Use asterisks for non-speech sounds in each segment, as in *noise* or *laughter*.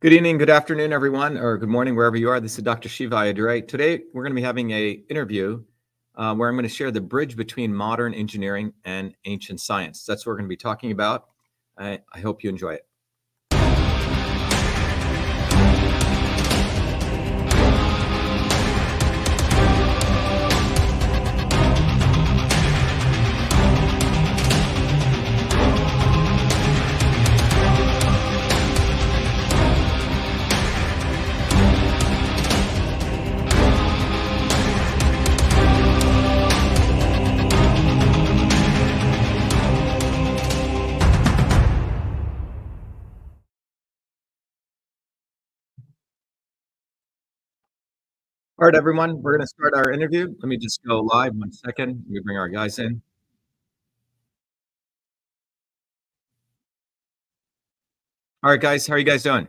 Good evening, good afternoon, everyone, or good morning, wherever you are. This is Dr. Shiva Ayyadurai. Today, we're going to be having a interview uh, where I'm going to share the bridge between modern engineering and ancient science. That's what we're going to be talking about. I, I hope you enjoy it. All right, everyone, we're going to start our interview. Let me just go live one second. Let me bring our guys in. All right, guys, how are you guys doing?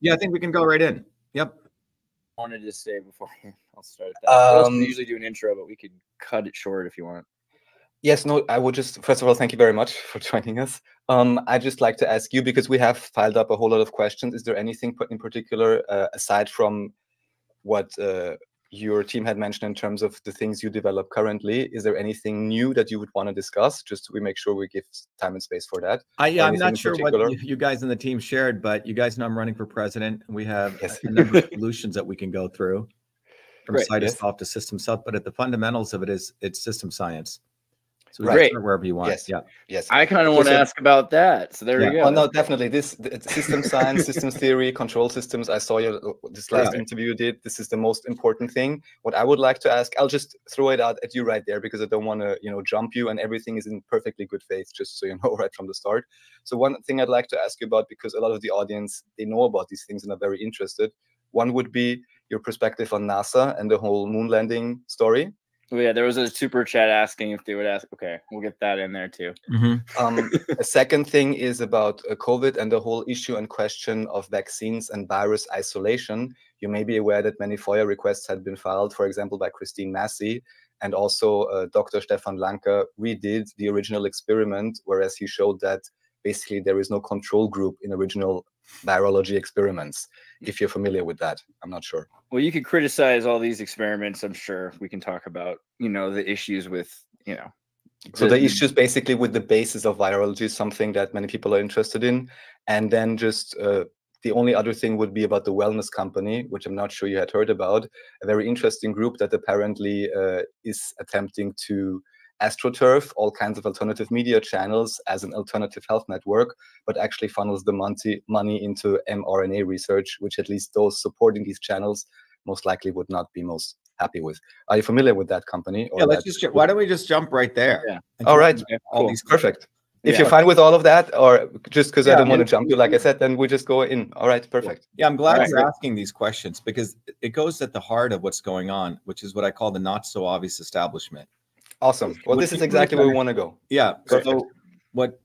Yeah, I think we can go right in. Yep. I wanted to say before *laughs* I'll start that. Um, we usually do an intro, but we could cut it short if you want. Yes, no, I would just, first of all, thank you very much for *laughs* joining us. Um, I'd just like to ask you, because we have filed up a whole lot of questions, is there anything in particular, uh, aside from what uh, your team had mentioned in terms of the things you develop currently, is there anything new that you would want to discuss? Just so we make sure we give time and space for that. I, yeah, I'm not sure what you, guys in the team shared, but you guys know I'm running for president. And we have yes. a number of *laughs* solutions that we can go through from Great, cytosol yes. to system stuff, but at the fundamentals of it is it's system science. So Great. wherever you want. Yes. Yeah. Yes. I kind of want to ask about that. So there yeah. you go. Oh, no, definitely. This system science, systems theory, control systems. I saw you uh, this last yeah. interview you did. This is the most important thing. What I would like to ask, I'll just throw it out at you right there because I don't want to, you know, jump you and everything is in perfectly good faith, just so you *laughs* know right from the start. So one thing I'd like to ask you about, because a lot of the audience they know about these things and are very interested. One would be your perspective on NASA and the whole moon landing story Oh, yeah, there was a super chat asking if they would ask. Okay, we'll get that in there too. Mm-hmm. *laughs* Um, a second thing is about uh, COVID and the whole issue and question of vaccines and virus isolation. You may be aware that many FOIA requests had been filed, for example, by Christine Massey, and also uh, Dr. Stefan Lanka redid the original experiment, whereas he showed that basically there is no control group in original virology experiments if you're familiar with that. I'm not sure. Well you could criticize all these experiments i'm sure we can talk about you know the issues with you know so the, the issues basically with the basis of virology is something that many people are interested in. And then just uh, the only other thing would be about the wellness company which i'm not sure you had heard about. A very interesting group that apparently uh, is attempting to AstroTurf, all kinds of alternative media channels as an alternative health network, but actually funnels the money, money into mRNA research, which at least those supporting these channels most likely would not be most happy with. Are you familiar with that company? yeah, let's just, why don't we just jump right there? Yeah. All right. All cool. these perfect. If yeah. you're fine with all of that, or just because yeah, I don't want to jump you, like I said, then we just go in. All right, perfect. Yeah, I'm glad right. you're asking these questions because it goes at the heart of what's going on, which is what I call the not so obvious establishment. Awesome. Well, this is exactly where we want to go. Yeah. Perfect. So what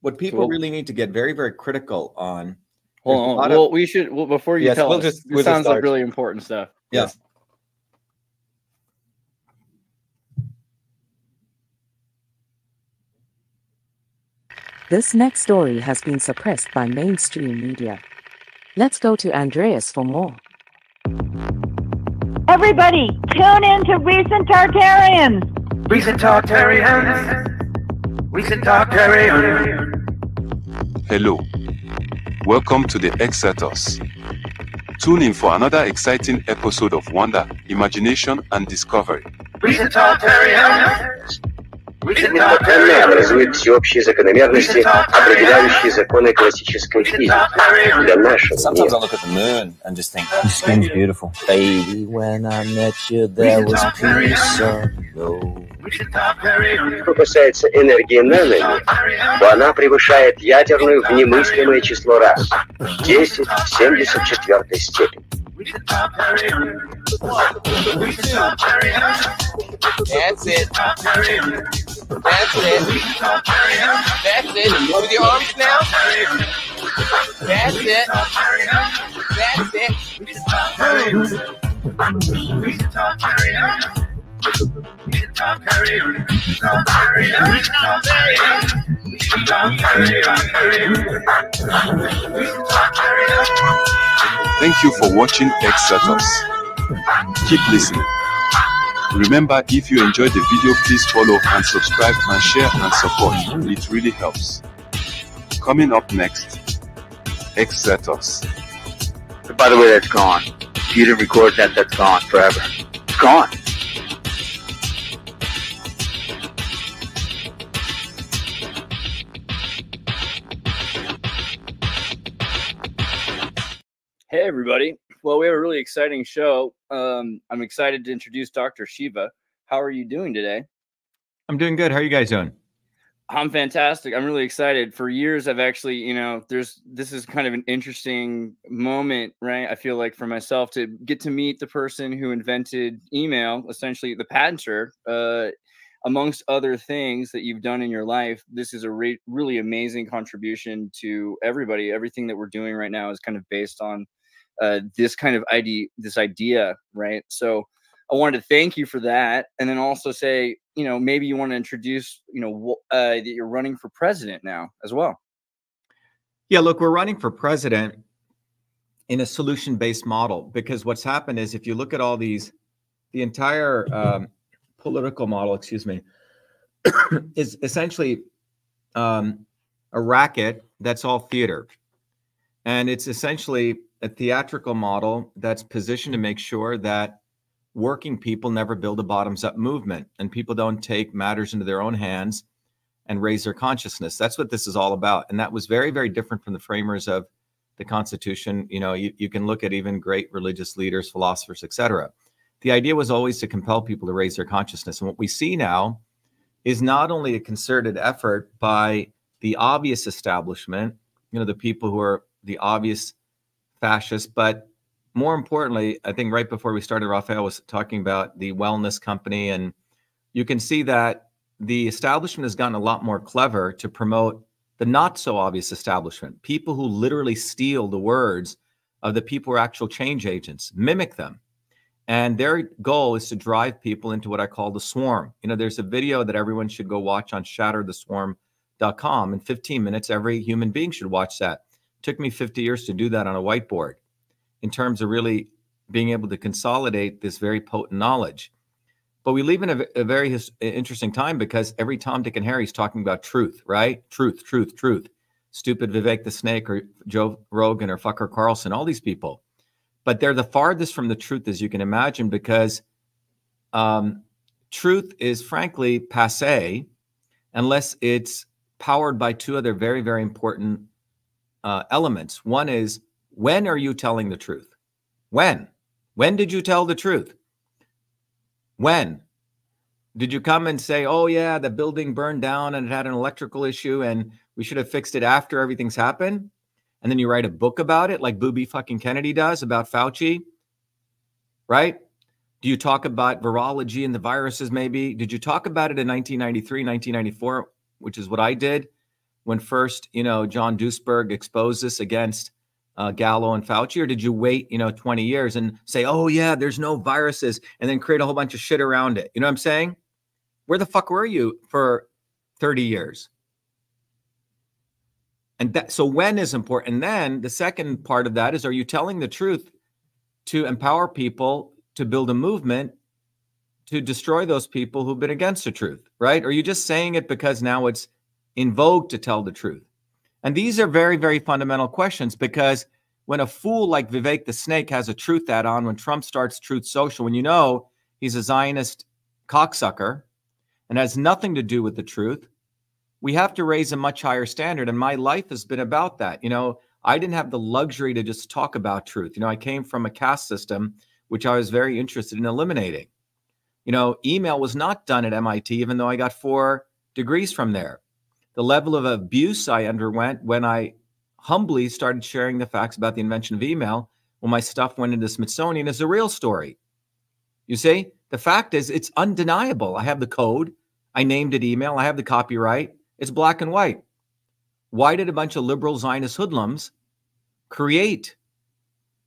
what people really need to get very very critical on. Hold on. Well, of, we should. Well, before you yes, tell we'll us, just, we'll sounds like really important stuff. Yes. This next story has been suppressed by mainstream media. Let's go to Andreas for more. Everybody, tune in to Recent Tartarians. Recent Tartarian. Hello. Welcome to the Exatos. Tune in for another exciting episode of wonder, imagination, and discovery. Recent Несмотренно образует всеобщие закономерности, определяющие законы классической физики. для нашего think, your skin's beautiful. Baby, when I met you, there was peace unknown. Что касается энергии нано, то она превышает ядерную в немыслимое число раз – 10 в 74 степени. That's it. That's it. That's it. With your arms now. That's it. That's it. Thank you for watching Exatos. Keep listening. Remember, if you enjoyed the video, please follow and subscribe and share and support. It really helps. Coming up next, Exatos. By the way, that's gone. If you didn't record that, that's gone forever. It's gone. Hey, everybody. Well, we have a really exciting show. Um, I'm excited to introduce Dr. Shiva. How are you doing today? I'm doing good. How are you guys doing? I'm fantastic. I'm really excited. For years, I've actually, you know, there's this is kind of an interesting moment, right? I feel like for myself to get to meet the person who invented email, essentially the patenter, uh, amongst other things that you've done in your life. This is a re- really amazing contribution to everybody. Everything that we're doing right now is kind of based on uh, this kind of idea, this idea, right? So I wanted to thank you for that, and then also say, you know, maybe you want to introduce, you know, uh, that you're running for president now as well. Yeah, look, we're running for president in a solution-based model because what's happened is if you look at all these, the entire um, political model, excuse me, *coughs* is essentially um, a racket that's all theater, and it's essentially a theatrical model that's positioned to make sure that working people never build a bottoms up movement and people don't take matters into their own hands and raise their consciousness. That's what this is all about. And that was very, very different from the framers of the Constitution. You know, you, you can look at even great religious leaders, philosophers, etc. The idea was always to compel people to raise their consciousness. And what we see now is not only a concerted effort by the obvious establishment, you know, the people who are the obvious fascist. But more importantly, I think right before we started, Raphael was talking about the wellness company. And you can see that the establishment has gotten a lot more clever to promote the not so obvious establishment, people who literally steal the words of the people who are actual change agents, mimic them. And their goal is to drive people into what I call the swarm. You know, there's a video that everyone should go watch on shattertheswarm.com. In 15 minutes, every human being should watch that took me 50 years to do that on a whiteboard in terms of really being able to consolidate this very potent knowledge. But we live in a, a very interesting time because every Tom, Dick, and Harry is talking about truth, right? Truth, truth, truth. Stupid Vivek the Snake or Joe Rogan or Fucker Carlson, all these people. But they're the farthest from the truth as you can imagine because um, truth is frankly passe unless it's powered by two other very, very important uh, elements. One is when are you telling the truth? When? When did you tell the truth? When? Did you come and say, oh, yeah, the building burned down and it had an electrical issue and we should have fixed it after everything's happened? And then you write a book about it like Booby fucking Kennedy does about Fauci, right? Do you talk about virology and the viruses maybe? Did you talk about it in 1993, 1994, which is what I did? When first, you know, John Duesberg exposed this against uh, Gallo and Fauci, or did you wait, you know, 20 years and say, oh, yeah, there's no viruses, and then create a whole bunch of shit around it? You know what I'm saying? Where the fuck were you for 30 years? And that, so when is important. And then the second part of that is, are you telling the truth to empower people to build a movement to destroy those people who've been against the truth, right? Or are you just saying it because now it's in vogue to tell the truth? And these are very, very fundamental questions because when a fool like Vivek the Snake has a truth ad on, when Trump starts Truth Social, when you know he's a Zionist cocksucker and has nothing to do with the truth, we have to raise a much higher standard. And my life has been about that. You know, I didn't have the luxury to just talk about truth. You know, I came from a caste system, which I was very interested in eliminating. You know, email was not done at MIT, even though I got four degrees from there the level of abuse I underwent when I humbly started sharing the facts about the invention of email when my stuff went into Smithsonian is a real story. You see, the fact is, it's undeniable. I have the code, I named it email, I have the copyright, it's black and white. Why did a bunch of liberal Zionist hoodlums create,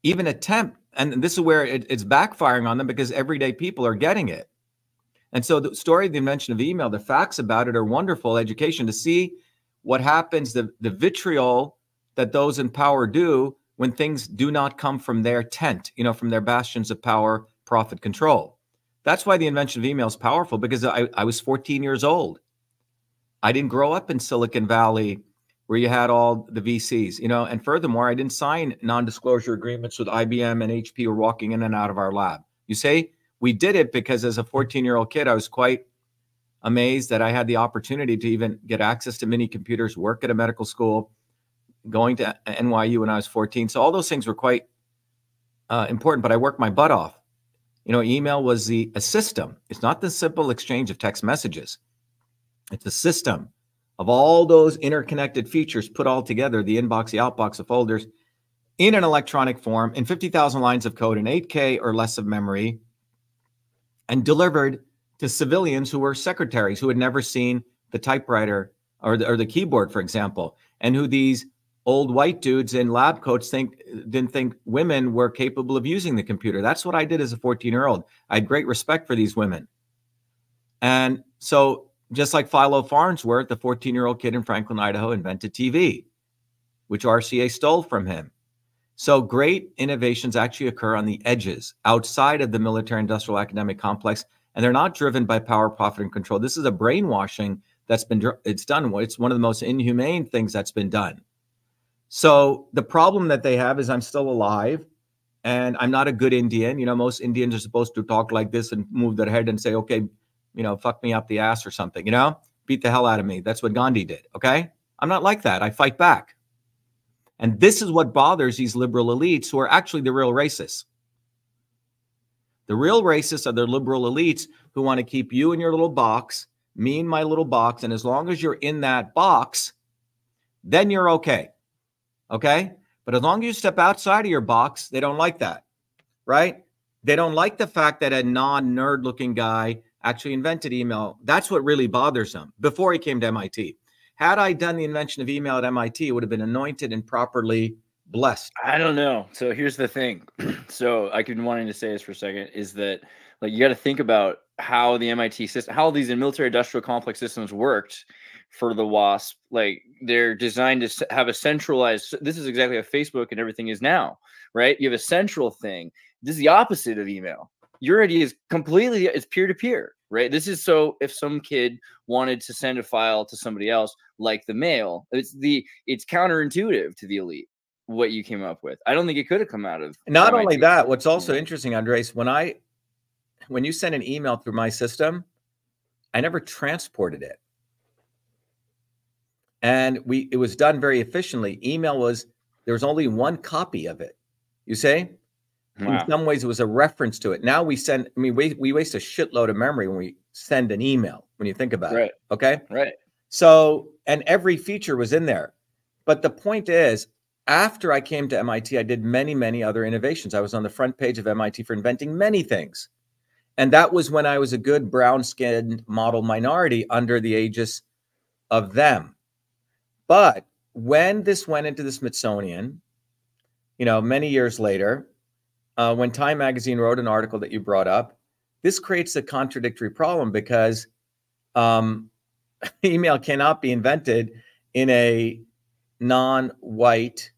even attempt? And this is where it, it's backfiring on them because everyday people are getting it. And so the story of the invention of email, the facts about it are wonderful education to see what happens, the, the vitriol that those in power do when things do not come from their tent, you know, from their bastions of power, profit control. That's why the invention of email is powerful because I, I was 14 years old. I didn't grow up in Silicon Valley where you had all the VCs, you know, and furthermore, I didn't sign non-disclosure agreements with IBM and HP were walking in and out of our lab. You say we did it because as a 14-year-old kid, I was quite amazed that I had the opportunity to even get access to mini computers, work at a medical school, going to NYU when I was 14. So all those things were quite uh, important, but I worked my butt off. You know, email was the a system. It's not the simple exchange of text messages. It's a system of all those interconnected features put all together, the inbox, the outbox, the folders, in an electronic form, in 50,000 lines of code, in 8K or less of memory, and delivered to civilians who were secretaries who had never seen the typewriter or the, or the keyboard, for example, and who these old white dudes in lab coats think didn't think women were capable of using the computer. That's what I did as a 14 year old. I had great respect for these women. And so just like Philo Farnsworth, the 14 year old kid in Franklin, Idaho, invented TV, which RCA stole from him. So great innovations actually occur on the edges outside of the military industrial academic complex, and they're not driven by power, profit, and control. This is a brainwashing that's been it's done. It's one of the most inhumane things that's been done. So the problem that they have is I'm still alive and I'm not a good Indian. You know, most Indians are supposed to talk like this and move their head and say, okay, you know, fuck me up the ass or something, you know, beat the hell out of me. That's what Gandhi did. Okay. I'm not like that. I fight back. And this is what bothers these liberal elites who are actually the real racists. The real racists are the liberal elites who want to keep you in your little box, me in my little box. And as long as you're in that box, then you're okay. Okay. But as long as you step outside of your box, they don't like that. Right. They don't like the fact that a non nerd looking guy actually invented email. That's what really bothers them before he came to MIT. Had I done the invention of email at MIT, it would have been anointed and properly blessed. I don't know. So here's the thing. *clears throat* so I've been wanting to say this for a second is that like you got to think about how the MIT system, how these military industrial complex systems worked for the WASP. Like they're designed to have a centralized. This is exactly how Facebook and everything is now, right? You have a central thing. This is the opposite of email. Your idea is completely it's peer to peer, right? This is so if some kid wanted to send a file to somebody else, like the mail, it's the it's counterintuitive to the elite what you came up with. I don't think it could have come out of. Not only that, what's also interesting, Andres, when I when you send an email through my system, I never transported it and we it was done very efficiently. Email was there was only one copy of it. You say? Wow. In some ways, it was a reference to it. Now we send. I mean, we we waste a shitload of memory when we send an email. When you think about right. it, okay, right. So, and every feature was in there. But the point is, after I came to MIT, I did many, many other innovations. I was on the front page of MIT for inventing many things. And that was when I was a good brown skinned model minority under the aegis of them. But when this went into the Smithsonian, you know, many years later, uh, when Time Magazine wrote an article that you brought up, this creates a contradictory problem because um, *laughs* email cannot be invented in a non-white,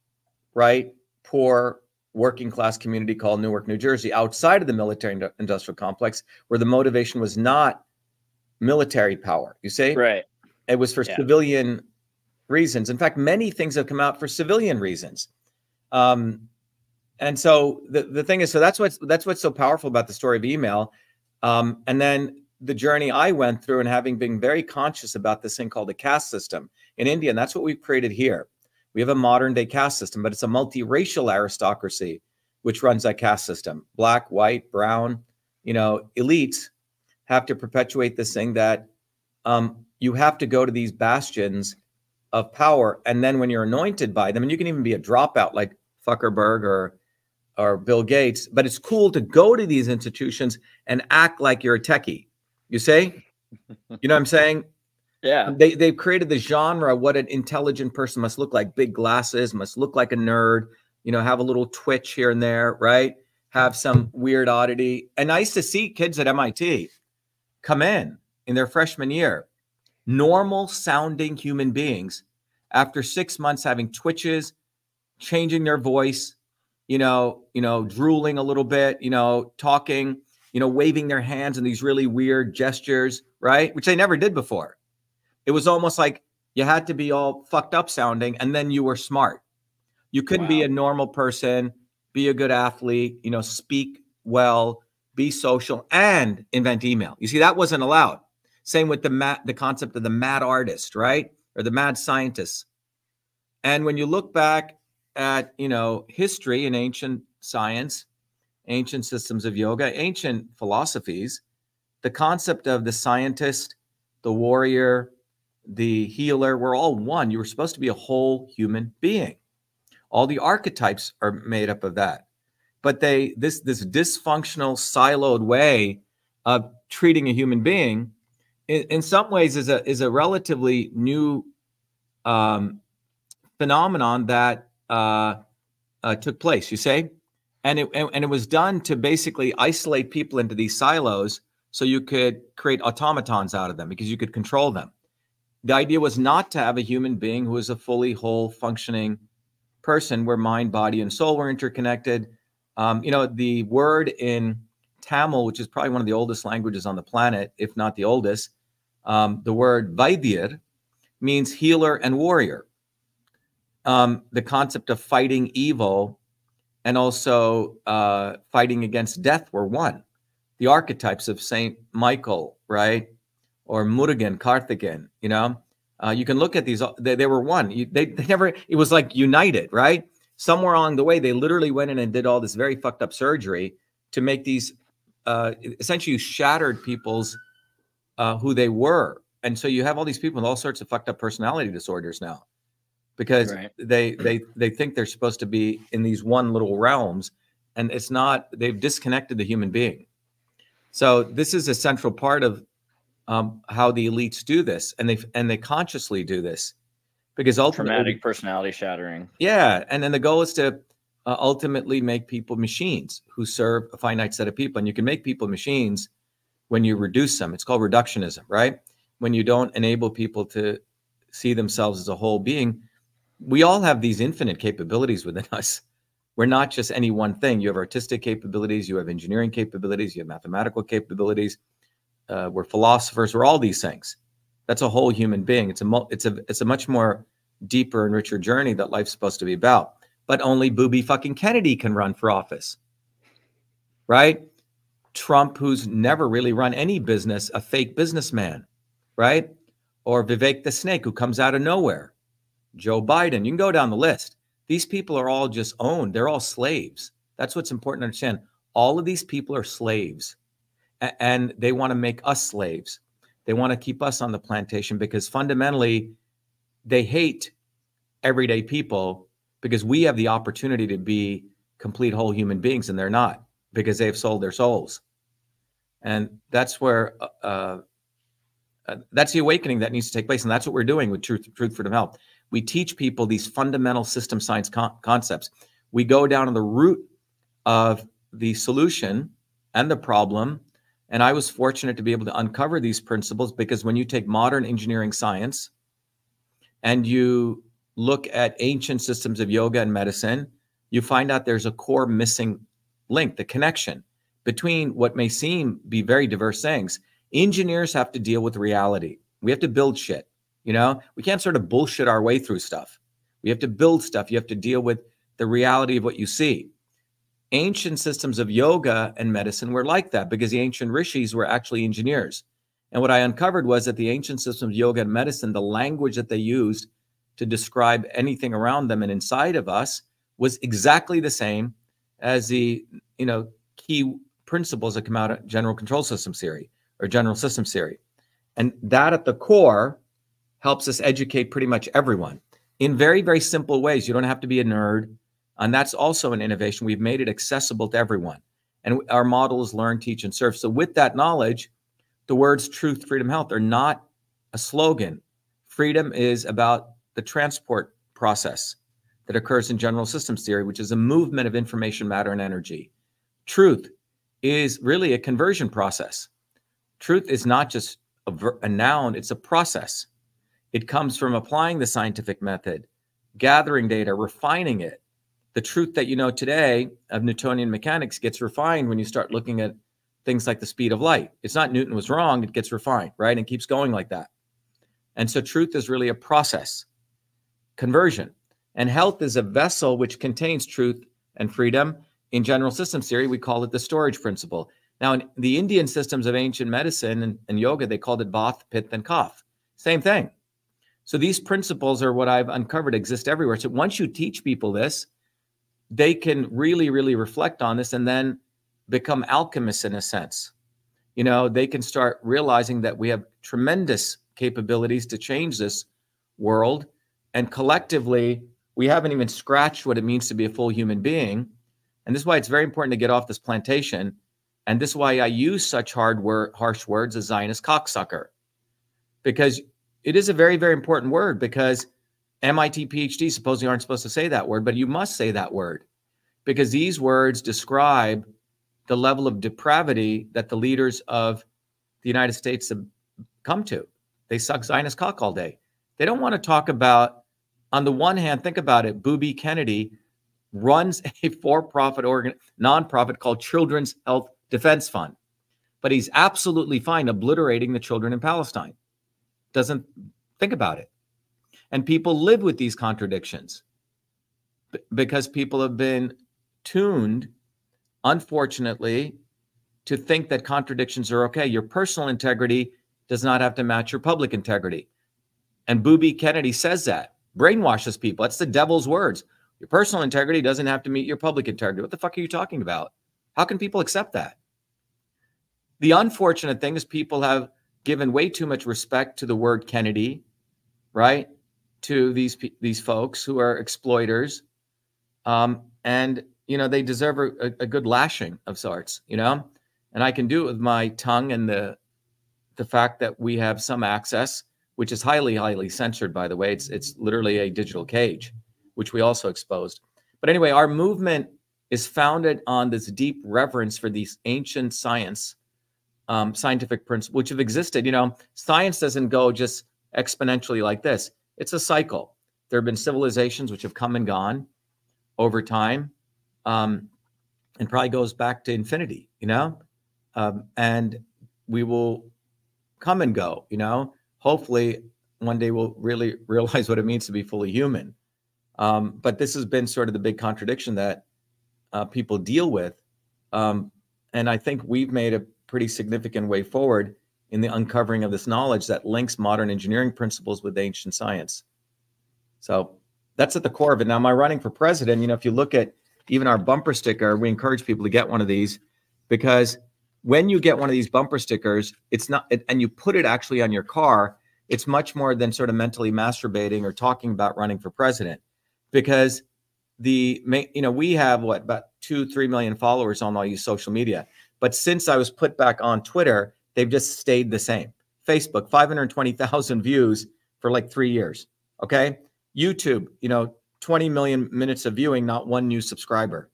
right, poor working class community called Newark, New Jersey, outside of the military industrial complex, where the motivation was not military power. You see, right? It was for yeah. civilian reasons. In fact, many things have come out for civilian reasons. Um, and so the, the thing is, so that's what's that's what's so powerful about the story of email. Um, and then the journey I went through and having been very conscious about this thing called the caste system in India, and that's what we've created here. We have a modern day caste system, but it's a multiracial aristocracy which runs that caste system. Black, white, brown, you know, elites have to perpetuate this thing that um, you have to go to these bastions of power. And then when you're anointed by them, and you can even be a dropout like Zuckerberg or or Bill Gates, but it's cool to go to these institutions and act like you're a techie. You say? *laughs* You know what I'm saying? Yeah. They they've created the genre of what an intelligent person must look like. Big glasses, must look like a nerd, you know, have a little twitch here and there, right? Have some weird oddity. And I used to see kids at MIT come in in their freshman year normal sounding human beings after six months having twitches, changing their voice, you know, you know, drooling a little bit, you know, talking, you know, waving their hands in these really weird gestures, right? Which they never did before. It was almost like you had to be all fucked up sounding and then you were smart. You couldn't wow. be a normal person, be a good athlete, you know, speak well, be social, and invent email. You see, that wasn't allowed. Same with the mad, the concept of the mad artist, right? Or the mad scientist. And when you look back at, you know, history and ancient science, ancient systems of yoga, ancient philosophies, the concept of the scientist, the warrior, the healer, we're all one. You were supposed to be a whole human being. All the archetypes are made up of that. But they this this dysfunctional siloed way of treating a human being in, in some ways is a is a relatively new um, phenomenon that uh, uh, took place. You say, and it and, it was done to basically isolate people into these silos so you could create automatons out of them because you could control them. The idea was not to have a human being who was a fully whole functioning person where mind, body, and soul were interconnected. Um, you know, the word in Tamil, which is probably one of the oldest languages on the planet, if not the oldest, um, the word Vaidyar means healer and warrior. Um, the concept of fighting evil and also uh, fighting against death were one. The archetypes of Saint Michael, right, or Murugan, Karthigan, you know, uh, you can look at these. They, they were one. You, they, they never. It was like united, right? Somewhere along the way, they literally went in and did all this very fucked up surgery to make these. Uh, essentially, shattered people's uh, who they were. And so you have all these people with all sorts of fucked up personality disorders now because right. they they they think they're supposed to be in these one little realms and it's not they've disconnected the human being. So this is a central part of um, how the elites do this and they and they consciously do this because ultimately traumatic personality shattering. Yeah, and then the goal is to uh, ultimately make people machines who serve a finite set of people and you can make people machines when you reduce them. It's called reductionism, right? When you don't enable people to see themselves as a whole being. We all have these infinite capabilities within *laughs* us. We're not just any one thing. You have artistic capabilities, you have engineering capabilities, you have mathematical capabilities. Uh, we're philosophers. We're all these things. That's a whole human being. It's a it's a it's a much more deeper and richer journey that life's supposed to be about. But only booby fucking Kennedy can run for office, right? Trump, who's never really run any business, a fake businessman, right? Or Vivek the Snake, who comes out of nowhere. Joe Biden, you can go down the list. These people are all just owned, they're all slaves. That's what's important to understand. All of these people are slaves, and they want to make us slaves. They want to keep us on the plantation because fundamentally, they hate everyday people because we have the opportunity to be complete whole human beings and they're not because they've sold their souls and that's where uh, uh, uh, that's the awakening that needs to take place and that's what we're doing with truth truth freedom health we teach people these fundamental system science con concepts we go down to the root of the solution and the problem and i was fortunate to be able to uncover these principles because when you take modern engineering science and you look at ancient systems of yoga and medicine you find out there's a core missing link the connection between what may seem be very diverse things. Engineers have to deal with reality. We have to build shit. You know, we can't sort of bullshit our way through stuff. We have to build stuff. You have to deal with the reality of what you see. Ancient systems of yoga and medicine were like that because the ancient rishis were actually engineers. And what I uncovered was that the ancient systems of yoga and medicine, the language that they used to describe anything around them and inside of us was exactly the same as the, you know, key principles that come out of general control system theory or general systems theory. And that at the core helps us educate pretty much everyone in very, very simple ways. You don't have to be a nerd. And that's also an innovation. We've made it accessible to everyone. And our model is learn, teach, and serve. So, with that knowledge, the words truth, freedom, health are not a slogan. Freedom is about the transport process that occurs in general systems theory, which is a movement of information, matter, and energy. Truth is really a conversion process. Truth is not just a, a noun, it's a process. It comes from applying the scientific method, gathering data, refining it. The truth that you know today of Newtonian mechanics gets refined when you start looking at things like the speed of light. It's not Newton was wrong, it gets refined, right? And keeps going like that. And so truth is really a process, conversion. And health is a vessel which contains truth and freedom. In general systems theory, we call it the storage principle. Now, in the Indian systems of ancient medicine and, and yoga, they called it Vata, Pitta, and Kapha. Same thing. So these principles are what I've uncovered exist everywhere. So once you teach people this, they can really, really reflect on this and then become alchemists in a sense. You know, they can start realizing that we have tremendous capabilities to change this world. And collectively, we haven't even scratched what it means to be a full human being. And this is why it's very important to get off this plantation. And this is why I use such hard word, harsh words as Zionist cocksucker, because it is a very, very important word. Because MIT PhD supposedly aren't supposed to say that word, but you must say that word because these words describe the level of depravity that the leaders of the United States have come to. They suck Zionist cock all day. They don't want to talk about, on the one hand, think about it, Booby Kennedy runs *laughs* a for-profit organ nonprofit called Children's Health Defense Fund. But he's absolutely fine obliterating the children in Palestine. Doesn't think about it. And people live with these contradictions because people have been tuned, unfortunately, to think that contradictions are okay. Your personal integrity does not have to match your public integrity. And Booby Kennedy says that, brainwashes people. That's the devil's words. Your personal integrity doesn't have to meet your public integrity. What the fuck are you talking about? How can people accept that? The unfortunate thing is people have given way too much respect to the word Kennedy, right? To these these folks who are exploiters, um, and you know they deserve a, a good lashing of sorts, you know. And I can do it with my tongue and the the fact that we have some access, which is highly, highly censored, by the way. It's, it's literally a digital cage, which we also exposed. But anyway, our movement is founded on this deep reverence for these ancient science, um, scientific principles, which have existed. You know, science doesn't go just exponentially like this, it's a cycle. There have been civilizations which have come and gone over time. Um, and probably goes back to infinity, you know? Um, and we will come and go, you know. Hopefully, one day we'll really *laughs* realize what it means to be fully human. Um, but this has been sort of the big contradiction that uh, people deal with. Um, and I think we've made a pretty significant way forward in the uncovering of this knowledge that links modern engineering principles with ancient science. So that's at the core of it. Now, my running for president, you know, if you look at even our bumper sticker, we encourage people to get one of these because when you get one of these bumper stickers, it's not, and you put it actually on your car, it's much more than sort of mentally masturbating or talking about running for president because the, you know, we have what, about two, three million followers on all these social media. But since I was put back on Twitter, they've just stayed the same. Facebook, 520,000 views for like three years. Okay. YouTube, you know, 20 million minutes of viewing, not one new subscriber.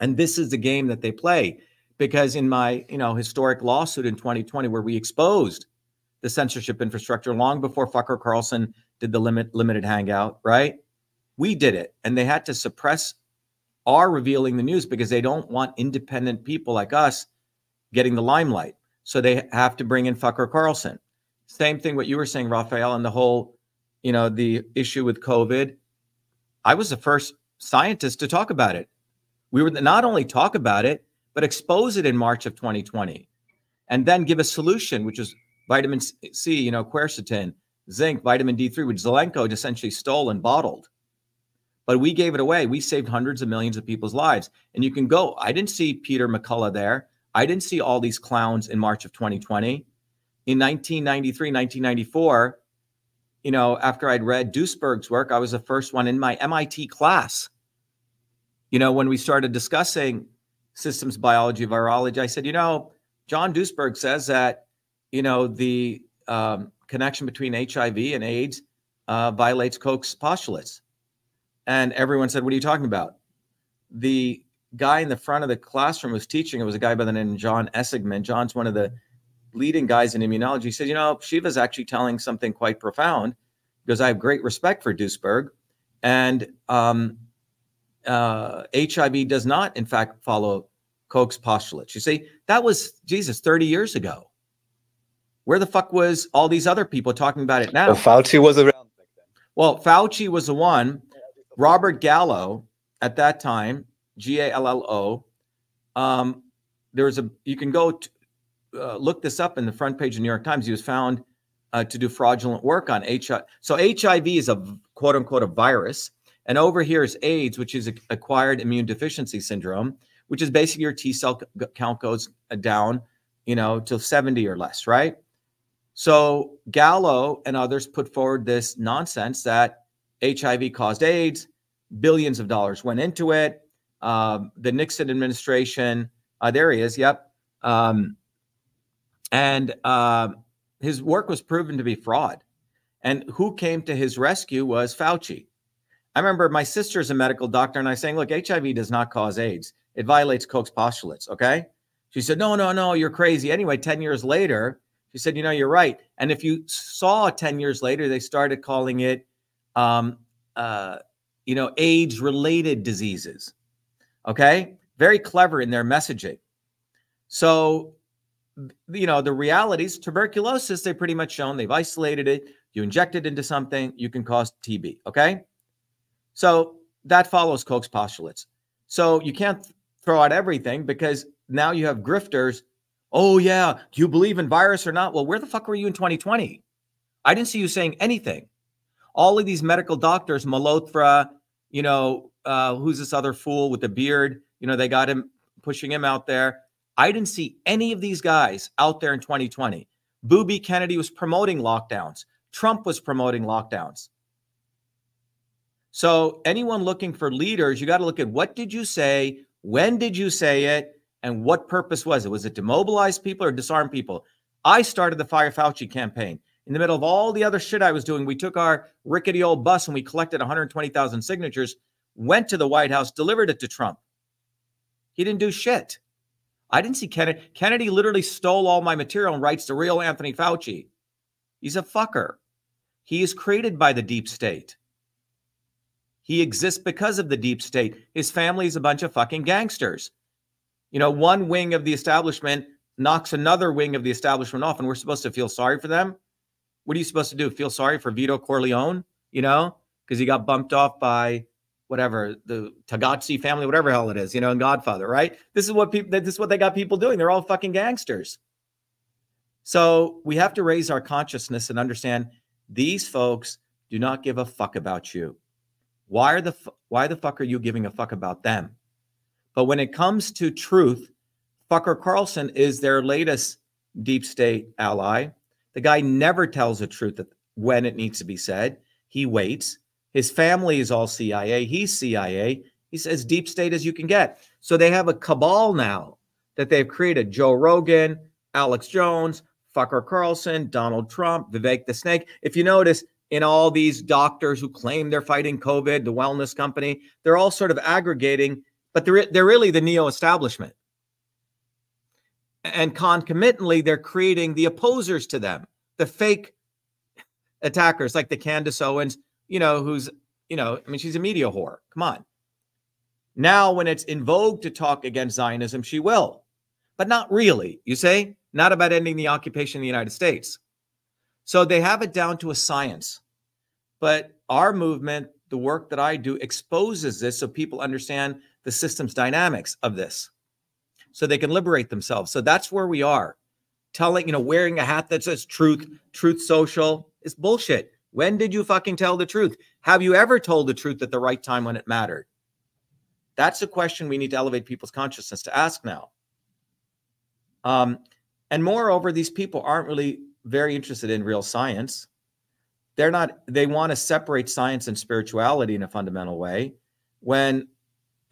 And this is the game that they play because in my you know historic lawsuit in 2020 where we exposed the censorship infrastructure long before Fucker Carlson did the limit limited hangout, right? We did it, and they had to suppress our revealing the news because they don't want independent people like us getting the limelight. So they have to bring in Fucker Carlson. Same thing what you were saying, Raphael, and the whole, you know, the issue with COVID. I was the first scientist to talk about it. We were not only talk about it, but expose it in March of 2020 and then give a solution, which is vitamin C, you know, quercetin, zinc, vitamin D3, which Zelenko essentially stole and bottled. But we gave it away. We saved hundreds of millions of people's lives. And you can go, I didn't see Peter McCullough there. I didn't see all these clowns in March of 2020. In 1993, 1994, you know, after I'd read Duesberg's work, I was the first one in my MIT class. You know, when we started discussing systems biology, virology. I said, you know, John Duesberg says that, you know, the um, connection between HIV and AIDS uh, violates Koch's postulates. And everyone said, what are you talking about? The guy in the front of the classroom was teaching. It was a guy by the name of John Essigmann. John's one of the leading guys in immunology. He said, you know, Shiva's actually telling something quite profound. because I have great respect for Duesberg. And um, uh, HIV does not, in fact, follow Koch's postulates. You see, that was Jesus 30 years ago. Where the fuck was all these other people talking about it now? Well, Fauci was around. Well, Fauci was the one. Robert Gallo at that time, G A L L O. Um, there was a. You can go uh, look this up in the front page of New York Times. He was found uh, to do fraudulent work on HIV. So HIV is a quote unquote a virus, and over here is AIDS, which is acquired immune deficiency syndrome, which is basically your T cell count goes down, you know, to 70 or less, right? So Gallo and others put forward this nonsense that HIV caused AIDS. Billions of dollars went into it. Um, the Nixon administration, uh, there he is. Yep. Um, and uh, his work was proven to be fraud. And who came to his rescue was Fauci. I remember my sister's a medical doctor, and I saying, "Look, HIV does not cause AIDS. It violates Koch's postulates." Okay. She said, "No, no, no, you're crazy." Anyway, ten years later, she said, you know, you're right. And if you saw 10 years later, they started calling it, um, uh, you know, AIDS related diseases. Okay. Very clever in their messaging. So, you know, the realities, tuberculosis, They've pretty much shown they've isolated it. You inject it into something, you can cause TB. Okay. So that follows Koch's postulates. So you can't throw out everything because now you have grifters Oh, yeah. Do you believe in virus or not? Well, where the fuck were you in 2020? I didn't see you saying anything. All of these medical doctors, Malhotra, you know, uh, who's this other fool with the beard? You know, they got him pushing him out there. I didn't see any of these guys out there in 2020. Booby Kennedy was promoting lockdowns. Trump was promoting lockdowns. So anyone looking for leaders, you got to look at what did you say? When did you say it? And what purpose was it? Was it to mobilize people or disarm people? I started the Fire Fauci campaign. In the middle of all the other shit I was doing, we took our rickety old bus and we collected 120,000 signatures, went to the White House, delivered it to Trump. He didn't do shit. I didn't see Kennedy. Kennedy literally stole all my material and writes the real Anthony Fauci. He's a fucker. He is created by the deep state. He exists because of the deep state. His family is a bunch of fucking gangsters. You know, one wing of the establishment knocks another wing of the establishment off, and we're supposed to feel sorry for them. What are you supposed to do? Feel sorry for Vito Corleone, you know, because he got bumped off by whatever the Tagazzi family, whatever hell it is, you know, and Godfather, right? This is what people. This is what they got people doing. They're all fucking gangsters. So we have to raise our consciousness and understand these folks do not give a fuck about you. Why are the why the fuck are you giving a fuck about them? But when it comes to truth, Fucker Carlson is their latest deep state ally. The guy never tells the truth when it needs to be said. He waits. His family is all CIA. He's CIA. He's as deep state as you can get. So they have a cabal now that they've created Joe Rogan, Alex Jones, Fucker Carlson, Donald Trump, Vivek the Snake. If you notice, in all these doctors who claim they're fighting COVID, the wellness company, they're all sort of aggregating but they're they're really the neo establishment. And concomitantly, they're creating the opposers to them, the fake attackers like the Candace Owens, you know, who's, you know, I mean, she's a media whore. Come on. Now, when it's in vogue to talk against Zionism, she will, but not really, you say? Not about ending the occupation of the United States. So they have it down to a science. But our movement, the work that I do, exposes this so people understand the system's dynamics of this so they can liberate themselves. So that's where we are. Telling, you know, wearing a hat that says truth, truth social is bullshit. When did you fucking tell the truth? Have you ever told the truth at the right time when it mattered? That's a question we need to elevate people's consciousness to ask now. Um, and moreover, these people aren't really very interested in real science. They're not, they want to separate science and spirituality in a fundamental way when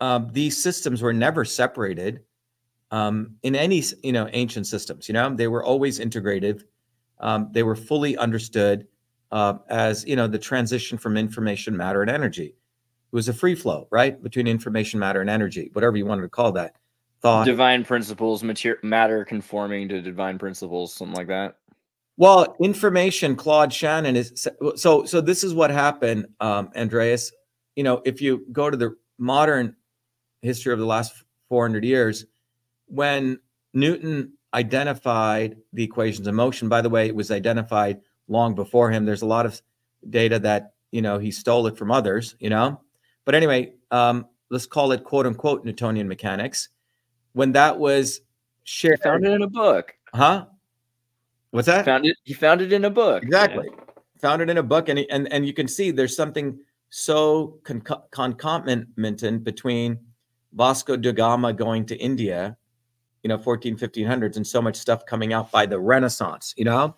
um, these systems were never separated um, in any you know ancient systems. You know, they were always integrated. Um, they were fully understood uh, as you know the transition from information, matter, and energy. It was a free flow, right, between information, matter, and energy, whatever you wanted to call that. Thought, divine principles, mater- matter conforming to divine principles, something like that. Well, information, Claude Shannon is so. So this is what happened, um, Andreas. You know, if you go to the modern history of the last 400 years, when Newton identified the equations of motion, by the way, it was identified long before him. There's a lot of data that you know he stole it from others. You know, but anyway, um, let's call it quote unquote Newtonian mechanics. When that was shared, found it in a book, huh? What's that? Found it. He found it in a book. Exactly. Found it in a book, and and and you can see there's something so con- concomitant between Vasco da Gama going to India, you know, 14, 1500s, and so much stuff coming out by the Renaissance. You know,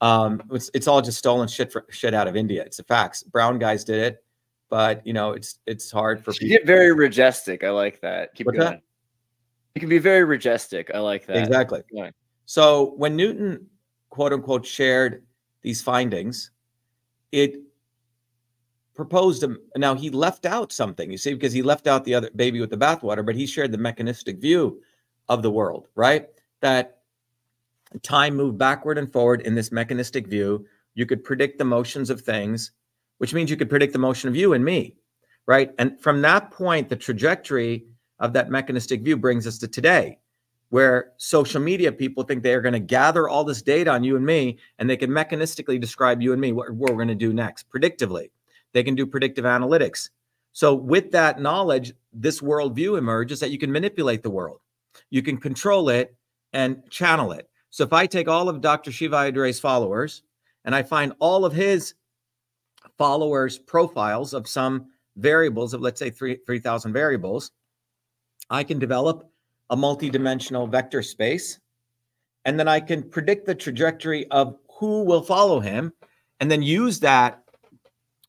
um, it's it's all just stolen shit for, shit out of India. It's the facts. Brown guys did it, but you know, it's it's hard for you people. get very majestic. I like that. Keep What's going. That? You can be very majestic. I like that. Exactly. So when Newton quote unquote shared these findings, it proposed him. Now he left out something, you see, because he left out the other baby with the bathwater, but he shared the mechanistic view of the world, right? That time moved backward and forward in this mechanistic view. You could predict the motions of things, which means you could predict the motion of you and me, right? And from that point, the trajectory of that mechanistic view brings us to today where social media people think they are going to gather all this data on you and me and they can mechanistically describe you and me what, what we're going to do next predictively they can do predictive analytics so with that knowledge this worldview emerges that you can manipulate the world you can control it and channel it so if i take all of dr shiva Ayyadurai's followers and i find all of his followers profiles of some variables of let's say 3 3000 variables i can develop a multi-dimensional vector space. And then I can predict the trajectory of who will follow him and then use that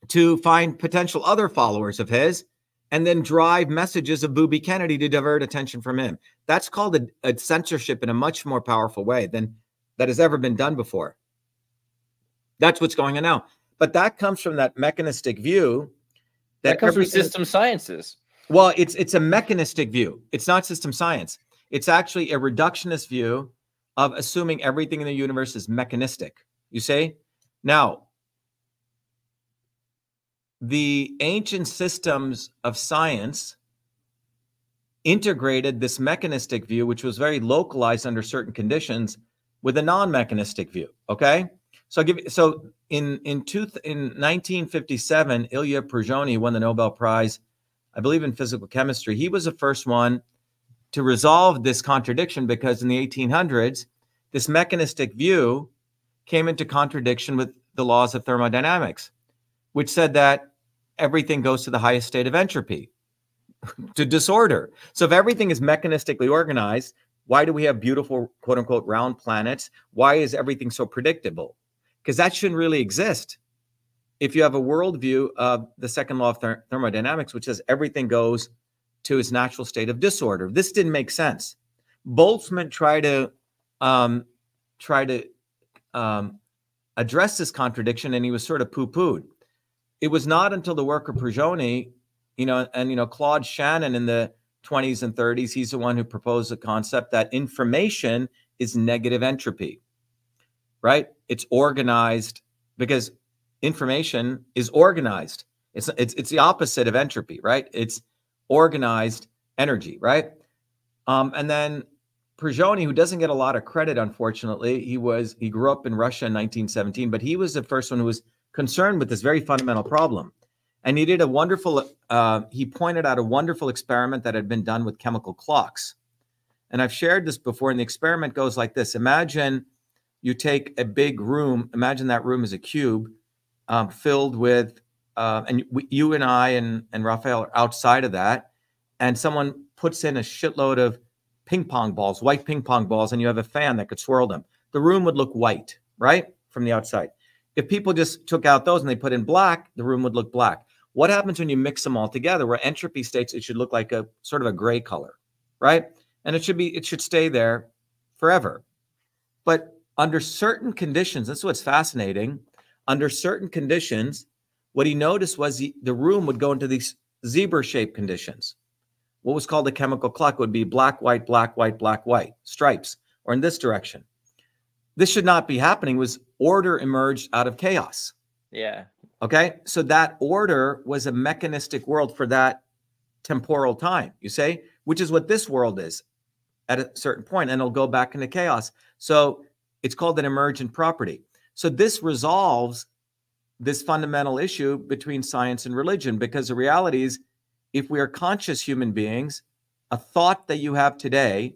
to find potential other followers of his and then drive messages of Booby Kennedy to divert attention from him. That's called a, a, censorship in a much more powerful way than that has ever been done before. That's what's going on now. But that comes from that mechanistic view that, that comes from system sciences. Well, it's it's a mechanistic view. It's not system science. It's actually a reductionist view of assuming everything in the universe is mechanistic. You see? Now, the ancient systems of science integrated this mechanistic view, which was very localized under certain conditions, with a non-mechanistic view. Okay, so I'll give so in in two in 1957, Ilya Prigogine won the Nobel Prize I believe in physical chemistry. He was the first one to resolve this contradiction because in the 1800s, this mechanistic view came into contradiction with the laws of thermodynamics, which said that everything goes to the highest state of entropy, *laughs* to disorder. So if everything is mechanistically organized, why do we have beautiful, quote unquote, round planets? Why is everything so predictable? Because that shouldn't really exist if you have a worldview of the second law of ther- thermodynamics, which says everything goes to its natural state of disorder, this didn't make sense. Boltzmann tried to um, try to um, address this contradiction, and he was sort of poo-pooed. It was not until the work of Prigogine, you know, and you know Claude Shannon in the 20s and 30s, he's the one who proposed the concept that information is negative entropy, right? It's organized because information is organized. It's it's it's the opposite of entropy, right? It's organized energy, right? Um, and then Prigogine, who doesn't get a lot of credit, unfortunately, he was he grew up in Russia in 1917, but he was the first one who was concerned with this very fundamental problem. And he did a wonderful, uh, he pointed out a wonderful experiment that had been done with chemical clocks. And I've shared this before, and the experiment goes like this Imagine you take a big room, imagine that room is a cube, um, filled with, uh, and we, you and I and, and Raphael are outside of that, and someone puts in a shitload of ping pong balls, white ping pong balls, and you have a fan that could swirl them. The room would look white, right? From the outside. If people just took out those and they put in black, the room would look black. What happens when you mix them all together? Where entropy states it should look like a sort of a gray color, right? And it should be, it should stay there forever. But under certain conditions, this is what's fascinating under certain conditions, what he noticed was he, the room would go into these zebra shaped conditions. What was called a chemical clock would be black, white, black, white, black, white stripes, or in this direction. This should not be happening was order emerged out of chaos. Yeah. Okay. So that order was a mechanistic world for that temporal time, you say, which is what this world is at a certain point, and it'll go back into chaos. So it's called an emergent property. So this resolves this fundamental issue between science and religion because the reality is if we are conscious human beings, a thought that you have today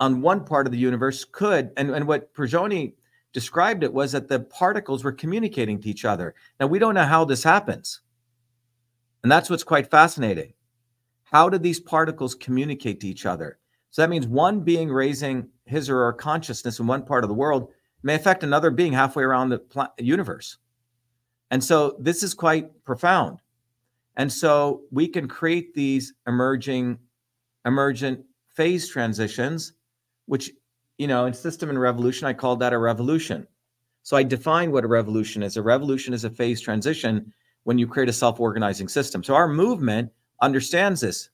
on one part of the universe could, and, and what Prigogine described it was that the particles were communicating to each other. Now, we don't know how this happens. And that's what's quite fascinating. How do these particles communicate to each other? So that means one being raising his or her consciousness in one part of the world may affect another being halfway around the universe. And so this is quite profound. And so we can create these emerging, emergent phase transitions, which, you know, in system and revolution, I called that a revolution. So I define what a revolution is. A revolution is a phase transition when you create a self-organizing system. So our movement understands this.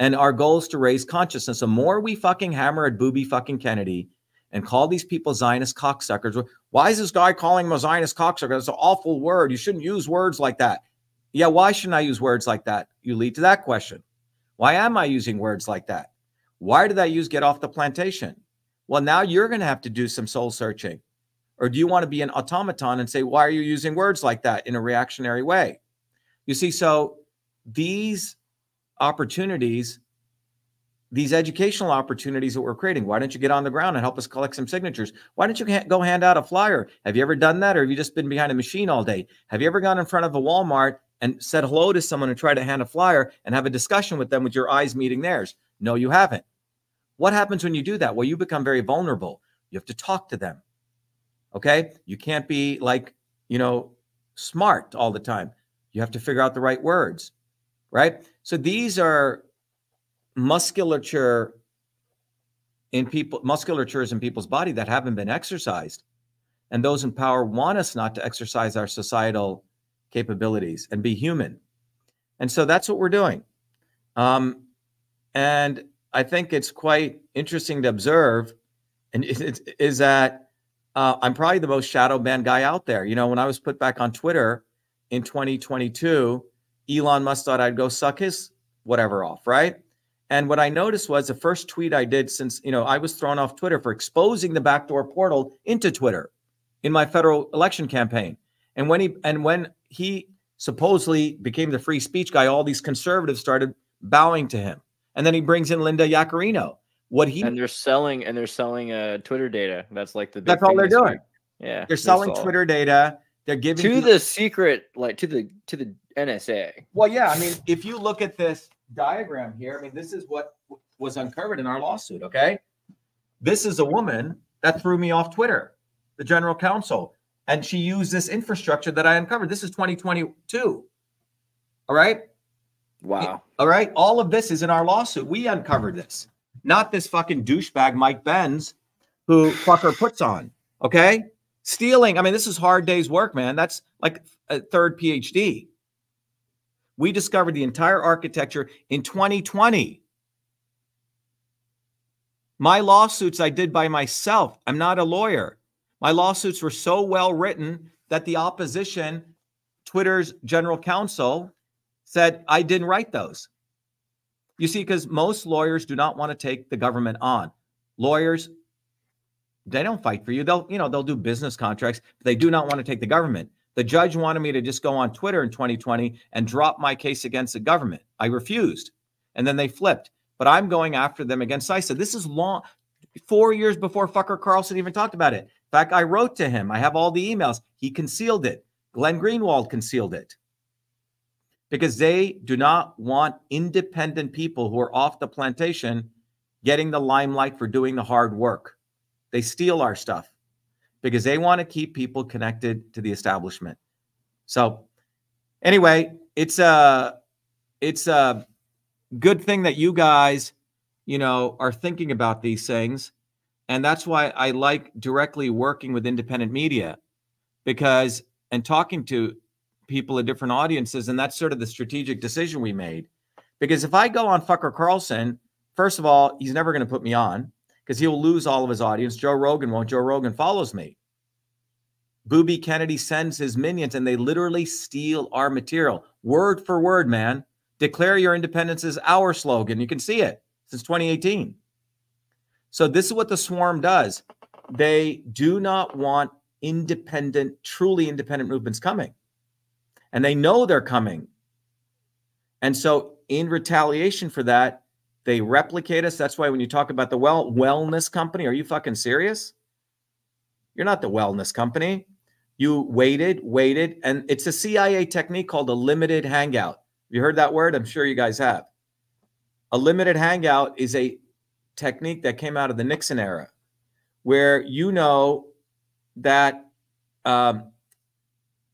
And our goal is to raise consciousness. The more we fucking hammer at booby fucking Kennedy and call these people Zionist cocksuckers, why is this guy calling him a Zionist cocksucker? That's an awful word. You shouldn't use words like that. Yeah, why shouldn't I use words like that? You lead to that question. Why am I using words like that? Why did I use get off the plantation? Well, now you're going to have to do some soul searching. Or do you want to be an automaton and say, why are you using words like that in a reactionary way? You see, so these opportunities, these educational opportunities that we're creating, why don't you get on the ground and help us collect some signatures? Why don't you go hand out a flyer? Have you ever done that? Or have you just been behind a machine all day? Have you ever gone in front of a Walmart and said hello to someone and tried to hand a flyer and have a discussion with them with your eyes meeting theirs? No, you haven't. What happens when you do that? Well, you become very vulnerable. You have to talk to them. Okay. You can't be like, you know, smart all the time. You have to figure out the right words. Right. So these are musculature in people, musculatures in people's body that haven't been exercised. And those in power want us not to exercise our societal capabilities and be human. And so that's what we're doing. Um, and I think it's quite interesting to observe, and is that uh, I'm probably the most shadow banned guy out there. You know, when I was put back on Twitter in 2022, Elon Musk thought I'd go suck his whatever off, right? And what I noticed was the first tweet I did since, you know, I was thrown off Twitter for exposing the backdoor portal into Twitter in my federal election campaign. And when he and when he supposedly became the free speech guy, all these conservatives started bowing to him and then he brings in Linda Yaccarino. What he and they're selling and they're selling uh Twitter data. That's like the that's all they're doing. Week. Yeah, they're selling Twitter data. They're giving to people... the secret, like to the to the NSA. Well, yeah, I mean, if you look at this diagram here, I mean, this is what was uncovered in our lawsuit. Okay, this is a woman that threw me off Twitter, the general counsel, and she used this infrastructure that I uncovered. This is 2022. All right. Wow. All right. All of this is in our lawsuit. We uncovered this, not this fucking douchebag Mike Benz who fucker puts on. Okay. Stealing. I mean, this is hard day's work, man. That's like a third PhD. We discovered the entire architecture in 2020. My lawsuits I did by myself. I'm not a lawyer. My lawsuits were so well written that the opposition, Twitter's general counsel, said, I didn't write those. You see, because most lawyers do not want to take the government on. Lawyers, they don't fight for you. They'll, you know, they'll do business contracts. But they do not want to take the government. The judge wanted me to just go on Twitter in 2020 and drop my case against the government. I refused. And then they flipped. But I'm going after them against CISA. This is long, four years before Fucker Carlson even talked about it. In fact, I wrote to him. I have all the emails. He concealed it. Glenn Greenwald concealed it because they do not want independent people who are off the plantation getting the limelight for doing the hard work. They steal our stuff because they want to keep people connected to the establishment. So, anyway, it's a it's a good thing that you guys, you know, are thinking about these things, and that's why I like directly working with independent media because and talking to people at different audiences. And that's sort of the strategic decision we made. Because if I go on Fucker Carlson, first of all, he's never going to put me on. because he'll lose all of his audience. Joe Rogan won't. Joe Rogan follows me. Booby Kennedy sends his minions and they literally steal our material word for word, man. Declare your independence is our slogan. You can see it since 2018. So, this is what the swarm does they do not want independent, truly independent movements coming. And they know they're coming. And so, in retaliation for that, they replicate us. That's why when you talk about the well wellness company, are you fucking serious? You're not the wellness company. You waited, waited, and it's a CIA technique called a limited hangout. You heard that word? I'm sure you guys have. A limited hangout is a technique that came out of the Nixon era, where you know that um,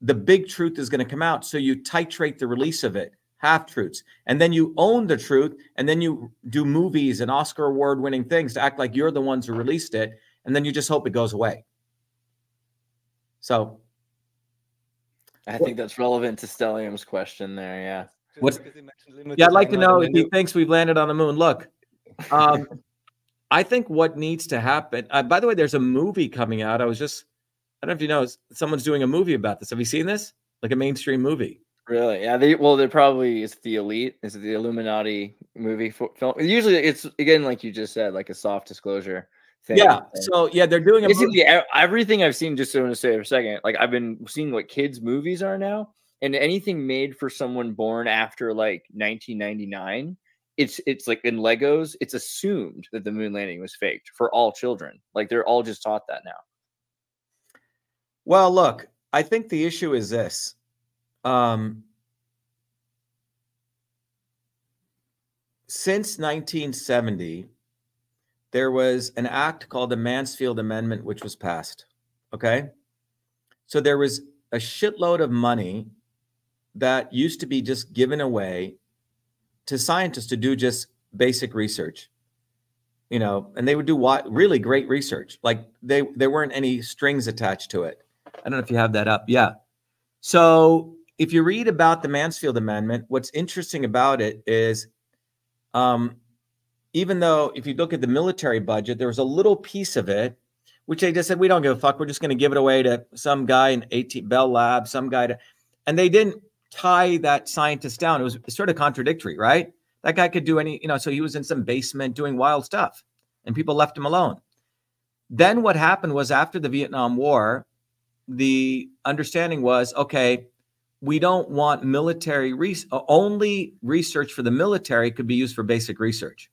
the big truth is going to come out. So you titrate the release of it, half truths, and then you own the truth, and then you do movies and Oscar award winning things to act like you're the ones who released it, and then you just hope it goes away. So I think that's relevant to Stellium's question there. Yeah. What? Yeah, I'd like to know if he thinks we've landed on the moon. Look, um, *laughs* I think what needs to happen. Uh, by the way, there's a movie coming out. I was just, I don't know if you know, someone's doing a movie about this. Have you seen this? Like a mainstream movie. Really? Yeah. They well, they're probably it's the elite. Is it the Illuminati movie film? Usually, it's again like you just said, like a soft disclosure. Thing. Yeah. So yeah, they're doing movie. everything I've seen. Just so to say for a second, like I've been seeing what kids' movies are now, and anything made for someone born after like 1999 it's it's like in legos it's assumed that the moon landing was faked for all children like they're all just taught that now well look i think the issue is this um since 1970 there was an act called the mansfield amendment which was passed okay? So there was a shitload of money that used to be just given away to scientists to do just basic research you know and they would do what really great research. Like they there weren't any strings attached to it i don't know if you have that up yeah so if you read about the mansfield amendment what's interesting about it is um, even though if you look at the military budget there was a little piece of it which they just said we don't give a fuck we're just going to give it away to some guy in AT&T bell lab some guy to and they didn't tie that scientist down. It was sort of contradictory, right? That guy could do any, you know, so he was in some basement doing wild stuff and people left him alone. Then what happened was after the Vietnam War, the understanding was okay, we don't want military re- only research for the military could be used for basic research.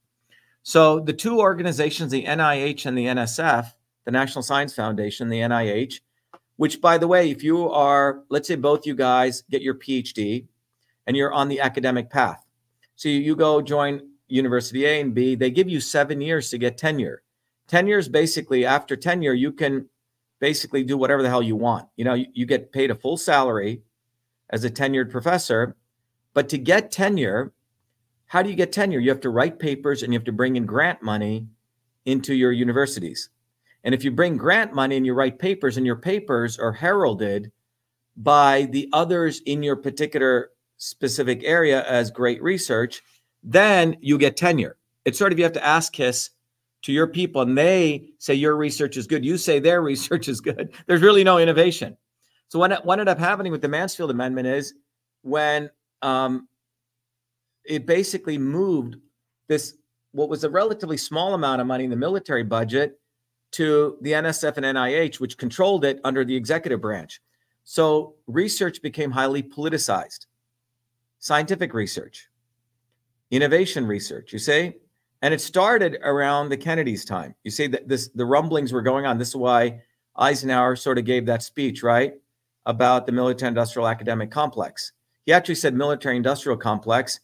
So the two organizations, the NIH and the NSF, the National Science Foundation, the NIH, which by the way, if you are, let's say both you guys get your PhD and you're on the academic path. So you go join University A and B, they give you seven years to get tenure. Tenure is basically after tenure, you can basically do whatever the hell you want. You know, you, you get paid a full salary as a tenured professor. But to get tenure, how do you get tenure? You have to write papers and you have to bring in grant money into your universities. And if you bring grant money and you write papers and your papers are heralded by the others in your particular specific area as great research, then you get tenure. It's sort of you have to ask KISS to your people and they say your research is good. You say their *laughs* research is good. There's really no innovation. So what, what ended up happening with the Mansfield Amendment is when um, it basically moved this, what was a relatively small amount of money in the military budget to the NSF and NIH, which controlled it under the executive branch. So research became highly politicized. Scientific research, innovation research, you see? And it started around the Kennedys' time. You see that this the rumblings were going on. This is why Eisenhower sort of gave that speech, right? About the military industrial academic complex. He actually said military industrial complex.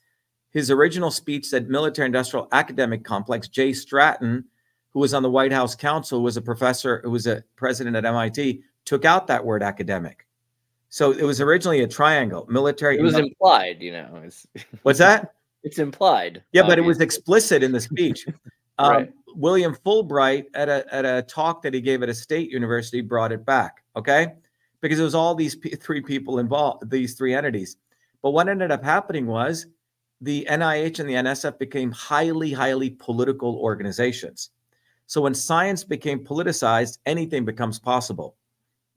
His original speech said military industrial academic complex. Jay Stratton who was on the White House Council, was a professor, who was a president at MIT, took out that word academic. So it was originally a triangle, military. It was implied, you know. What's that? It's implied. Yeah, obviously. but it was explicit in the speech. *laughs* um, right. William Fulbright at a at a talk that he gave at a state university brought it back. Okay, because it was all these three people involved, these three entities. But what ended up happening was the NIH and the NSF became highly, highly political organizations. So when science became politicized, anything becomes possible.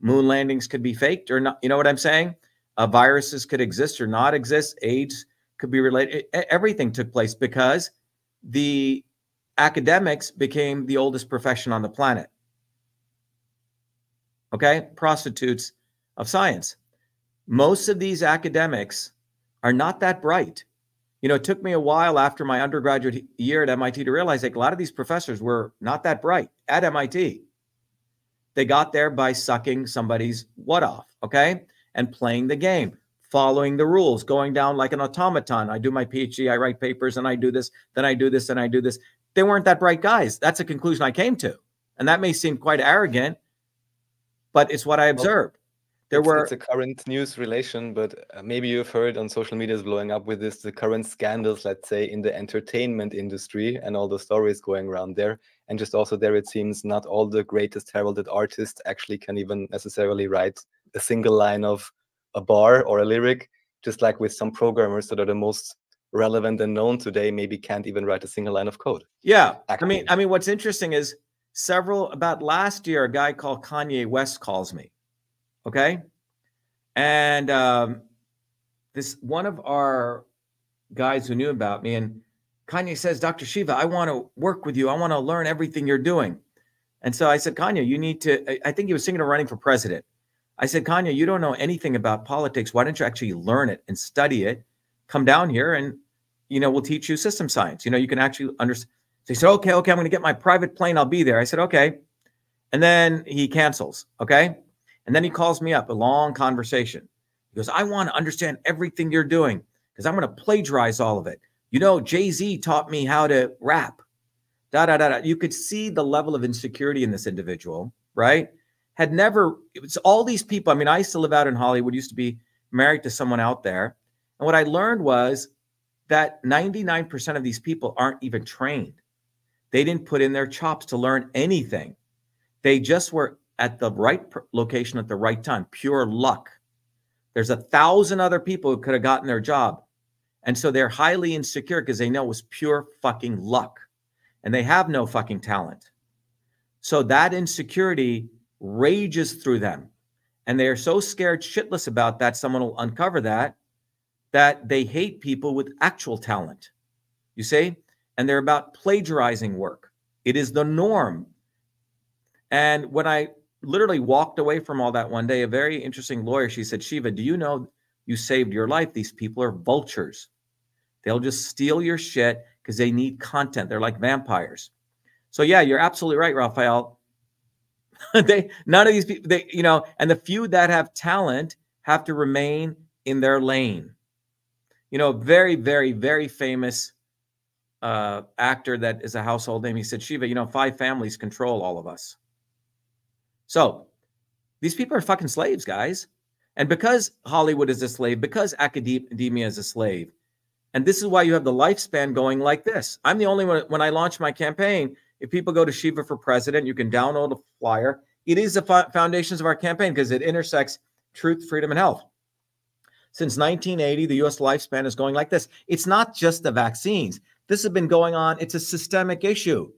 Moon landings could be faked or not. You know what I'm saying? Uh, viruses could exist or not exist. AIDS could be related. Everything took place because the academics became the oldest profession on the planet. Okay, prostitutes of science. Most of these academics are not that bright. You know, it took me a while after my undergraduate year at MIT to realize like a lot of these professors were not that bright at MIT. They got there by sucking somebody's what off, okay? And playing the game, following the rules, going down like an automaton. I do my PhD, I write papers, and I do this, then I do this, and I do this. They weren't that bright guys. That's a conclusion I came to. And that may seem quite arrogant, but it's what I observed. There it's, were it's a current news relation, but uh, maybe you've heard on social media is blowing up with this the current scandals, let's say, in the entertainment industry and all the stories going around there. And just also there, it seems not all the greatest heralded artists actually can even necessarily write a single line of a bar or a lyric. Just like with some programmers that are the most relevant and known today, maybe can't even write a single line of code. Yeah, I mean, I mean, what's interesting is several about last year, a guy called Kanye West calls me Okay. And um, this one of our guys who knew about me, and Kanye says, Dr. Shiva, I want to work with you. I want to learn everything you're doing. And so I said, Kanye, you need to. I think he was thinking of running for president. I said, Kanye, you don't know anything about politics. Why don't you actually learn it and study it? Come down here and, you know, we'll teach you system science. You know, you can actually understand. So he said, okay, okay, I'm going to get my private plane. I'll be there. I said, okay. And then he cancels. Okay. And then he calls me up, a long conversation. He goes, I want to understand everything you're doing because I'm going to plagiarize all of it. You know, Jay Z taught me how to rap. Da, da, da, da. You could see the level of insecurity in this individual, right? Had never, it was all these people. I mean, I used to live out in Hollywood, used to be married to someone out there. And what I learned was that 99% of these people aren't even trained. They didn't put in their chops to learn anything. They just were at the right location at the right time, pure luck. There's a thousand other people who could have gotten their job. And so they're highly insecure because they know it was pure fucking luck and they have no fucking talent. So that insecurity rages through them. And they are so scared shitless about that, someone will uncover that, that they hate people with actual talent. You see? And they're about plagiarizing work. It is the norm. And when I literally walked away from all that one day. A very interesting lawyer, she said, Shiva, do you know you saved your life? These people are vultures. They'll just steal your shit because they need content. They're like vampires. So yeah, you're absolutely right, Raphael. *laughs* they none of these people, they, you know, and the few that have talent have to remain in their lane. You know, very, very, very famous uh, actor that is a household name. He said, Shiva, you know, five families control all of us. So these people are fucking slaves, guys. And because Hollywood is a slave, because academia is a slave, and this is why you have the lifespan going like this. I'm the only one, when I launch my campaign, if people go to Shiva for President, you can download a flyer. It is the foundations of our campaign because it intersects truth, freedom, and health. Since 1980, the US lifespan is going like this. It's not just the vaccines. This has been going on, it's a systemic issue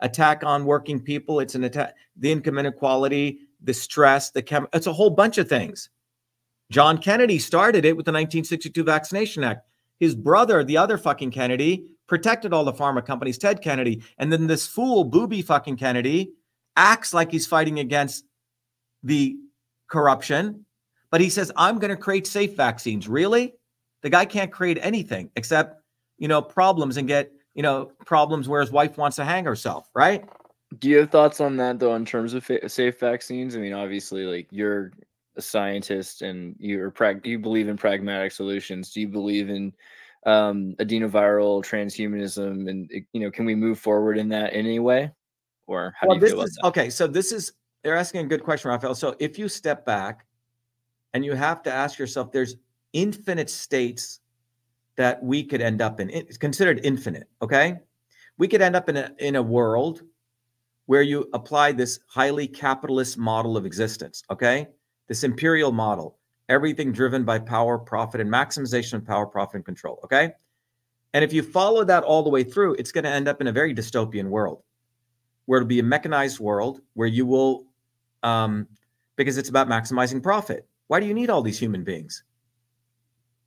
attack on working people. It's an attack, the income inequality, the stress, the chem. It's a whole bunch of things. John Kennedy started it with the 1962 Vaccination Act. His brother, the other fucking Kennedy, protected all the pharma companies, Ted Kennedy. And then this fool, booby fucking Kennedy, acts like he's fighting against the corruption, but he says, I'm going to create safe vaccines. Really? The guy can't create anything except, you know, problems and get you know, problems where his wife wants to hang herself, right? Do you have thoughts on that though, in terms of safe vaccines? I mean, obviously, like you're a scientist and you're prag- you believe in pragmatic solutions. Do you believe in um, adenoviral transhumanism? And you know, can we move forward in that in any way, or how well, do you feel is? Okay, so this is they're asking a good question, Raphael. So if you step back and you have to ask yourself, there's infinite states that we could end up in. It's considered infinite, okay? We could end up in a, in a world where you apply this highly capitalist model of existence, okay? This imperial model, everything driven by power, profit, and maximization of power, profit, and control, okay? And if you follow that all the way through, it's going to end up in a very dystopian world. where it'll be a mechanized world where you will, um, because it's about maximizing profit. Why do you need all these human beings?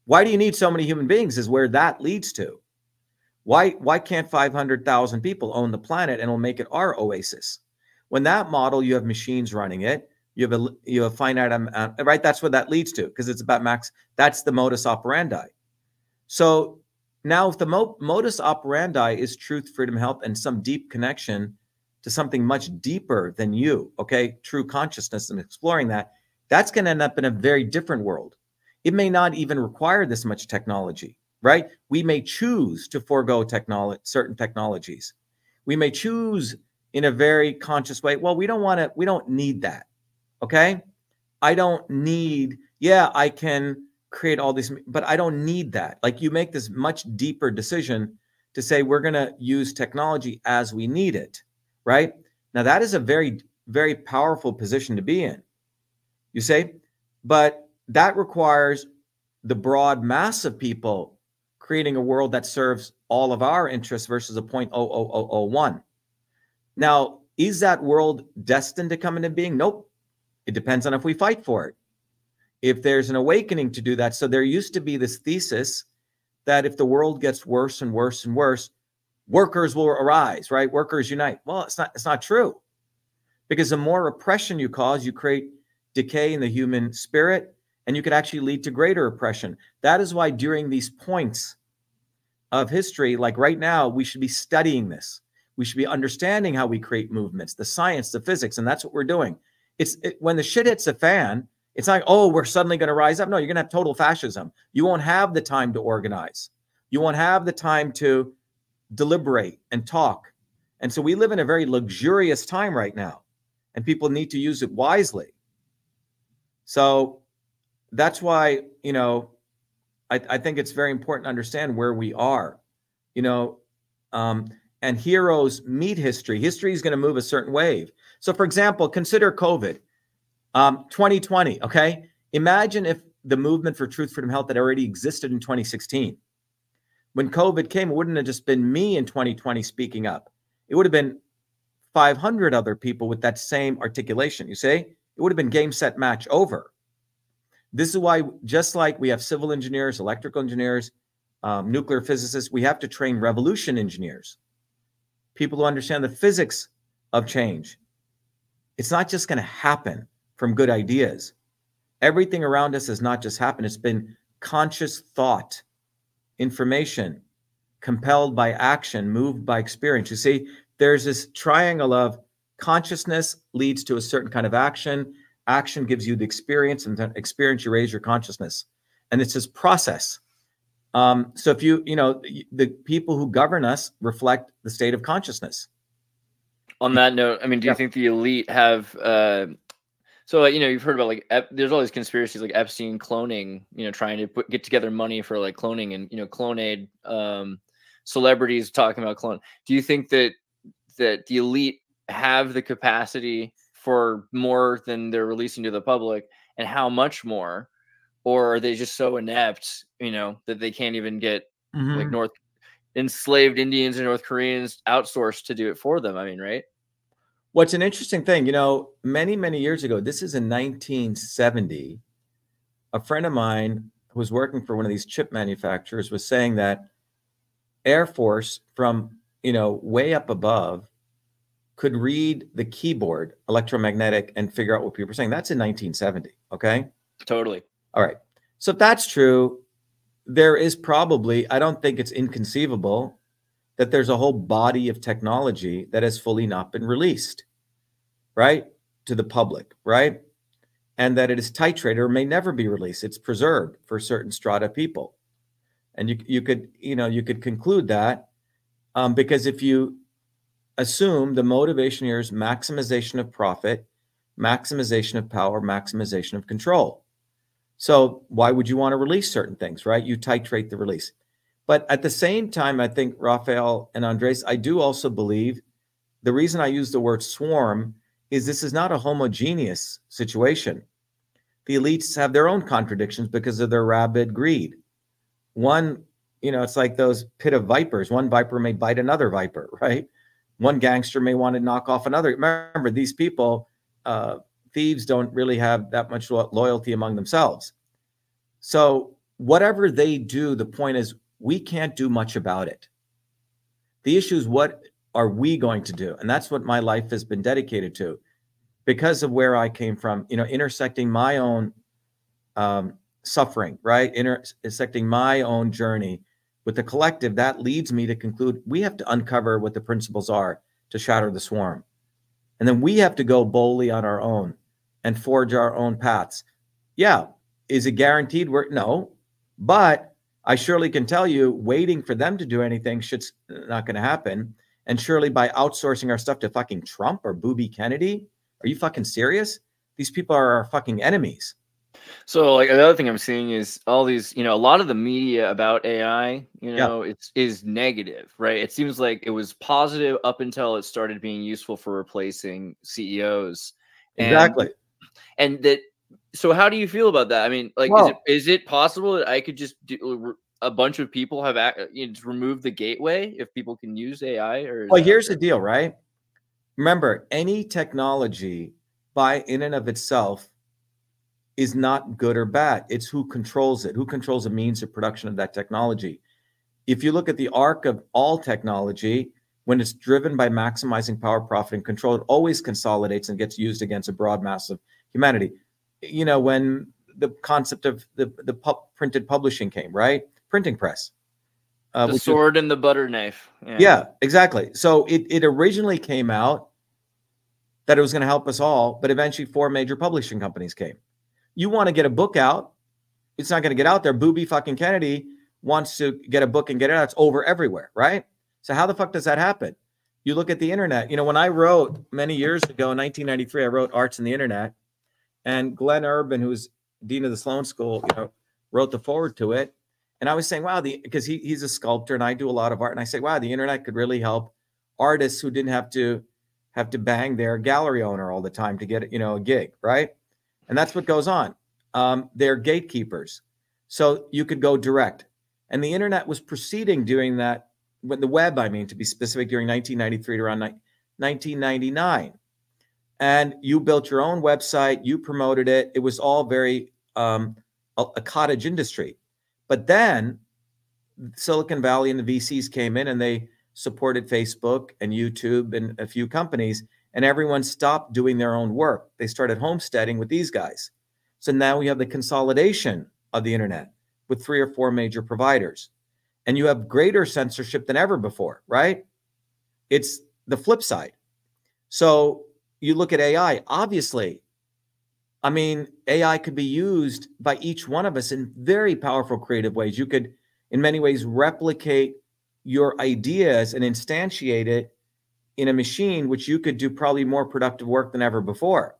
Why do you need so many human beings? Is where that leads to. Why why can't 500,000 people own the planet and will make it our oasis? When that model, you have machines running it, you have a you have a finite amount, uh, right? That's what that leads to because it's about max. That's the modus operandi. So now, if the mo- modus operandi is truth, freedom, health, and some deep connection to something much deeper than you, okay, true consciousness and exploring that, that's going to end up in a very different world. It may not even require this much technology, right? We may choose to forego technology, certain technologies. We may choose in a very conscious way. Well, we don't want to. We don't need that. Okay, I don't need. Yeah, I can create all these, but I don't need that. Like you make this much deeper decision to say we're going to use technology as we need it, right? Now that is a very, very powerful position to be in. You say, but that requires the broad mass of people creating a world that serves all of our interests versus a 0.00001. Now, is that world destined to come into being? Nope. It depends on if we fight for it if there's an awakening to do that. So there used to be this thesis that if the world gets worse and worse and worse, workers will arise, right? Workers unite. Well, it's not it's not true. Because the more oppression you cause, you create decay in the human spirit and you could actually lead to greater oppression. That is why during these points of history, like right now, we should be studying this. We should be understanding how we create movements, the science, the physics, and that's what we're doing. It's it, when the shit hits the fan, it's like, oh, we're suddenly going to rise up. No, you're going to have total fascism. You won't have the time to organize. You won't have the time to deliberate and talk. And so we live in a very luxurious time right now, and people need to use it wisely. So that's why, you know, I, I think it's very important to understand where we are, you know, um, and heroes meet history. History is going to move a certain wave. So, for example, consider COVID. Um, 2020, okay? Imagine if the movement for truth, freedom, health that already existed in 2016. When COVID came, it wouldn't have just been me in 2020 speaking up. It would have been 500 other people with that same articulation. You see, it would have been game, set, match over. This is why, just like we have civil engineers, electrical engineers, um, nuclear physicists, we have to train revolution engineers, people who understand the physics of change. It's not just going to happen from good ideas. Everything around us has not just happened, it's been conscious thought, information, compelled by action, moved by experience. You see, there's this triangle of consciousness leads to a certain kind of action, action gives you the experience, and then experience you raise your consciousness. And it's this process. Um, so if you, you know, the people who govern us reflect the state of consciousness. On that note, I mean, do you think the elite have uh, so you know you've heard about like Ep- there's all these conspiracies like Epstein cloning, you know, trying to put, get together money for like cloning and you know clonade um, celebrities talking about clone. Do you think that that the elite have the capacity for more than they're releasing to the public, and how much more, or are they just so inept, you know, that they can't even get mm-hmm. like North enslaved Indians and North Koreans outsourced to do it for them? I mean, right? What's an interesting thing, you know, many, many years ago, this is in 1970, a friend of mine who was working for one of these chip manufacturers was saying that Air Force from, you know, way up above could read the keyboard electromagnetic and figure out what people were saying. That's in 1970. Okay. Totally. All right. So if that's true, there is probably, I don't think it's inconceivable that there's a whole body of technology that has fully not been released, right, to the public, right? And that it is titrated or may never be released. It's preserved for certain strata people. And you, you could, you know, you could conclude that um, because if you assume the motivation here is maximization of profit, maximization of power, maximization of control. So why would you want to release certain things, right? You titrate the release. But at the same time, I think Raphael and Andres, I do also believe the reason I use the word swarm is this is not a homogeneous situation. The elites have their own contradictions because of their rabid greed. One, you know, it's like those pit of vipers. One viper may bite another viper, *laughs* right? one gangster may want to knock off another. Remember, these people, uh, thieves, don't really have that much lo- loyalty among themselves. So, whatever they do, the point is we can't do much about it. The issue is what are we going to do? And that's what my life has been dedicated to because of where I came from, you know, intersecting my own um, suffering, right? Intersecting my own journey with the collective, that leads me to conclude we have to uncover what the principles are to shatter the swarm. And then we have to go boldly on our own and forge our own paths. Yeah. Is it guaranteed? We're no, but I surely can tell you waiting for them to do anything shit's not going to happen. And surely by outsourcing our stuff to fucking Trump or Booby Kennedy, are you fucking serious? These people are our fucking enemies. So like another thing I'm seeing is all these, you know, a lot of the media about AI, you know, yeah. it's is negative, right? It seems like it was positive up until it started being useful for replacing CEOs. And, exactly. And that so how do you feel about that? I mean, like well, is it is it possible that I could just do a bunch of people have uh, you know, removed the gateway if people can use AI or Well, here's the deal, right? Remember, any technology by in and of itself is not good or bad. It's who controls it, who controls the means of production of that technology. If you look at the arc of all technology, when it's driven by maximizing power, profit, and control, it always consolidates and gets used against a broad mass of humanity. You know, when the concept of the, the pu- printed publishing came, right? Printing press. Uh, the sword was, and the butter knife. Yeah. yeah, exactly. So it, it originally came out that it was going to help us all, but eventually four major publishing companies came. You want to get a book out, it's not going to get out there. Booby fucking Kennedy wants to get a book and get it out. It's over everywhere, right? So how the fuck does that happen? You look at the internet. You know, when I wrote many years ago in 1993, I wrote Arts and the Internet, and Glen Urban, who's dean of the Sloan School, you know, wrote the forward to it. And I was saying, wow, the because he, he's a sculptor and I do a lot of art, and I say, wow, the internet could really help artists who didn't have to have to bang their gallery owner all the time to get you know a gig, right? And that's what goes on. Um, they're gatekeepers. So you could go direct. And the internet was proceeding doing that, when the web, I mean, to be specific, during 1993 to around 1999. And you built your own website, you promoted it. It was all very um, a, a cottage industry. But then Silicon Valley and the VCs came in and they supported Facebook and YouTube and a few companies and everyone stopped doing their own work. They started homesteading with these guys. So now we have the consolidation of the internet with three or four major providers. And you have greater censorship than ever before, right? It's the flip side. So you look at AI, obviously, I mean, AI could be used by each one of us in very powerful, creative ways. You could, in many ways, replicate your ideas and instantiate it in a machine, which you could do probably more productive work than ever before.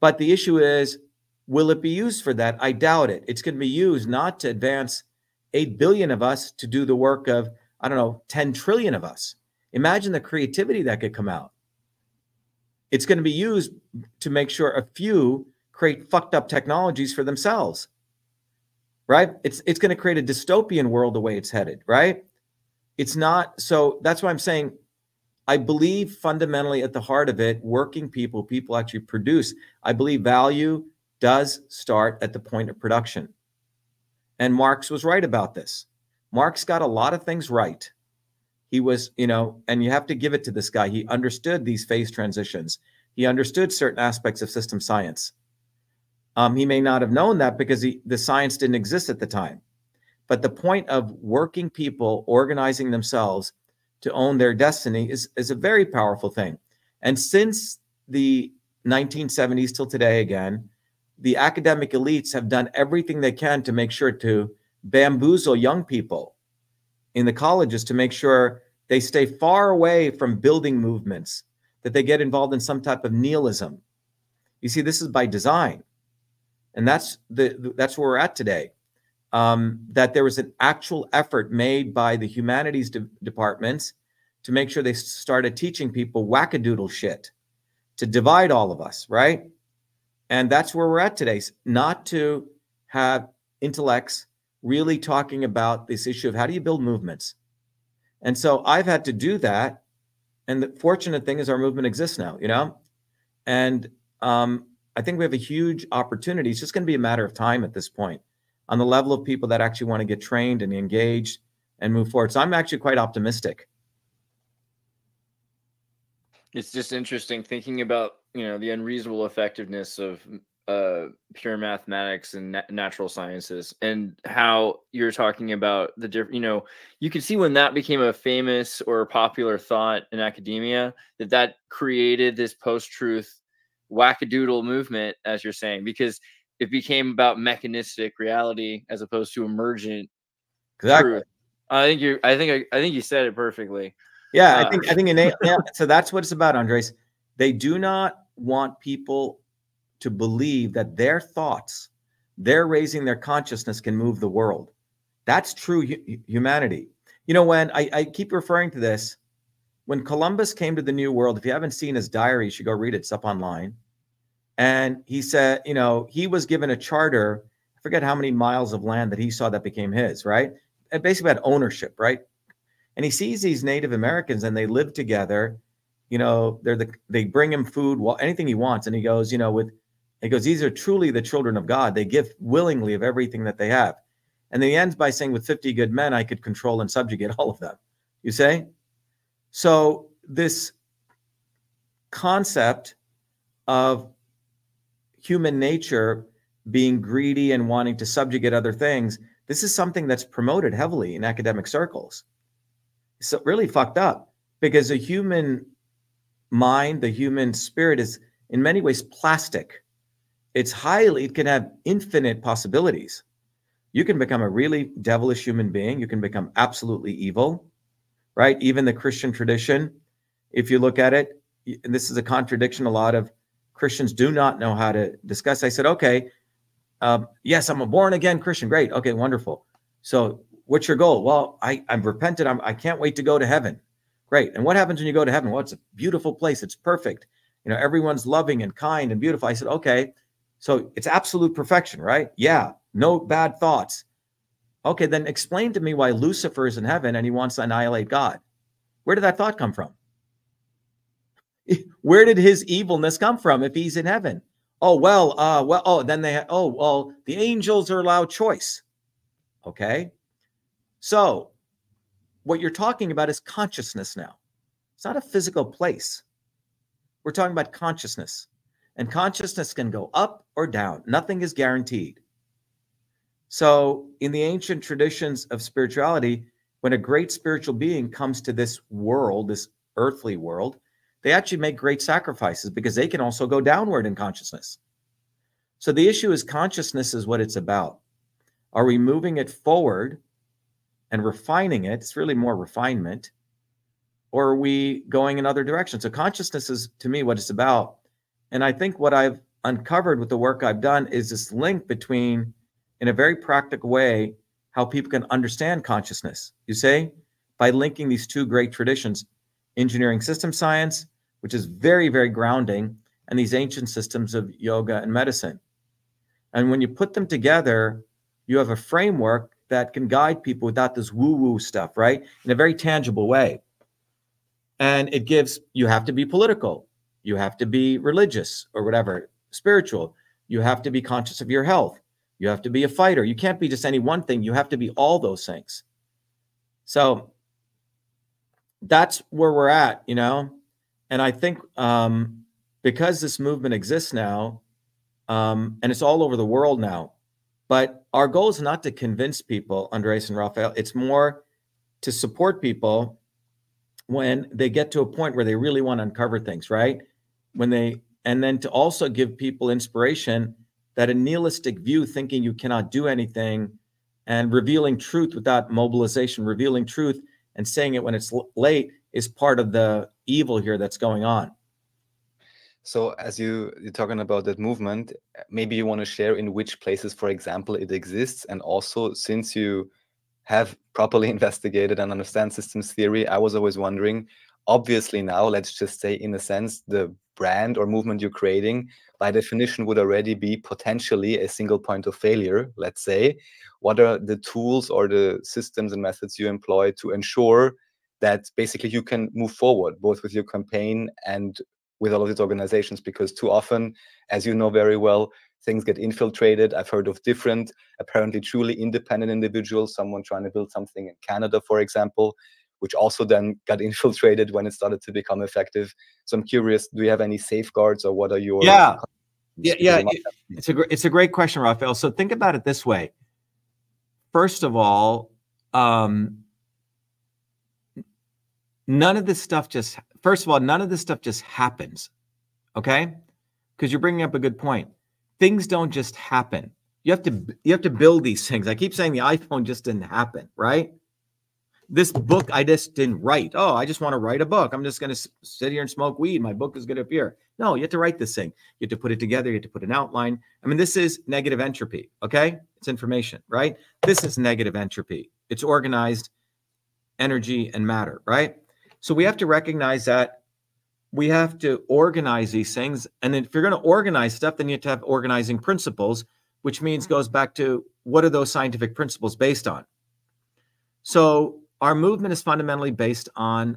But the issue is, will it be used for that? I doubt it. It's going to be used not to advance 8 billion of us to do the work of, I don't know, 10 trillion of us. Imagine the creativity that could come out. It's going to be used to make sure a few create fucked up technologies for themselves. Right? It's it's going to create a dystopian world the way it's headed, right? It's not so that's why I'm saying I believe fundamentally at the heart of it, working people, people actually produce. I believe value does start at the point of production. And Marx was right about this. Marx got a lot of things right. He was, you know, and you have to give it to this guy. He understood these phase transitions. He understood certain aspects of system science. Um, he may not have known that because he, the science didn't exist at the time. But the point of working people organizing themselves to own their destiny is, is a very powerful thing. And since the 1970s till today, again, the academic elites have done everything they can to make sure to bamboozle young people in the colleges to make sure they stay far away from building movements, that they get involved in some type of nihilism. You see, this is by design. And that's the that's where we're at today um, that there was an actual effort made by the humanities de- departments to make sure they started teaching people wackadoodle shit to divide all of us, right? And that's where we're at today. Not to have intellects really talking about this issue of how do you build movements. And so I've had to do that and the fortunate thing is our movement exists now, you know? And um, I think we have a huge opportunity. It's just going to be a matter of time at this point on the level of people that actually want to get trained and engaged and move forward. So I'm actually quite optimistic. It's just interesting thinking about you know the unreasonable effectiveness of uh, pure mathematics and na- natural sciences and how you're talking about the different you know you can see when that became a famous or popular thought in academia that that created this post-truth wackadoodle movement as you're saying because it became about mechanistic reality as opposed to emergent exactly. truth. I think you i think I, I think you said it perfectly. Yeah uh, i think i think innate, yeah, so that's what it's about andres. They do not want people to believe that their thoughts, their raising their consciousness can move the world. That's true hu- humanity. You know, when I, I keep referring to this, when Columbus came to the New World, if you haven't seen his diary, you should go read it. It's up online. And he said, you know, he was given a charter. I forget how many miles of land that he saw that became his, right? And basically had ownership, right? And he sees these Native Americans and they live together. You know, they're the they bring him food, well, anything he wants. And he goes, you know, with he goes, These are truly the children of God. They give willingly of everything that they have. And then he ends by saying, With 50 good men, I could control and subjugate all of them. You say? So, this concept of human nature being greedy and wanting to subjugate other things, this is something that's promoted heavily in academic circles. So, really fucked up because the human mind, the human spirit is in many ways plastic it's highly it can have infinite possibilities. You can become a really devilish human being. You can become absolutely evil right? Even the christian tradition if you look at it and this is a contradiction a lot of christians do not know how to discuss. I said okay um, yes i'm a born again christian. Great. Okay wonderful. So what's your goal? Well I, i'm repentant I'm, i can't wait to go to heaven. Great. And what happens when you go to heaven? Well it's a beautiful place. It's perfect. You know everyone's loving and kind and beautiful. I said okay so it's absolute perfection, right? Yeah, no bad thoughts. Okay, then explain to me why Lucifer is in heaven and he wants to annihilate God. Where did that thought come from? *laughs* Where did his evilness come from if he's in heaven? Oh, well, uh, well, oh, then they, oh, well, the angels are allowed choice. Okay. So what you're talking about is consciousness now. It's not a physical place. We're talking about consciousness. And consciousness can go up or down, nothing is guaranteed. So, in the ancient traditions of spirituality, when a great spiritual being comes to this world, this earthly world, they actually make great sacrifices because they can also go downward in consciousness. So, the issue is consciousness is what it's about. Are we moving it forward and refining it? It's really more refinement. Or are we going in other directions? So, consciousness is to me what it's about and I think what I've uncovered with the work I've done is this link between, in a very practical way, how people can understand consciousness. You say, by linking these two great traditions engineering system science, which is very, very grounding, and these ancient systems of yoga and medicine. And when you put them together, you have a framework that can guide people without this woo woo stuff, right? In a very tangible way. And it gives, you have to be political you have to be religious or whatever, spiritual. You have to be conscious of your health. You have to be a fighter. You can't be just any one thing. You have to be all those things. So that's where we're at, you know? And I think um, because this movement exists now, um, and it's all over the world now, but our goal is not to convince people, Andres and Raphael. It's more to support people when they get to a point where they really want to uncover things, right? When they and then to also give people inspiration that a nihilistic view thinking you cannot do anything and revealing truth without mobilization revealing truth and saying it when it's late is part of the evil here that's going on. So as you you're talking about that movement maybe you want to share in which places for example it exists. And also since you have properly *laughs* investigated and understand systems theory i was always wondering obviously now let's just say in a sense the brand or movement you're creating by definition would already be potentially a single point of failure let's say. What are the tools or the systems and methods you employ to ensure that basically you can move forward both with your campaign and with all of these organizations? Because too often as you know very well things get infiltrated. I've heard of different apparently truly independent individuals someone trying to build something in canada for example which also then got *laughs* infiltrated when it started to become effective. So i'm curious do you have any safeguards or what are your yeah. yeah yeah it's a it's a great question raphael. So think about it this way. First of all um none of this stuff just first of all none of this stuff just happens okay? Because you're bringing up a good point. Things don't just happen. You have to you have to build these things. I keep saying the iphone just didn't happen right this book i just didn't write. Oh i just want to write a book. I'm just going to sit here and smoke weed. My book is going to appear. No you have to write this thing. You have to put it together. You have to put an outline. I mean this is negative entropy okay? It's information right? This is negative entropy. It's organized energy and matter right? So we have to recognize that we have to organize these things. And if you're going to organize stuff, then you have to have organizing principles, which means mm-hmm. goes back to what are those scientific principles based on? So our movement is fundamentally based on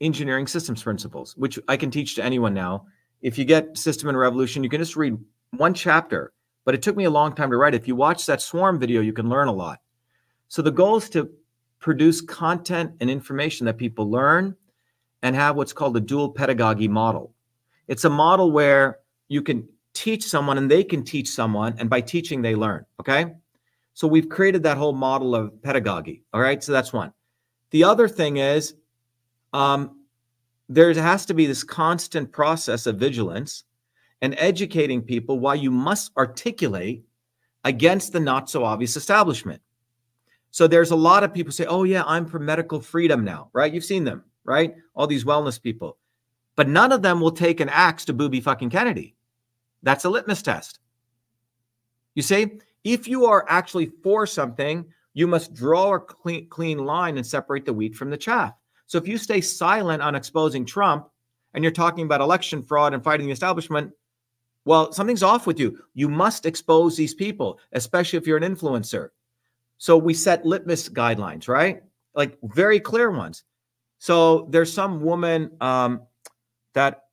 engineering systems principles, which I can teach to anyone now. If you get System and Revolution, you can just read one chapter, but it took me a long time to write. If you watch that swarm video, you can learn a lot. So the goal is to produce content and information that people learn and have what's called a dual pedagogy model. It's a model where you can teach someone and they can teach someone, and by teaching, they learn. Okay. So we've created that whole model of pedagogy. All right. So that's one. The other thing is um, there has to be this constant process of vigilance and educating people why you must articulate against the not so obvious establishment. So there's a lot of people say, "Oh yeah, I'm for medical freedom now." Right? You've seen them, right? All these wellness people. But none of them will take an axe to booby fucking Kennedy. That's a litmus test. You see, if you are actually for something, you must draw a clean, clean line and separate the wheat from the chaff. So if you stay silent on exposing Trump and you're talking about election fraud and fighting the establishment, well, something's off with you. You must expose these people, especially if you're an influencer. So we set litmus guidelines, right? Like very clear ones. So there's some woman um, that,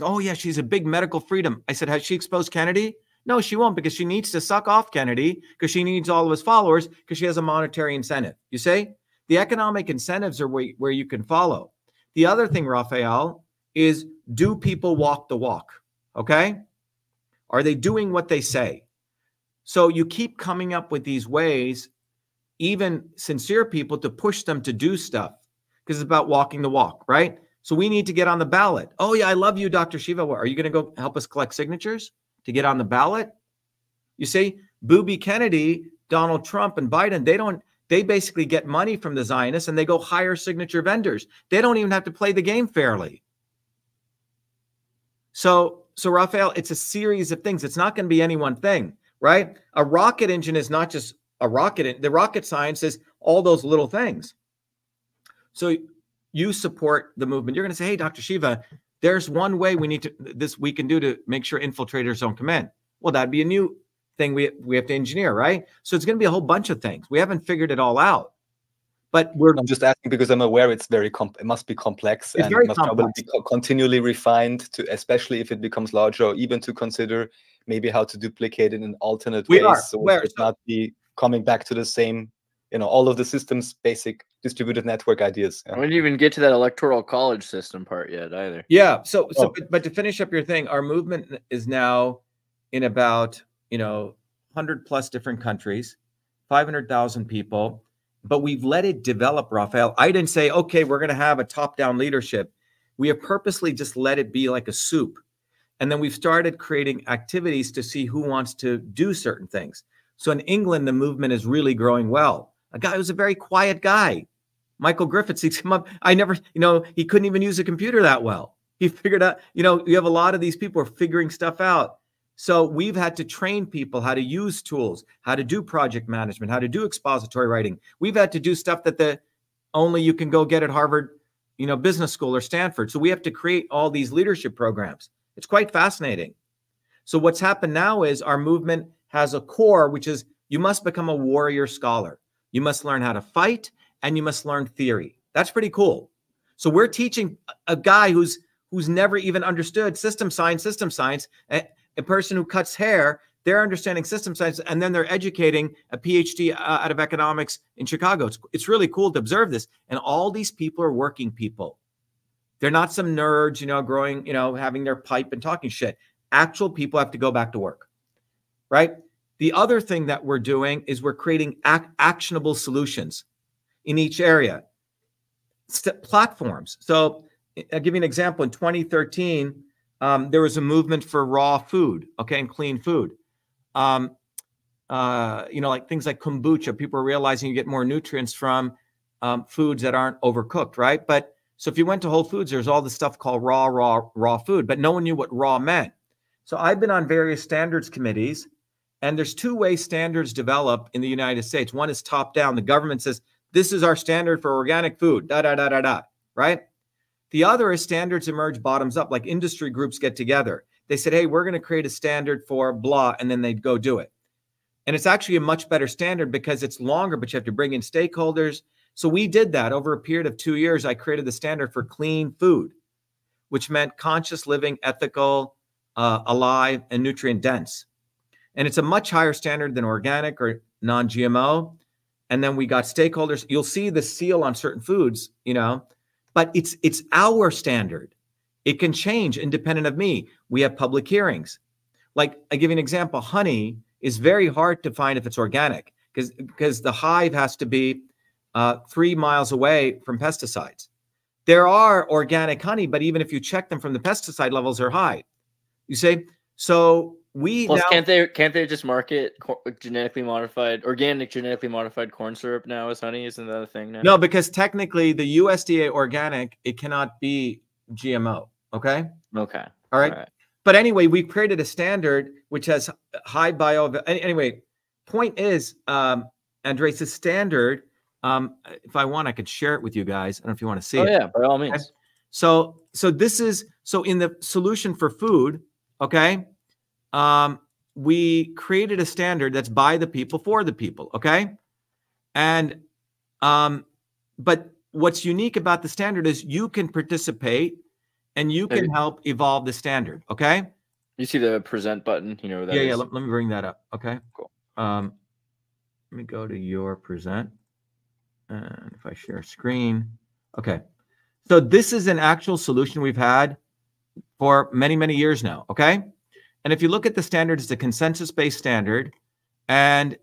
oh yeah, she's a big medical freedom. I said, has she exposed Kennedy? No, she won't because she needs to suck off Kennedy because she needs all of his followers because she has a monetary incentive. You see, the economic incentives are where, where you can follow. The other thing, Raphael, is do people walk the walk? Okay. Are they doing what they say? So you keep coming up with these ways even sincere people to push them to do stuff because it's about walking the walk, right? So we need to get on the ballot. Oh, yeah, I love you, Dr. Shiva. Are you going to go help us collect signatures to get on the ballot? You see, Booby Kennedy, Donald Trump, and Biden, they don't, they basically get money from the Zionists and they go hire signature vendors. They don't even have to play the game fairly. So, so Raphael, it's a series of things. It's not going to be any one thing, right? A rocket engine is not just a rocket. The rocket science is all those little things. So you support the movement. You're going to say, "Hey, Dr. Shiva, there's one way we need to this we can do to make sure infiltrators don't come in." Well, that'd be a new thing we we have to engineer, right? So it's going to be a whole bunch of things. We haven't figured it all out. But we're I'm just asking because I'm aware it's very comp it must be complex and must complex. probably be co- continually refined to especially if it becomes larger or even to consider maybe how to duplicate it in alternate We ways are. so Where- it's not be coming back to the same you know all of the systems basic distributed network ideas I didn't even get to that electoral college system part yet either. Yeah. So, so Oh. but, but to finish up your thing, our movement is now in about you know hundred plus different countries, five hundred thousand people, but we've let it develop. Raphael, I didn't say okay, we're going to have a top-down leadership. We have purposely just let it be like a soup, and then we've started creating activities to see who wants to do certain things. So in England, the movement is really growing well. A guy who's a very quiet guy, Michael Griffiths, he's come up. I never, you know, he couldn't even use a computer that well. He figured out, you know, you have a lot of these people are figuring stuff out. So we've had to train people how to use tools, how to do project management, how to do expository writing. We've had to do stuff that the only you can go get at Harvard, you know, business school or Stanford. So we have to create all these leadership programs. It's quite fascinating. So what's happened now is our movement has a core, which is you must become a warrior scholar. You must learn how to fight and you must learn theory. That's pretty cool. So we're teaching a guy who's who's never even understood system science, system science, a, a person who cuts hair, they're understanding system science, and then they're educating a PhD uh, out of economics in Chicago. It's, it's really cool to observe this. And all these people are working people. They're not some nerds, you know, growing, you know, having their pipe and talking shit. Actual people have to go back to work, right? The other thing that we're doing is we're creating ac- actionable solutions in each area, St- platforms. So I'll give you an example. In 2013, um, there was a movement for raw food, okay, and clean food. Um, uh, you know, like things like kombucha. People are realizing you get more nutrients from um, foods that aren't overcooked, right? But so if you went to Whole Foods, there's all this stuff called raw, raw, raw food, but no one knew what raw meant. So I've been on various standards committees, and there's two ways standards develop in the United States. One is top down. The government says this is our standard for organic food, da da da da da, right? The other is standards emerge bottoms up, like industry groups get together. They said, hey, we're going to create a standard for blah, and then they'd go do it. And it's actually a much better standard because it's longer, but you have to bring in stakeholders. So we did that over a period of two years. I created the standard for clean food, which meant conscious living, ethical, uh, alive, and nutrient dense. And it's a much higher standard than organic or non GMO. And then we got stakeholders. You'll see the seal on certain foods, you know, but it's it's our standard. It can change independent of me. We have public hearings. Like I give you an example, honey is very hard to find if it's organic because because the hive has to be uh, three miles away from pesticides. There are organic honey, but even if you check them from the pesticide levels are high. You say so. We Plus, now, can't they can't they just market genetically modified, organic, genetically modified corn syrup now as honey? Isn't that a thing now? No, because technically the USDA organic, it cannot be GMO. Okay. Okay. All right. All right. But anyway, we've created a standard which has high bio. Anyway, point is, um, Andres, the standard. Um, if I want, I could share it with you guys. I don't know if you want to see Oh it. yeah, by all Okay? means. So, so this is so in the solution for food. Okay. Um, we created a standard that's by the people for the people. Okay. And, um, but what's unique about the standard is you can participate and you can help evolve the standard. Okay. You see the present button. You know that yeah, yeah. Let, let me bring that up. Okay. Cool. Um, let me go to your present. And if I share screen, okay. So this is an actual solution we've had for many, many years now. Okay. And if you look at the standard, it's a consensus based standard. And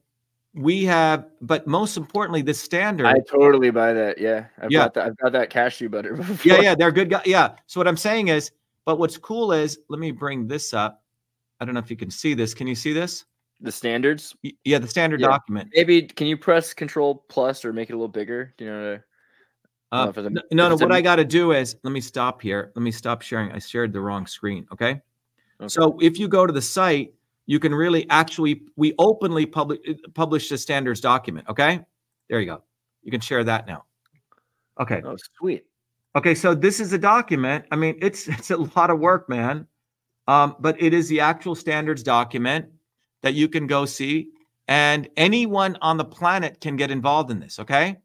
we have, but most importantly, this standard. I totally buy that. Yeah, I've Yeah. got that. I've got that cashew butter *laughs* before. yeah, yeah, they're good guys. Yeah. So what I'm saying is, but what's cool is, let me bring this up. I don't know if you can see this. Can you see this? The standards. Yeah, the standard Yeah. document. Maybe can you press Control Plus or make it a little bigger? Do you know? What I, I don't know Uh, no, no, no. What I got to do is let me stop here. Let me stop sharing. I shared the wrong screen. Okay. So if you go to the site, you can really actually we openly publish publish the standards document. Okay. There you go. You can share that now. Okay. Oh, sweet. Okay. So this is a document. I mean, it's *laughs* it's a lot of work, man. Um, but it is the actual standards document that you can go see, and anyone on the planet can get involved in this. Okay.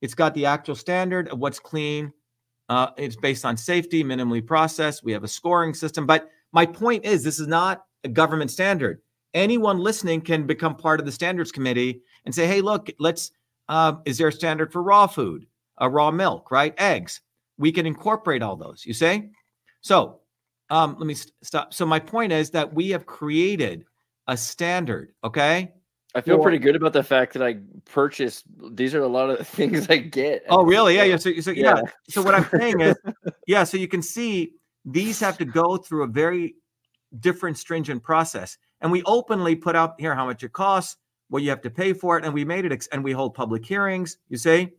It's got the actual standard of what's clean. Uh, it's based on safety, minimally processed. We have a scoring system. But my point is, this is not a government standard. Anyone listening can become part of the standards committee and say, hey, look, let's, uh, is there a standard for raw food, uh, raw milk, right? Eggs. We can incorporate all those, you say? So um, let me st- stop. So my point is that we have created a standard, okay? I feel pretty good about the fact that I purchased. These are a lot of the *laughs* things I get. Oh, really? Yeah, yeah. So, so yeah. Yeah. So what I'm saying is, *laughs* yeah. So you can see these have to go through a very different, stringent process, and we openly put out here how much it costs, what you have to pay for it, and we made it, ex- and we hold public hearings. You see?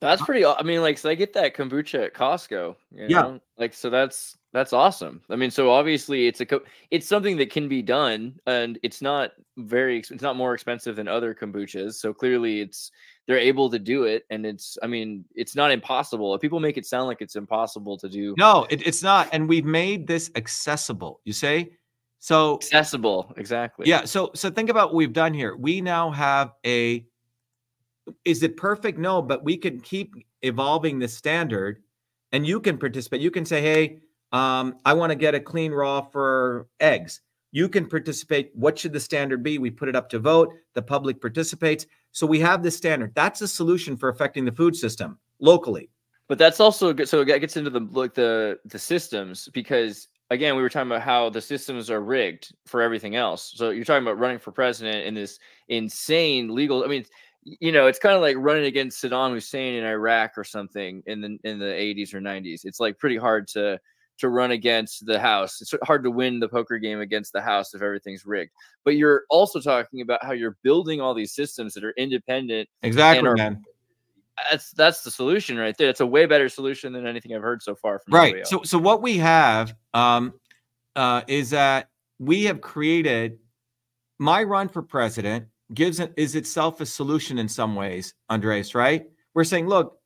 That's uh, pretty. I mean, like, so I get that kombucha at Costco. You Yeah. know? Like, so that's that's awesome. I mean, so obviously it's a co- it's something that can be done, and it's not very it's not more expensive than other kombuchas. So clearly, it's they're able to do it, and it's I mean, it's not impossible. People make it sound like it's impossible to do. No, it, it's not, and we've made this accessible. You say? So accessible, exactly. Yeah. So so think about what we've done here. We now have a is it perfect? No, but we can keep evolving the standard and you can participate. You can say, hey, um, I want to get a clean raw for eggs. You can participate. What should the standard be? We put it up to vote. The public participates. So we have this standard. That's a solution for affecting the food system locally. But that's also good. So it gets into the like the the systems because again we were talking about how the systems are rigged for everything else. So you're talking about running for president in this insane legal. I mean, you know, it's kind of like running against Saddam Hussein in Iraq or something in the in the 80s or 90s. It's like pretty hard to to run against the house. It's hard to win the poker game against the house if everything's rigged. But you're also talking about how you're building all these systems that are independent. Exactly, are, man. That's that's the solution right there. It's a way better solution than anything I've heard so far from right. So so what we have um, uh, is that we have created my run for president gives it is itself a solution in some ways, Andres. Right? We're saying, look,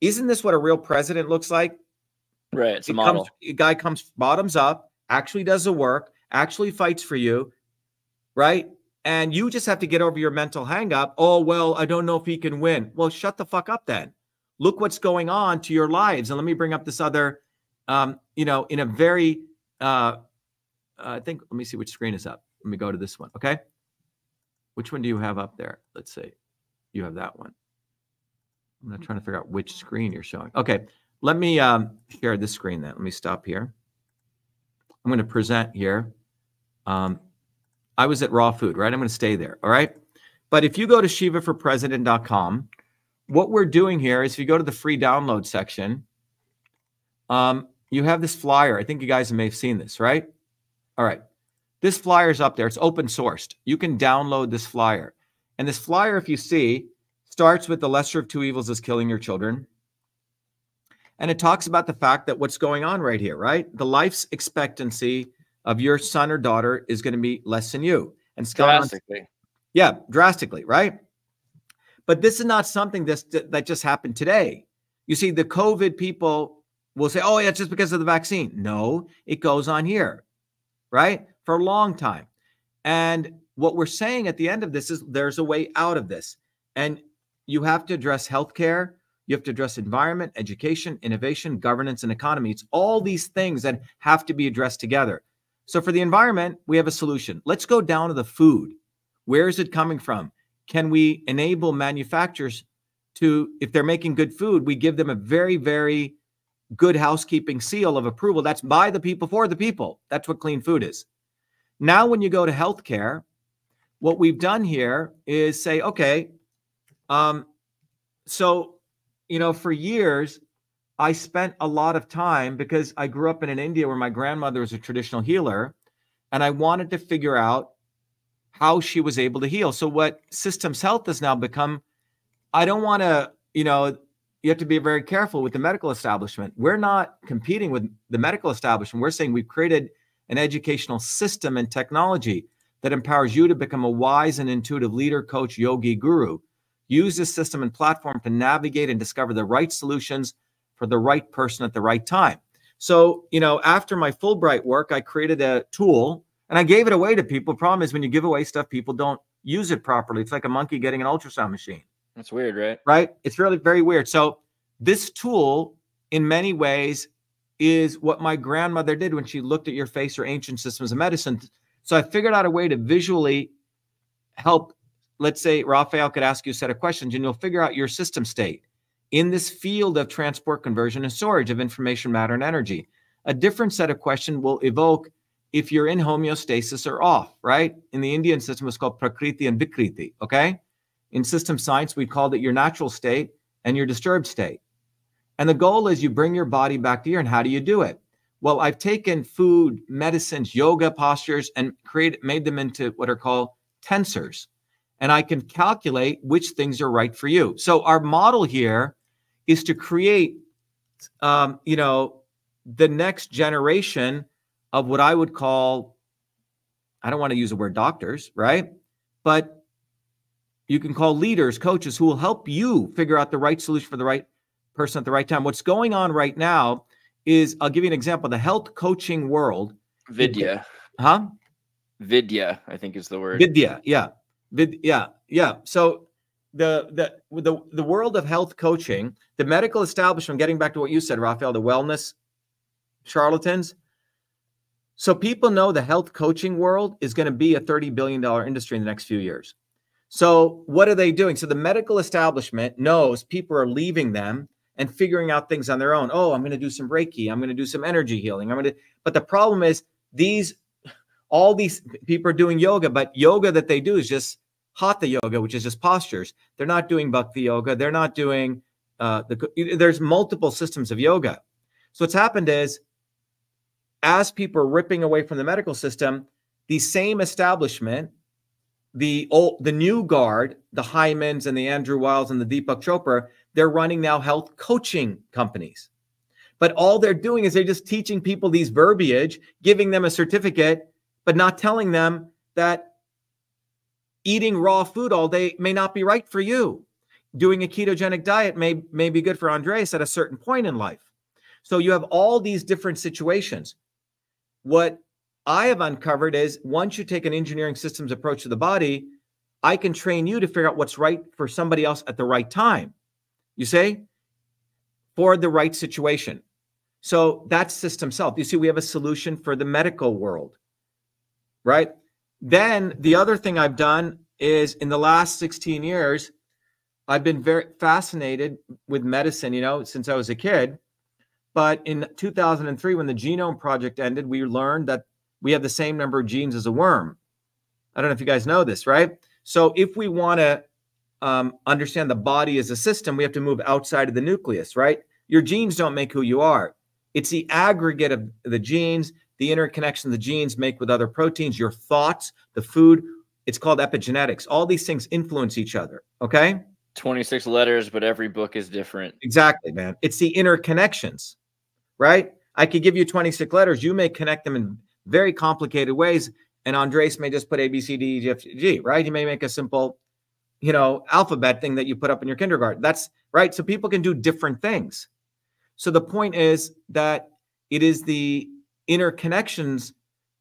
isn't this what a real president looks like? Right. It's a model. comes, a guy comes bottoms up, actually does the work, actually fights for you, right? And you just have to get over your mental hang up. Oh, well, I don't know if he can win. Well, shut the fuck up then. Look what's going on to your lives. And let me bring up this other, um, you know, in a very, uh, I think, let me see which screen is up. Let me go to this one. Okay. Which one do you have up there? Let's see. You have that one. I'm not trying to figure out which screen you're showing. Okay. Let me um, share the screen then. Let me stop here. I'm going to present here. Um, I was at Raw Food, right? I'm going to stay there. All right. But if you go to shivaforpresident.com, what we're doing here is if you go to the free download section, um, you have this flyer. I think you guys may have seen this, right? All right. This flyer is up there. It's open sourced. You can download this flyer. And this flyer, if you see, starts with the lesser of two evils is killing your children. And it talks about the fact that what's going on right here, right? The life's expectancy of your son or daughter is going to be less than you. And Scott, Drastically. yeah, drastically, right? But this is not something that's, that just happened today. You see, the COVID people will say, oh, yeah, it's just because of the vaccine. No, it goes on here, right? For a long time. And what we're saying at the end of this is there's a way out of this. And you have to address healthcare, you have to address environment, education, innovation, governance, and economy. It's all these things that have to be addressed together. So for the environment, we have a solution. Let's go down to the food. Where is it coming from? Can we enable manufacturers to, if they're making good food, we give them a very, very good housekeeping seal of approval. That's by the people for the people. That's what clean food is. Now, when you go to healthcare, what we've done here is say, okay, um, so you know, for years, I spent a lot of time because I grew up in an India where my grandmother was a traditional healer, and I wanted to figure out how she was able to heal. So, what systems health has now become, I don't want to, you know, you have to be very careful with the medical establishment. We're not competing with the medical establishment. We're saying we've created an educational system and technology that empowers you to become a wise and intuitive leader, coach, yogi, guru. Use this system and platform to navigate and discover the right solutions for the right person at the right time. So, you know, after my Fulbright work, I created a tool and I gave it away to people. Problem is, when you give away stuff, people don't use it properly. It's like a monkey getting an ultrasound machine. That's weird, right? Right? It's really very weird. So, this tool, in many ways, is what my grandmother did when she looked at your face or ancient systems of medicine. So, I figured out a way to visually help. Let's say Raphael could ask you a set of questions and you'll figure out your system state in this field of transport, conversion, and storage of information, matter, and energy. A different set of question will evoke if you're in homeostasis or off, right? In the Indian system, it's called prakriti and vikriti, okay? In system science, we called it your natural state and your disturbed state. And the goal is you bring your body back to here. And how do you do it? Well, I've taken food, medicines, yoga postures, and created made them into what are called tensors. And I can calculate which things are right for you. So our model here is to create, um, you know, the next generation of what I would call, I don't want to use the word doctors, right? But you can call leaders, coaches who will help you figure out the right solution for the right person at the right time. What's going on right now is I'll give you an example. The health coaching world, Vidya. huh? Vidya, I think is the word. Vidya, yeah. Vid, yeah, yeah. So the the the the world of health coaching, the medical establishment. Getting back to what you said, Raphael, the wellness charlatans. So people know the health coaching world is going to be a thirty billion dollar industry in the next few years. So what are they doing? So the medical establishment knows people are leaving them and figuring out things on their own. Oh, I'm going to do some Reiki. I'm going to do some energy healing. I'm going to. But the problem is these all these people are doing yoga, but yoga that they do is just hatha yoga, which is just postures. They're not doing bhakti yoga. They're not doing uh, the. There's multiple systems of yoga. So what's happened is, as people are ripping away from the medical system, the same establishment, the old, the new guard, the Hymans and the Andrew Weils and the Deepak Chopra, they're running now health coaching companies. But all they're doing is they're just teaching people these verbiage, giving them a certificate, but not telling them that eating raw food all day may not be right for you. Doing a ketogenic diet may, may be good for Andreas at a certain point in life. So you have all these different situations. What I have uncovered is once you take an engineering systems approach to the body, I can train you to figure out what's right for somebody else at the right time. You say? For the right situation. So that's system self. You see, we have a solution for the medical world, right? Then the other thing I've done is in the last 16 years, I've been very fascinated with medicine, you know, since I was a kid. But in 2003, when the Genome Project ended, we learned that we have the same number of genes as a worm. I don't know if you guys know this, right? So if we want to um, understand the body as a system, we have to move outside of the nucleus, right? Your genes don't make who you are. It's the aggregate of the genes the interconnection the genes make with other proteins, your thoughts, the food. It's called epigenetics. All these things influence each other. Okay. 26 letters, but every book is different. Exactly, man. It's the interconnections, right? I could give you 26 letters. You may connect them in very complicated ways. And Andres may just put A, B, C, D, E, G, F, G, right? He may make a simple, you know, alphabet thing that you put up in your kindergarten. That's right. So people can do different things. So the point is that it is the interconnections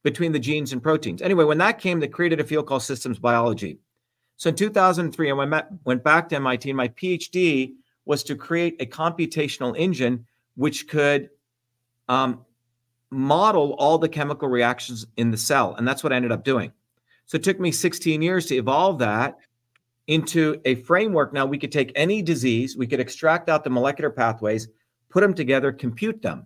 between the genes and proteins. Anyway, when that came, they created a field called systems biology. So in 2003, I went, went back to MIT, and my PhD was to create a computational engine which could um, model all the chemical reactions in the cell. And that's what I ended up doing. So it took me 16 years to evolve that into a framework. Now we could take any disease, we could extract out the molecular pathways, put them together, compute them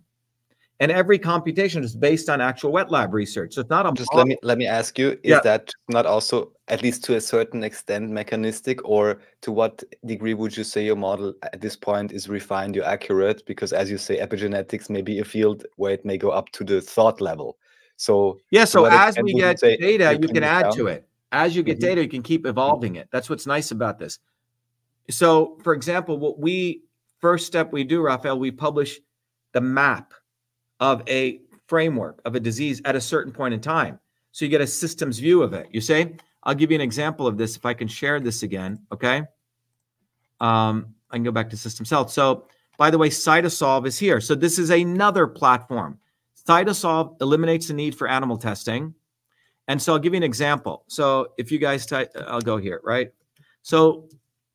and every computation is based on actual wet lab research. So it's not a just model. let me let me ask you: Is yeah. that not also, at least to a certain extent, mechanistic, or to what degree would you say your model at this point is refined, you're accurate? Because as you say, epigenetics may be a field where it may go up to the thought level. So yeah, so as we get you data, you can add down? to it. As you get mm -hmm. data, you can keep evolving it. That's what's nice about this. So, for example, what we first step we do, Raphael, we publish the map of a framework of a disease at a certain point in time. So you get a systems view of it. You say, I'll give you an example of this if I can share this again. Okay. Um, I can go back to systems health. So, by the way, Cytosolve is here. So, this is another platform. Cytosolve eliminates the need for animal testing. And so, I'll give you an example. So, if you guys I'll go here, right? So,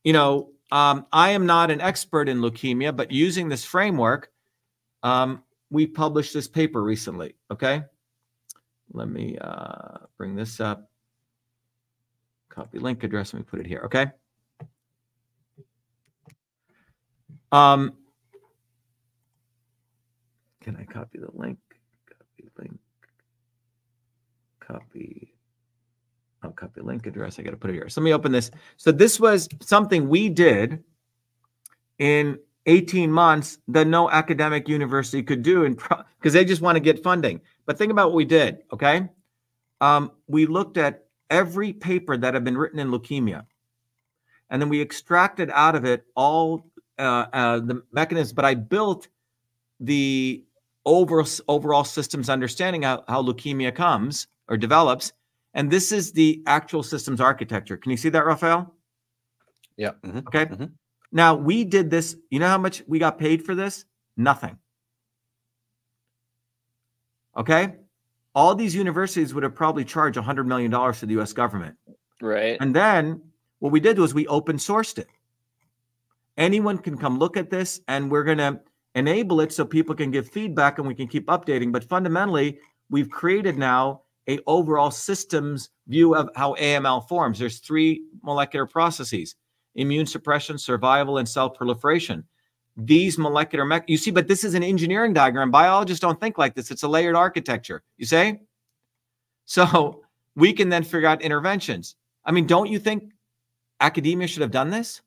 you know, um, I am not an expert in leukemia, but using this framework, um, we published this paper recently. Okay. Let me uh, bring this up. Copy link address. Let me put it here. Okay. Um, can I copy the link? Copy link. Copy. I'll copy link address. I got to put it here. So let me open this. So this was something we did in 18 months that no academic university could do and because they just want to get funding. But think about what we did okay? Um, we looked at every paper that had been written in leukemia. And then we extracted out of it all uh, uh, the mechanisms but i built the over, overall systems understanding how, how leukemia comes or develops. And this is the actual systems architecture. Can you see that raphael? Yeah. Mm -hmm. okay? Mm -hmm. Now, we did this. You know how much we got paid for this? Nothing. Okay. All these universities would have probably charged $100 million to the US government. Right. And then what we did was we open sourced it. Anyone can come look at this, and we're going to enable it so people can give feedback and we can keep updating. But fundamentally, we've created now a overall systems view of how AML forms. There's three molecular processes: immune suppression, survival, and cell proliferation. These molecular me- you see, but this is an engineering diagram. Biologists don't think like this. It's a layered architecture. You say? So *laughs* we can then figure out interventions. I mean, don't you think academia should have done this?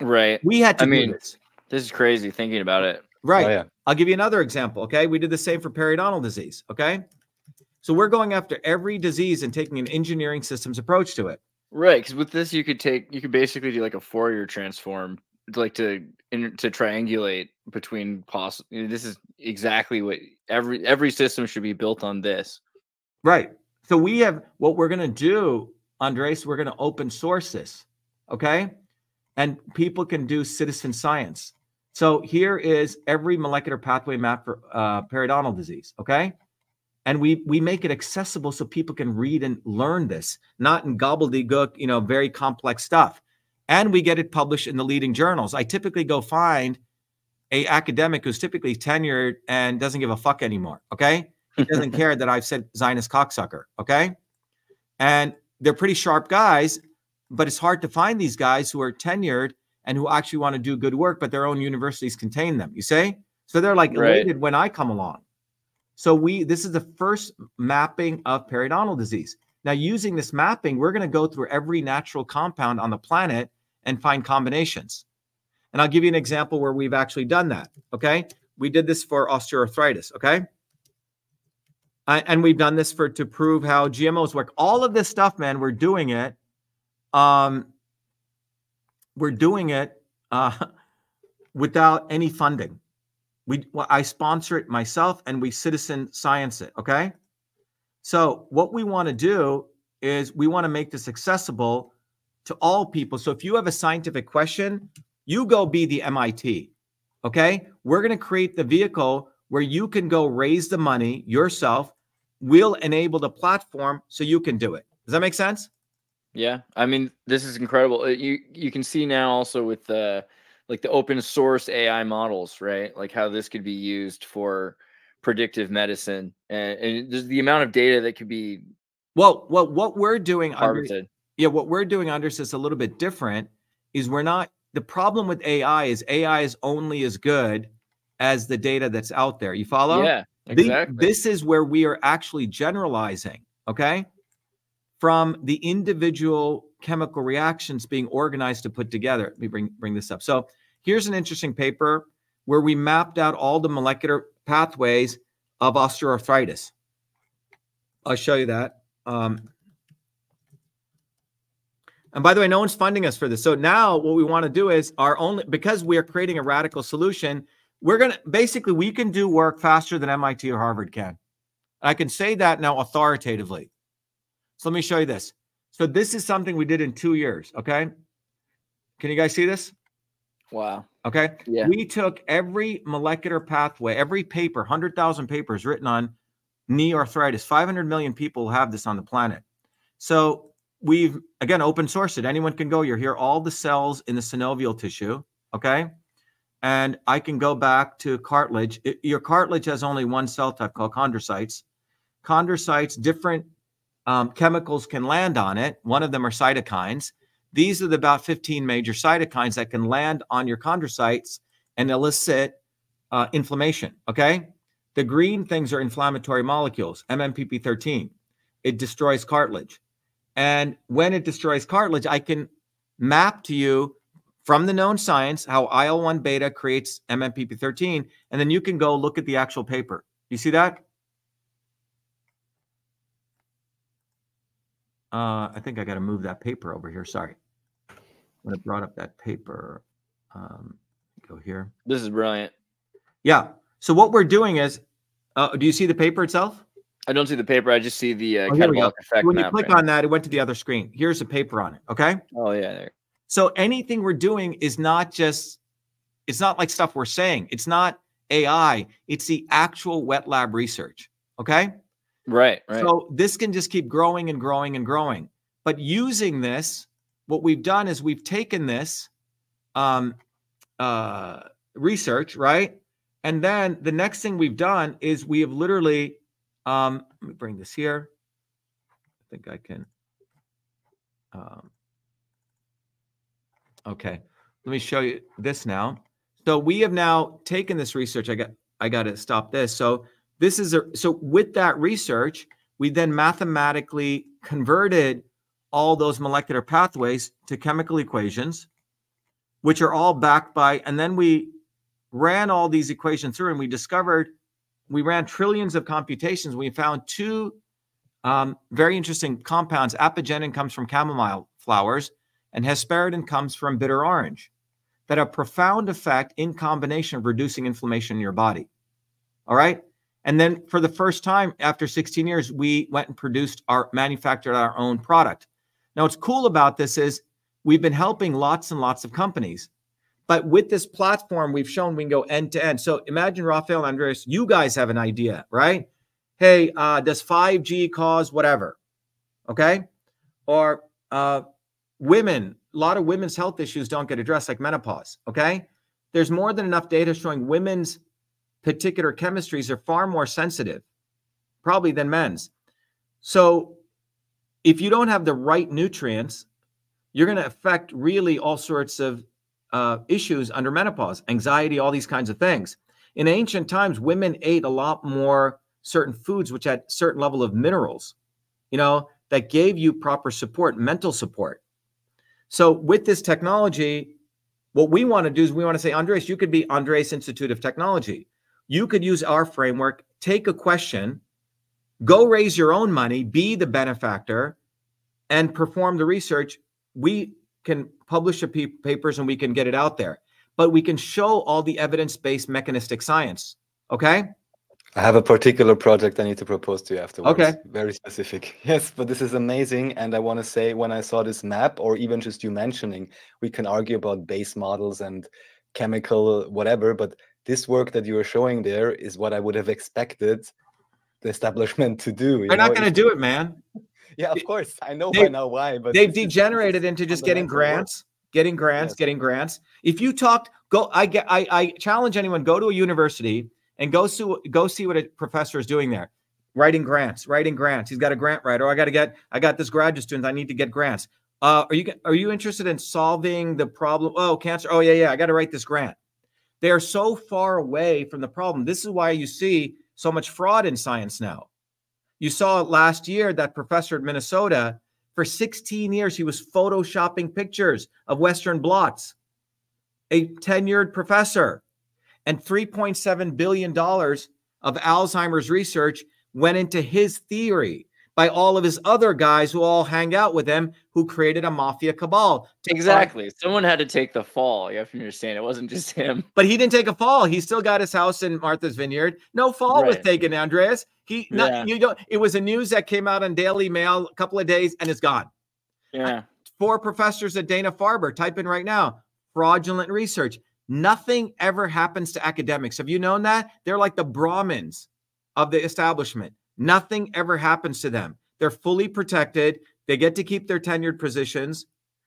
Right. We had to I do mean, this. this is crazy thinking about it. Right. Oh, yeah. I'll give you another example. Okay. We did the same for periodontal disease. Okay. So we're going after every disease and taking an engineering systems approach to it. Right, because with this you could take you could basically do like a Fourier transform, like to in, to triangulate between possible. This is exactly what every every system should be built on. This. Right. So we have what we're going to do, Andres, we're going to open source this. Okay. And people can do citizen science. So here is every molecular pathway map for uh, periodontal disease. Okay. And we we make it accessible so people can read and learn this, not in gobbledygook, you know, very complex stuff. And we get it published in the leading journals. I typically go find a academic who's typically tenured and doesn't give a fuck anymore. Okay. He doesn't *laughs* care that I've said Zionist cocksucker. Okay. And they're pretty sharp guys, but it's hard to find these guys who are tenured and who actually want to do good work, but their own universities contain them. You say? So they're like Right. elated when I come along. So we this is the first mapping of periodontal disease. Now, using this mapping, we're going to go through every natural compound on the planet and find combinations. And I'll give you an example where we've actually done that. Okay. We did this for osteoarthritis. Okay. And we've done this for to prove how GMOs work. All of this stuff, man, we're doing it. Um, we're doing it uh, *laughs* without any funding. We well, I sponsor it myself, and we citizen science it. Okay. So what we want to do is we want to make this accessible to all people. So if you have a scientific question, you go be the MIT. Okay. We're going to create the vehicle where you can go raise the money yourself. We'll enable the platform so you can do it. Does that make sense? Yeah, I mean this is incredible. Uh, You you can see now also with the like the open source AI models, right? Like how this could be used for predictive medicine, and, and there's the amount of data that could be Well, well, what we're doing, under, harvested. yeah, what we're doing under this a little bit different is we're not. The problem with AI is AI is only as good as the data that's out there. You follow? Yeah, The- exactly. this is where we are actually generalizing, okay? From the individual chemical reactions being organized to put together. Let me bring, bring this up. So here's an interesting paper where we mapped out all the molecular pathways of osteoarthritis. I'll show you that. Um, and by the way, no one's funding us for this. So now what we want to do is our only because we are creating a radical solution, we're going to basically we can do work faster than MIT or Harvard can. I can say that now authoritatively. So let me show you this. So this is something we did in 2 years, okay? Can you guys see this? Wow. Okay. Yeah. We took every molecular pathway, every paper, 100,000 papers written on knee arthritis. 500 million people have this on the planet. So we've, again, open sourced it. Anyone can go. You're here, all the cells in the synovial tissue. Okay. And I can go back to cartilage. It- your cartilage has only one cell type called chondrocytes. Chondrocytes, different um, chemicals can land on it. One of them are cytokines. These are the about 15 major cytokines that can land on your chondrocytes and elicit uh, inflammation. Okay. The green things are inflammatory molecules, MMP13. It destroys cartilage. And when it destroys cartilage, I can map to you from the known science how IL 1 beta creates MMP13. And then you can go look at the actual paper. You see that? Uh, I think I got to move that paper over here. Sorry. When I brought up that paper, um, go here. This is brilliant. Yeah. So what we're doing is, uh, do you see the paper itself? I don't see the paper. I just see the uh, Oh, here we go. catabolic effect When you click right? on that, it went to the other screen. Here's a paper on it. Okay. oh yeah, there. So anything we're doing is not just, it's not like stuff we're saying. It's not AI. It's the actual wet lab research. Okay. Right, right. So this can just keep growing and growing and growing. But using this, what we've done is we've taken this um, uh, research, right? And then the next thing we've done is we have literally, um, let me bring this here. I think I can. Um, okay, let me show you this now. So we have now taken this research. I got I got to stop this. So this is a so with that research, we then mathematically converted all those molecular pathways to chemical equations, which are all backed by, and then we ran all these equations through and we discovered we ran trillions of computations. We found two um, very interesting compounds. Apigenin comes from chamomile flowers, and hesperidin comes from bitter orange that have profound effect in combination of reducing inflammation in your body. All right. And then for the first time after 16 years, we went and produced our manufactured our own product. Now, what's cool about this is we've been helping lots and lots of companies. But with this platform, we've shown we can go end to end. So imagine Raphael and Andreas, you guys have an idea, right? Hey, uh, does 5G cause whatever? Okay. Or uh, women, a lot of women's health issues don't get addressed, like menopause. Okay. There's more than enough data showing women's particular chemistries are far more sensitive, probably than men's. So if you don't have the right nutrients, you're going to affect really all sorts of uh, issues under menopause, anxiety, all these kinds of things. In ancient times, women ate a lot more certain foods which had certain level of minerals, you know, that gave you proper support, mental support. So with this technology, what we want to do is we want to say, Andres, you could be Andres Institute of Technology. You could use our framework, take a question, go raise your own money, be the benefactor, and perform the research. We can publish the papers and we can get it out there, but we can show all the evidence based mechanistic science. Okay. I have a particular project I need to propose to you afterwards. Okay. Very specific. *laughs* Yes, but this is amazing. And I want to say, when I saw this map, or even just you mentioning, we can argue about base models and chemical whatever, but this work that you are showing there is what I would have expected the establishment to do. They're not going to do it, man. *laughs* Yeah, of course. I know they, by now why, but they've degenerated into just getting grants, getting grants, yes. getting grants. If you talked, go. I get. I, I challenge anyone. Go to a university and go see go see what a professor is doing there. Writing grants, writing grants. He's got a grant writer. I got to get. I got this graduate student. I need to get grants. Uh, are you are you interested in solving the problem? Oh, cancer. Oh yeah, yeah. I got to write this grant. They are so far away from the problem. This is why you see so much fraud in science now. You saw last year that professor at Minnesota, for 16 years, he was photoshopping pictures of Western blots, a tenured professor. And $3.7 billion of Alzheimer's research went into his theory by all of his other guys who all hang out with him who created a mafia cabal. Exactly. Someone had to take the fall. You have to understand it wasn't just him. But he didn't take a fall. He still got his house in Martha's Vineyard. No fall right. was taken, Andreas. He not, yeah. you don't it was a news that came out on Daily Mail a couple of days and it's gone. Yeah. Four professors at Dana Farber, type in right now, fraudulent research. Nothing ever happens to academics. Have you known that? They're like the Brahmins of the establishment. Nothing ever happens to them. They're fully protected. They get to keep their tenured positions.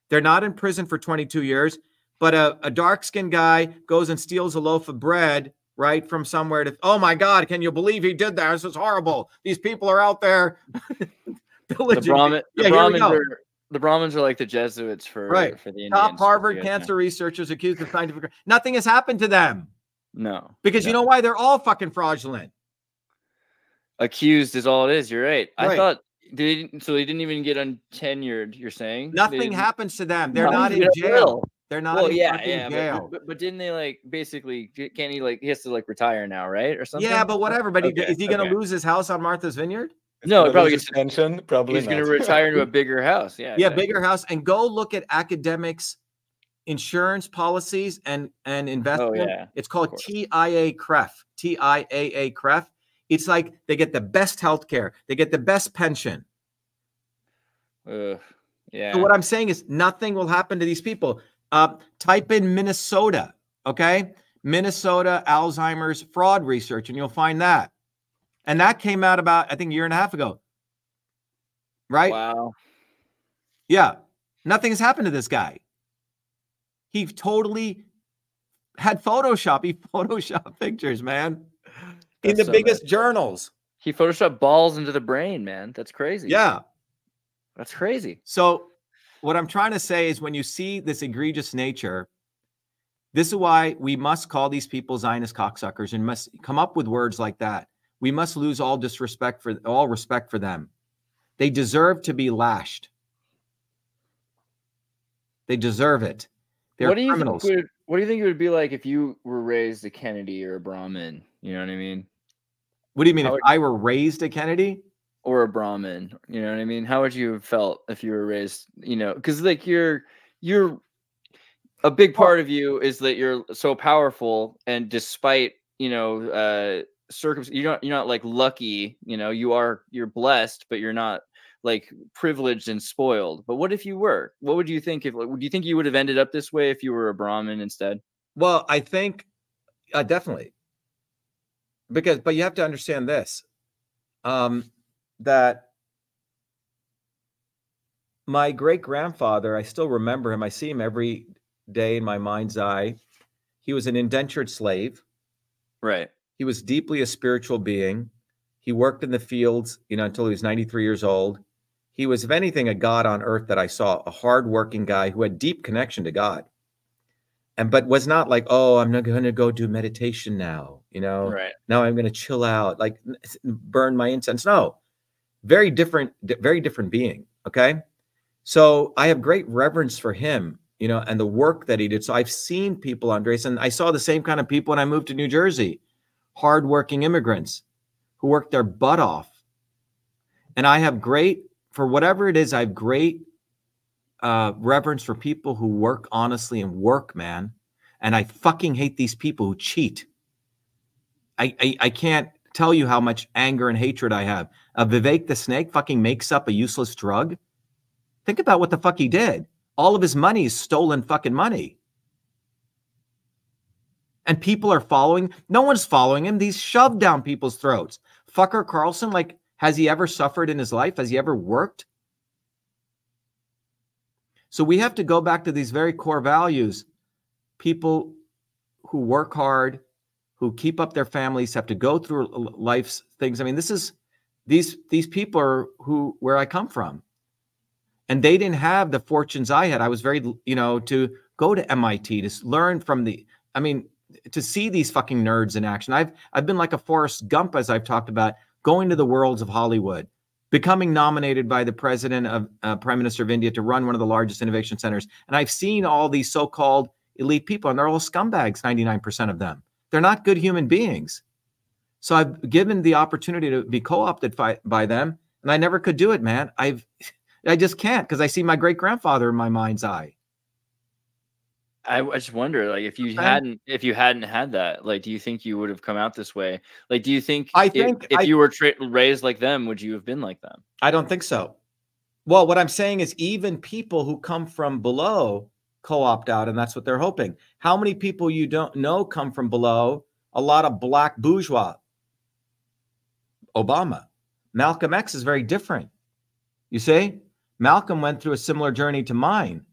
They're not in prison for 22 years. But a, a dark skinned guy goes and steals a loaf of bread, right, from somewhere to, oh my God, can you believe he did that? This is horrible. These people are out there. *laughs* the, Brahmin, yeah, the Brahmins are the Brahmins are like the Jesuits for right. for the Indians. Top Harvard cancer researchers accused of scientific. Nothing has happened to them. No, because no. you know why? They're all fucking fraudulent accused is all it is. You're right. right. I thought they didn't, so they didn't even get untenured. You're saying nothing happens to them. They're not in jail. They're not well, yeah, yeah, but, but, but, didn't they like basically? Can't he like he has to like retire now, right, or something? Yeah, but whatever. But okay, he, is he going to okay. lose his house on Martha's Vineyard? no, he probably gets pension. Probably he's going to retire into a *laughs* bigger house. Yeah, yeah, exactly. bigger house, and go look at academics insurance policies and and oh, investment. Oh, yeah. It's called TIA CREF. TIAA CREF. It's like they get the best health care, they get the best pension. Uh, yeah. So what I'm saying is nothing will happen to these people. Uh, type in Minnesota, okay? Minnesota Alzheimer's fraud research, and you'll find that. And that came out about, I think, a year and a half ago. Right? Wow. Yeah. Nothing has happened to this guy. He totally had Photoshop. He *laughs* photoshopped pictures, man, in the so biggest bad. journals. He photoshopped balls into the brain, man. That's crazy. Yeah. That's crazy. So, what I'm trying to say is when you see this egregious nature, this is why we must call these people Zionist cocksuckers and must come up with words like that. We must lose all disrespect for all respect for them. They deserve to be lashed. They deserve it. They're what do you criminals. think would, What do you think it would be like if you were raised a Kennedy or a Brahmin? You know what I mean? What do you mean? How If would- I were raised a Kennedy, Or a Brahmin? You know what I mean? How would you have felt if you were raised? You know, because like you're you're a big part of you is that you're so powerful, and despite you know uh circum, you're not you're not like lucky. You know, you are you're blessed, but you're not like privileged and spoiled. But what if you were? What would you think if? Like, would you think you would have ended up this way if you were a Brahmin instead? Well, I think uh, definitely because, but you have to understand this um, that my great grandfather, I still remember him. I see him every day in my mind's eye. He was an indentured slave. Right. He was deeply a spiritual being. He worked in the fields, you know, until he was 93 years old. He was, if anything, a God on earth that I saw, a hardworking guy who had deep connection to God and but was not like oh i'm not going to go do meditation now you know? Right. now i'm going to chill out like burn my incense. No. Very different di- very different being okay? So i have great reverence for him you know and the work that he did. So i've seen people andres and i saw the same kind of people when i moved to new jersey. Hardworking immigrants who worked their butt off. And i have great for whatever it is i have great uh, reverence for people who work honestly and work, man. And I fucking hate these people who cheat. I, I, I can't tell you how much anger and hatred I have. Uh, Vivek the snake fucking makes up a useless drug. Think about what the fuck he did. All of his money is stolen fucking money. And people are following. No one's following him. These shoved down people's throats. Fucker Carlson, like, has he ever suffered in his life? Has he ever worked? So we have to go back to these very core values. People who work hard, who keep up their families, have to go through life's things. I mean, this is these these people are who where I come from, and they didn't have the fortunes I had. I was very you know to go to MIT to learn from the. I mean, to see these fucking nerds in action. I've I've been like a Forrest Gump as I've talked about, going to the worlds of Hollywood becoming nominated by the president of uh, prime minister of india to run one of the largest innovation centers. And i've seen all these so-called elite people and they're all scumbags 99% of them. They're not good human beings. So i've given the opportunity to be co-opted by, by them and i never could do it man. I've *laughs* i just can't because i see my great grandfather in my mind's eye I, just wonder, like, if you hadn't, if you hadn't had that, like, do you think you would have come out this way? Like, do you think, I if- think if, I- you were tra- raised like them, would you have been like them? I don't think so. Well, what I'm saying is even people who come from below co-opt out, and that's what they're hoping. How many people you don't know come from below? A lot of black bourgeois. Obama. Malcolm X is very different. You see? Malcolm went through a similar journey to mine,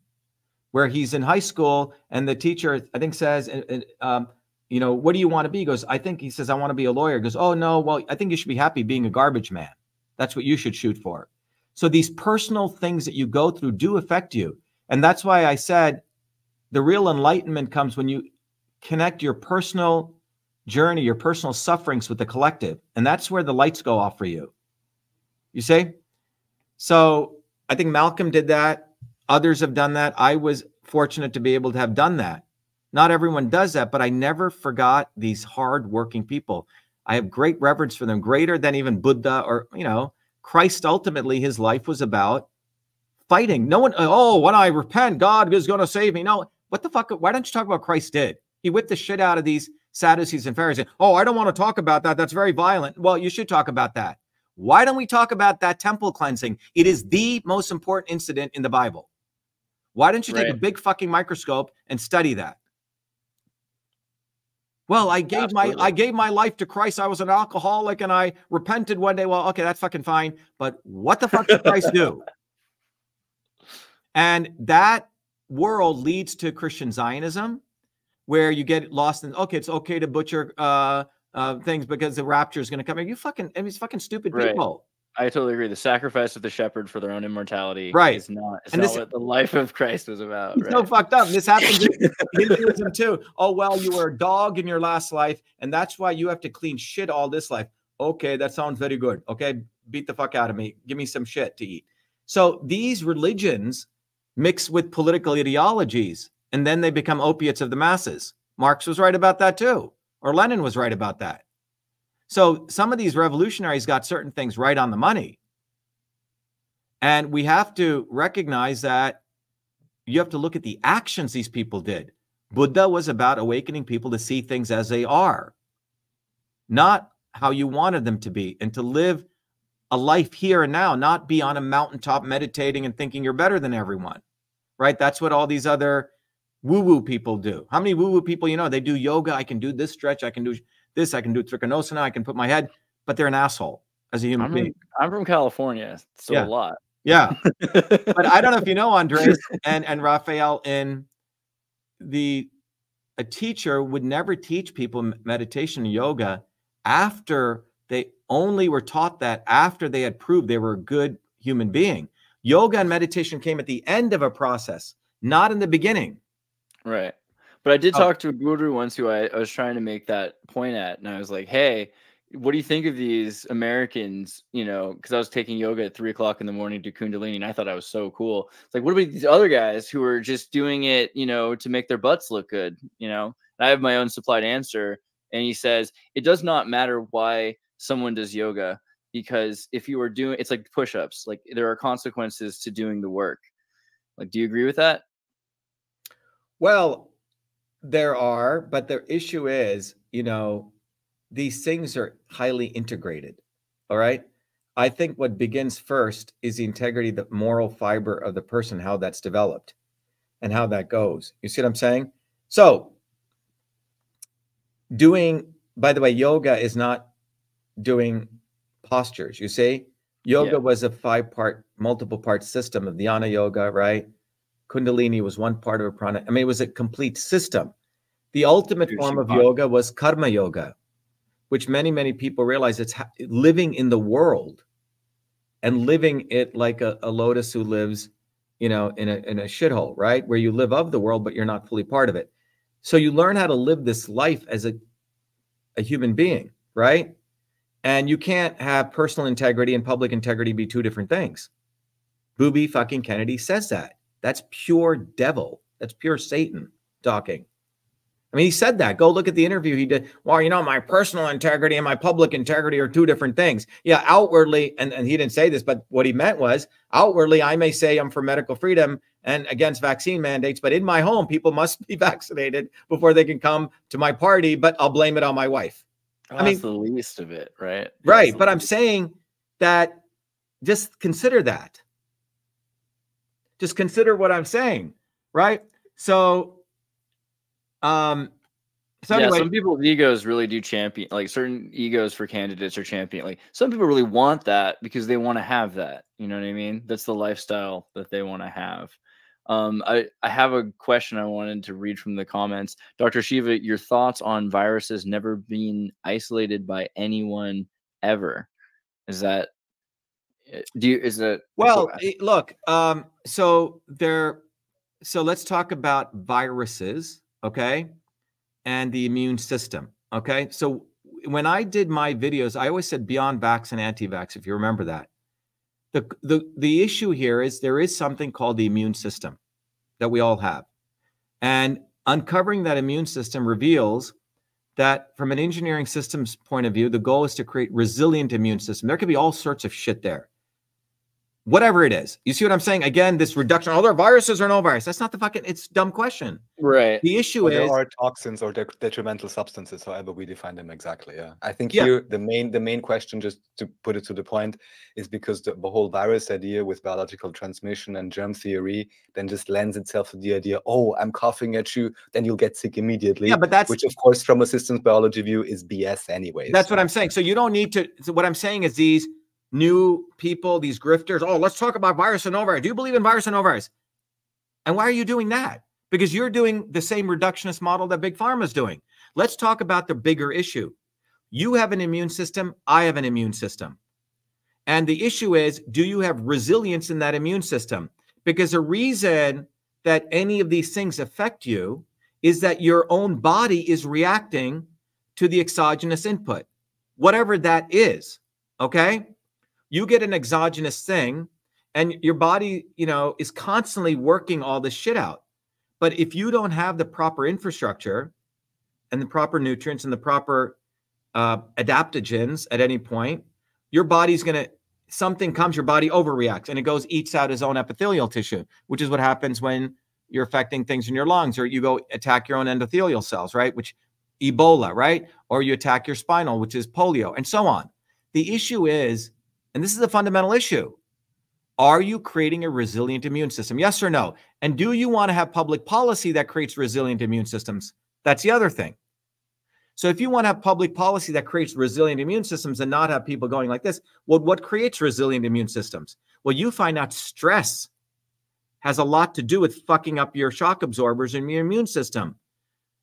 where he's in high school and the teacher, I think, says, uh, um, you know, what do you want to be? He goes, I think he says, I want to be a lawyer. He goes, oh, no, well, I think you should be happy being a garbage man. That's what you should shoot for. So these personal things that you go through do affect you. And that's why I said the real enlightenment comes when you connect your personal journey, your personal sufferings with the collective. And that's where the lights go off for you. You see? So I think Malcolm did that. Others have done that. I was fortunate to be able to have done that. Not everyone does that, but I never forgot these hardworking people. I have great reverence for them, greater than even Buddha or, you know, Christ ultimately, his life was about fighting. No one, oh, when I repent, God is going to save me. No, what the fuck? Why don't you talk about Christ did? He whipped the shit out of these Sadducees and Pharisees. Oh, I don't want to talk about that. That's very violent. Well, you should talk about that. Why don't we talk about that temple cleansing? It is the most important incident in the Bible. Why don't you take a big fucking microscope and study that? Well, I gave my I gave my life to Christ. I was an alcoholic and I repented one day. Well, okay, that's fucking fine. But what the fuck did Christ do? *laughs* And that world leads to Christian Zionism, where you get lost in okay, it's okay to butcher uh, uh, things because the rapture is going to come. Are you fucking? I mean, it's fucking stupid Right. people. I totally agree. The sacrifice of the shepherd for their own immortality, Right. Is not, is And not this- what the life of Christ was about. It's Right? so fucked up. This happens *laughs* in Hinduism too. Oh well, you were a dog in your last life, and that's why you have to clean shit all this life. Okay, that sounds very good. Okay, beat the fuck out of me. Give me some shit to eat. So these religions mix with political ideologies, and then they become opiates of the masses. Marx was right about that too, or Lenin was right about that. So some of these revolutionaries got certain things right on the money. And we have to recognize that you have to look at the actions these people did. Buddha was about awakening people to see things as they are, not how you wanted them to be, and to live a life here and now, not be on a mountaintop meditating and thinking you're better than everyone. Right? That's what all these other woo woo people do. How many woo woo people you know? They do yoga. I can do this stretch. I can do this. I can do trikonasana. I can put my head, but they're an asshole as a human I'm, being. from, I'm from California, so Yeah. a lot. Yeah. *laughs* but I don't know if you know Andres and and Raphael in the a teacher would never teach people meditation and yoga after they only were taught that after they had proved they were a good human being. Yoga and meditation came at the end of a process, not in the beginning. Right. But I did Oh. talk to a guru once who I, I was trying to make that point at, and I was like, "Hey, what do you think of these Americans?" You know, because I was taking yoga at three o'clock in the morning to Kundalini, and I thought I was so cool. It's like, what about these other guys who are just doing it, you know, to make their butts look good? You know, and I have my own supplied answer, and he says it does not matter why someone does yoga because if you are doing, it's like push-ups. Like there are consequences to doing the work. Like, do you agree with that? Well, there are, but the issue is, you know, these things are highly integrated. All right. I think what begins first is the integrity, the moral fiber of the person, how that's developed and how that goes. You see what I'm saying? So, doing, by the way, yoga is not doing postures. You see, yoga Yeah. was a five part, multiple part system of dhyana yoga, right? Kundalini was one part of a prana. I mean, it was a complete system. The ultimate form of yoga was karma yoga, which many, many people realize it's living in the world and living it like a, a lotus who lives, you know, in a in a shithole, right? Where you live of the world, but you're not fully part of it. So you learn how to live this life as a a human being, right? And you can't have personal integrity and public integrity be two different things. Booby fucking Kennedy says that. That's pure devil. That's pure Satan talking. I mean, he said that. Go look at the interview he did. Well, you know, my personal integrity and my public integrity are two different things. Yeah, outwardly, and, and he didn't say this, but what he meant was outwardly, I may say I'm for medical freedom and against vaccine mandates, but in my home, people must *laughs* be vaccinated before they can come to my party, but I'll blame it on my wife. Oh, I mean- that's the least of it, right? Right. That's But I'm saying that just consider that. Just consider what I'm saying. Right. So, um, so yeah, anyway, some people's egos really do champion, like certain egos for candidates are champion. Like some people really want that because they want to have that. You know what I mean? That's the lifestyle that they want to have. Um, I, I have a question I wanted to read from the comments. Dr. Shiva, your thoughts on viruses never being isolated by anyone ever? Is that do you is it well, eh, look, um, so there, so let's talk about viruses, okay, and the immune system, okay. So when I did my videos, I always said beyond vax and anti-vax, if you remember that. The, the the issue here is there is something called the immune system that we all have. And uncovering that immune system reveals that from an engineering systems point of view, the goal is to create resilient immune system. There could be all sorts of shit there. Whatever it is. You see what I'm saying? Again, this reduction, oh, there are viruses or no virus. That's not the fucking, it's dumb question. right? The issue Or is there are toxins or dec- detrimental substances, however we define them exactly. Yeah, I think Yeah. here the main the main question, just to put it to the point, is because the, the whole virus idea with biological transmission and germ theory then just lends itself to the idea, oh, I'm coughing at you, then you'll get sick immediately. Yeah, but that's which of course from a systems biology view is BS anyway. That's what I'm saying. So you don't need to. So what I'm saying is these new people, these grifters. Oh, let's talk about virus and no virus. Do you believe in virus and no virus? And why are you doing that? Because you're doing the same reductionist model that Big Pharma is doing. Let's talk about the bigger issue. You have an immune system, I have an immune system. And the issue is do you have resilience in that immune system? Because the reason that any of these things affect you is that your own body is reacting to the exogenous input, whatever that is. Okay. You get an exogenous thing and your body, you know, is constantly working all this shit out. But if you don't have the proper infrastructure and the proper nutrients and the proper uh, adaptogens at any point, your body's going to something comes, your body overreacts and it goes eats out its own epithelial tissue, which is what happens when you're affecting things in your lungs or you go attack your own endothelial cells, right? Which Ebola, right? Or you attack your spinal, which is polio, and so on. The issue is, and this is a fundamental issue, are you creating a resilient immune system? Yes or no? And do you want to have public policy that creates resilient immune systems? That's the other thing. So if you want to have public policy that creates resilient immune systems and not have people going like this, well, what creates resilient immune systems? Well, you find out stress has a lot to do with fucking up your shock absorbers in your immune system.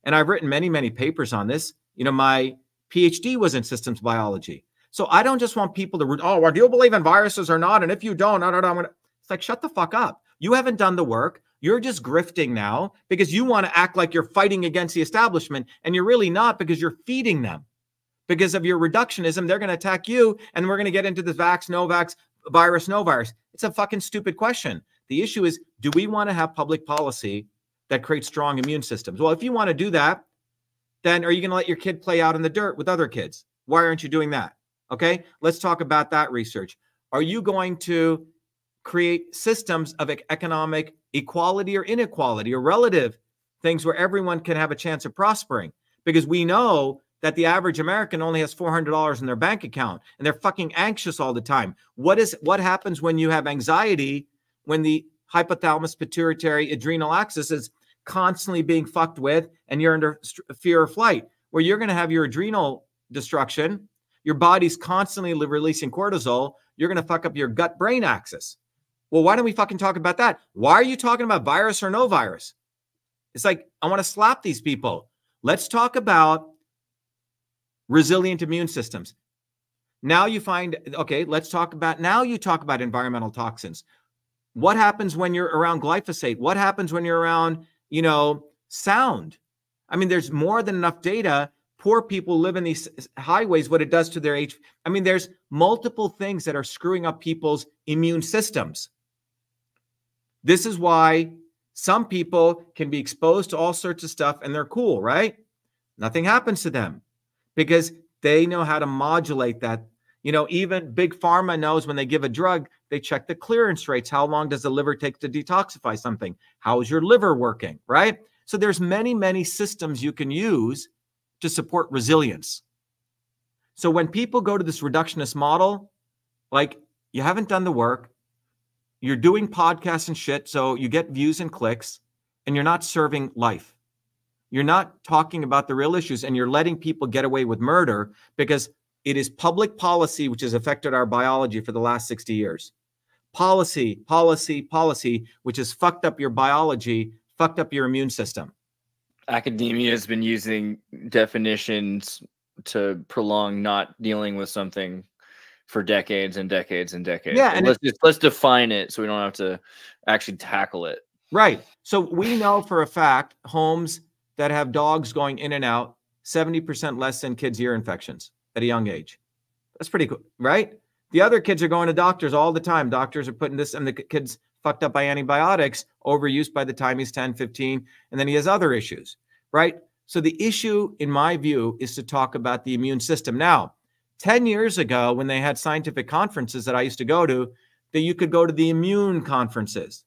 And I've written many, many papers on this. You know, my PhD was in systems biology. So I don't just want people to, oh, well, do you believe in viruses or not? And if you don't, I don't know. It's like, shut the fuck up. You haven't done the work. You're just grifting now because you want to act like you're fighting against the establishment. And you're really not because you're feeding them. Because of your reductionism, they're going to attack you. And we're going to get into this vax, no vax, virus, no virus. It's a fucking stupid question. The issue is do we want to have public policy that creates strong immune systems? Well, if you want to do that, then are you going to let your kid play out in the dirt with other kids? Why aren't you doing that? Okay, let's talk about that research. Are you going to create systems of economic equality or inequality or relative things where everyone can have a chance of prospering? Because we know that the average American only has $400 in their bank account and they're fucking anxious all the time. What is what happens when you have anxiety when the hypothalamus pituitary adrenal axis is constantly being fucked with and you're under fear of flight where you're going to have your adrenal destruction your body's constantly releasing cortisol you're going to fuck up your gut brain axis well why don't we fucking talk about that why are you talking about virus or no virus it's like i want to slap these people let's talk about resilient immune systems now you find okay let's talk about now you talk about environmental toxins what happens when you're around glyphosate? What happens when you're around, you know, sound? I mean, there's more than enough data. Poor people live in these highways, what it does to their age. I mean, there's multiple things that are screwing up people's immune systems. This is why some people can be exposed to all sorts of stuff and they're cool, right? Nothing happens to them because they know how to modulate that. You know, even big pharma knows when they give a drug, they check the clearance rates. How long does the liver take to detoxify something? How is your liver working? Right. So there's many, many systems you can use to support resilience. So when people go to this reductionist model, like you haven't done the work, you're doing podcasts and shit, so you get views and clicks, and you're not serving life. You're not talking about the real issues, and you're letting people get away with murder because it is public policy which has affected our biology for the last 60 years. Policy, policy, policy, which has fucked up your biology, fucked up your immune system. Academia has been using definitions to prolong not dealing with something for decades and decades and decades. Yeah, and let's just let's define it so we don't have to actually tackle it. Right. So we know for a fact homes that have dogs going in and out 70% less than kids' ear infections at a young age. That's pretty cool, right? The other kids are going to doctors all the time. Doctors are putting this, and the kid's fucked up by antibiotics, overuse by the time he's 10, 15, and then he has other issues, right? So the issue, in my view, is to talk about the immune system. Now, 10 years ago, when they had scientific conferences that I used to go to, that you could go to the immune conferences,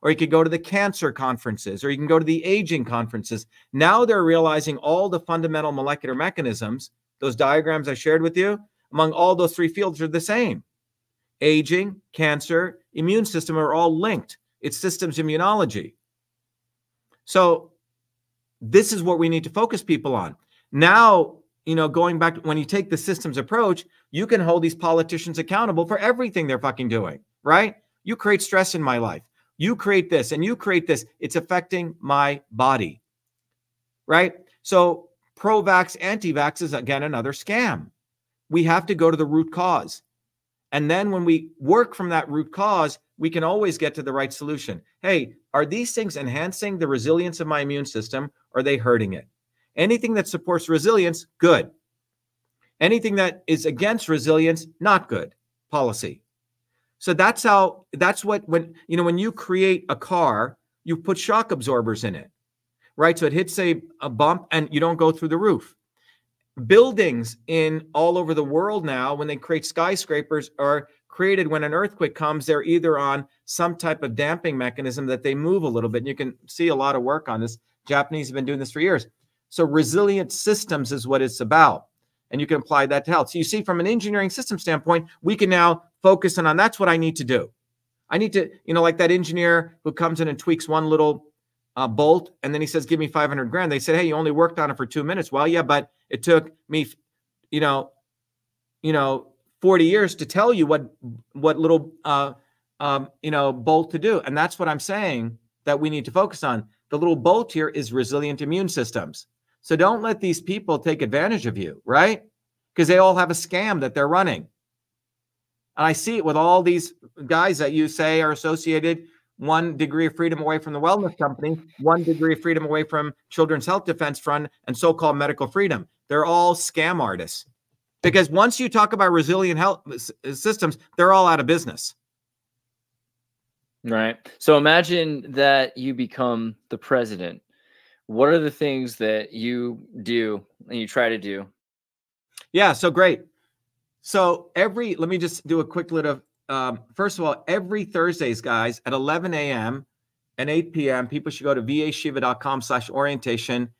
or you could go to the cancer conferences, or you can go to the aging conferences. Now they're realizing all the fundamental molecular mechanisms those diagrams I shared with you, among all those three fields are the same. Aging, cancer, immune system are all linked. It's systems immunology. So this is what we need to focus people on. Now, you know, going back when you take the systems approach, you can hold these politicians accountable for everything they're fucking doing, right? You create stress in my life. You create this and you create this. It's affecting my body. Right? So, pro vax, anti vax is again another scam. We have to go to the root cause. And then when we work from that root cause, we can always get to the right solution. Hey, are these things enhancing the resilience of my immune system? Or are they hurting it? Anything that supports resilience, good. Anything that is against resilience, not good policy. So that's how, that's what, when, you know, when you create a car, you put shock absorbers in it, right? So it hits a, a bump and you don't go through the roof. Buildings in all over the world now, when they create skyscrapers, are created when an earthquake comes. They're either on some type of damping mechanism that they move a little bit. And you can see a lot of work on this. Japanese have been doing this for years. So resilient systems is what it's about. And you can apply that to health. So you see, from an engineering system standpoint, we can now focus in on that's what I need to do. I need to, you know, like that engineer who comes in and tweaks one little uh, bolt and then he says, give me 500 grand. They said, hey, you only worked on it for two minutes. Well, yeah, but it took me, you know, you know, 40 years to tell you what, what little, uh, um, you know, bolt to do. And that's what I'm saying that we need to focus on. The little bolt here is resilient immune systems. So don't let these people take advantage of you, right? Because they all have a scam that they're running. And I see it with all these guys that you say are associated one degree of freedom away from the wellness company, one degree of freedom away from Children's Health Defense Fund, and so called medical freedom. They're all scam artists. Because once you talk about resilient health systems, they're all out of business. Right. So imagine that you become the president what are the things that you do and you try to do? Yeah, so great. So every, let me just do a quick little. Um, first of all, every Thursdays, guys, at 11 a.m. and 8 p.m., people should go to vashiva.com slash orientation.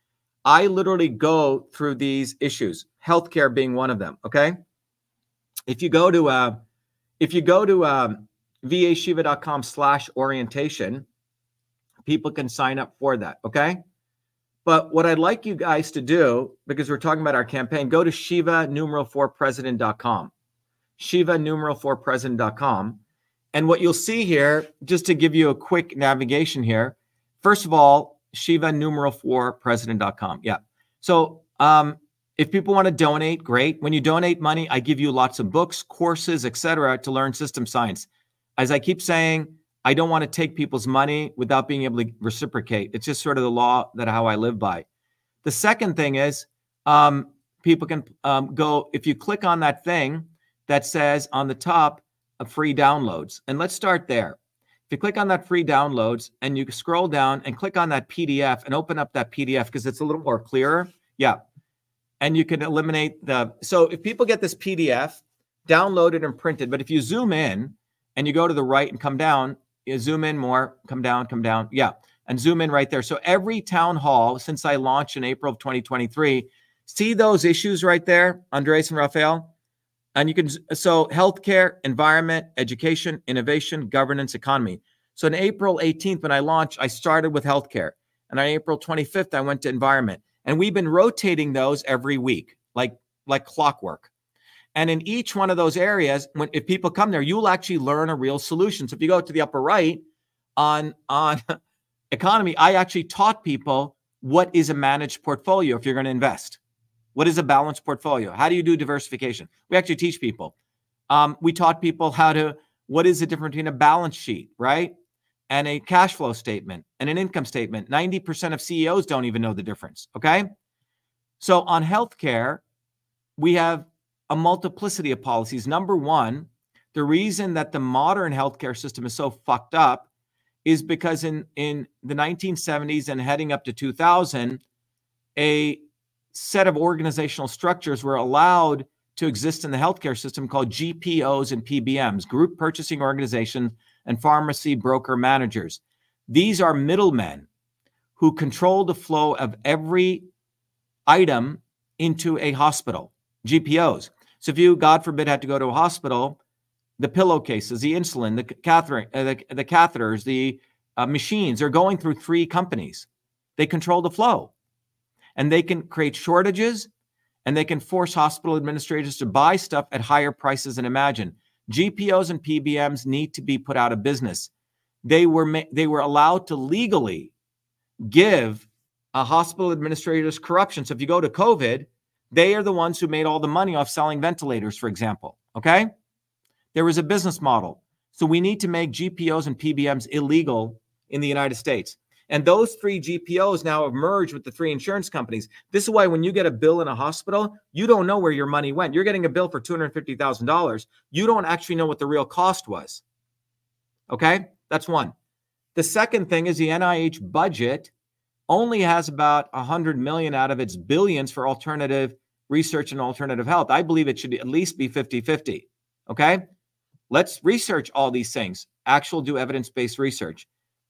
I literally go through these issues, healthcare being one of them. Okay. If you go to, uh, if you go to um, vashiva.com slash orientation, people can sign up for that. Okay. But what I'd like you guys to do, because we're talking about our campaign, go to Shiva numeral four president.com. Shiva numeral four president.com. And what you'll see here, just to give you a quick navigation here, first of all, Shiva numeral four president.com. Yeah. So um, if people want to donate, great. When you donate money, I give you lots of books, courses, etc., to learn system science. As I keep saying, I don't want to take people's money without being able to reciprocate. It's just sort of the law that how I live by. The second thing is um, people can um, go, if you click on that thing that says on the top, of free downloads. And let's start there. You click on that free downloads and you scroll down and click on that PDF and open up that PDF because it's a little more clearer. Yeah. And you can eliminate the. So if people get this PDF, downloaded and printed, but if you zoom in and you go to the right and come down, you zoom in more, come down, come down. Yeah. And zoom in right there. So every town hall since I launched in April of 2023, see those issues right there, Andres and Rafael? And you can, so healthcare, environment, education, innovation, governance, economy. So on April 18th, when I launched, I started with healthcare. And on April 25th, I went to environment. And we've been rotating those every week, like like clockwork. And in each one of those areas, when if people come there, you'll actually learn a real solution. So if you go to the upper right on on *laughs* economy, I actually taught people what is a managed portfolio if you're going to invest. What is a balanced portfolio? How do you do diversification? We actually teach people. Um, we taught people how to what is the difference between a balance sheet, right? And a cash flow statement and an income statement. 90% of CEOs don't even know the difference. Okay. So on healthcare, we have a multiplicity of policies. Number one, the reason that the modern healthcare system is so fucked up is because in, in the 1970s and heading up to 2000, a set of organizational structures were allowed to exist in the healthcare system called GPOs and PBMs, group purchasing organizations and pharmacy broker managers. These are middlemen who control the flow of every item into a hospital, GPOs. So if you, God forbid, had to go to a hospital, the pillowcases, the insulin, the, catheter, uh, the, the catheters, the uh, machines are going through three companies. They control the flow. And they can create shortages and they can force hospital administrators to buy stuff at higher prices than imagine. GPOs and PBMs need to be put out of business. they were they were allowed to legally give a hospital administrators corruption. So if you go to COVID, they are the ones who made all the money off selling ventilators, for example. Okay. There was a business model. So we need to make GPOs and PBMs illegal in the United States. And those three GPOs now have merged with the three insurance companies. This is why when you get a bill in a hospital, you don't know where your money went. You're getting a bill for $250,000. You don't actually know what the real cost was. Okay? That's one. The second thing is the NIH budget only has about 100 million out of its billions for alternative research and alternative health. I believe it should at least be 50-50. Okay? Let's research all these things. Actual do evidence-based research.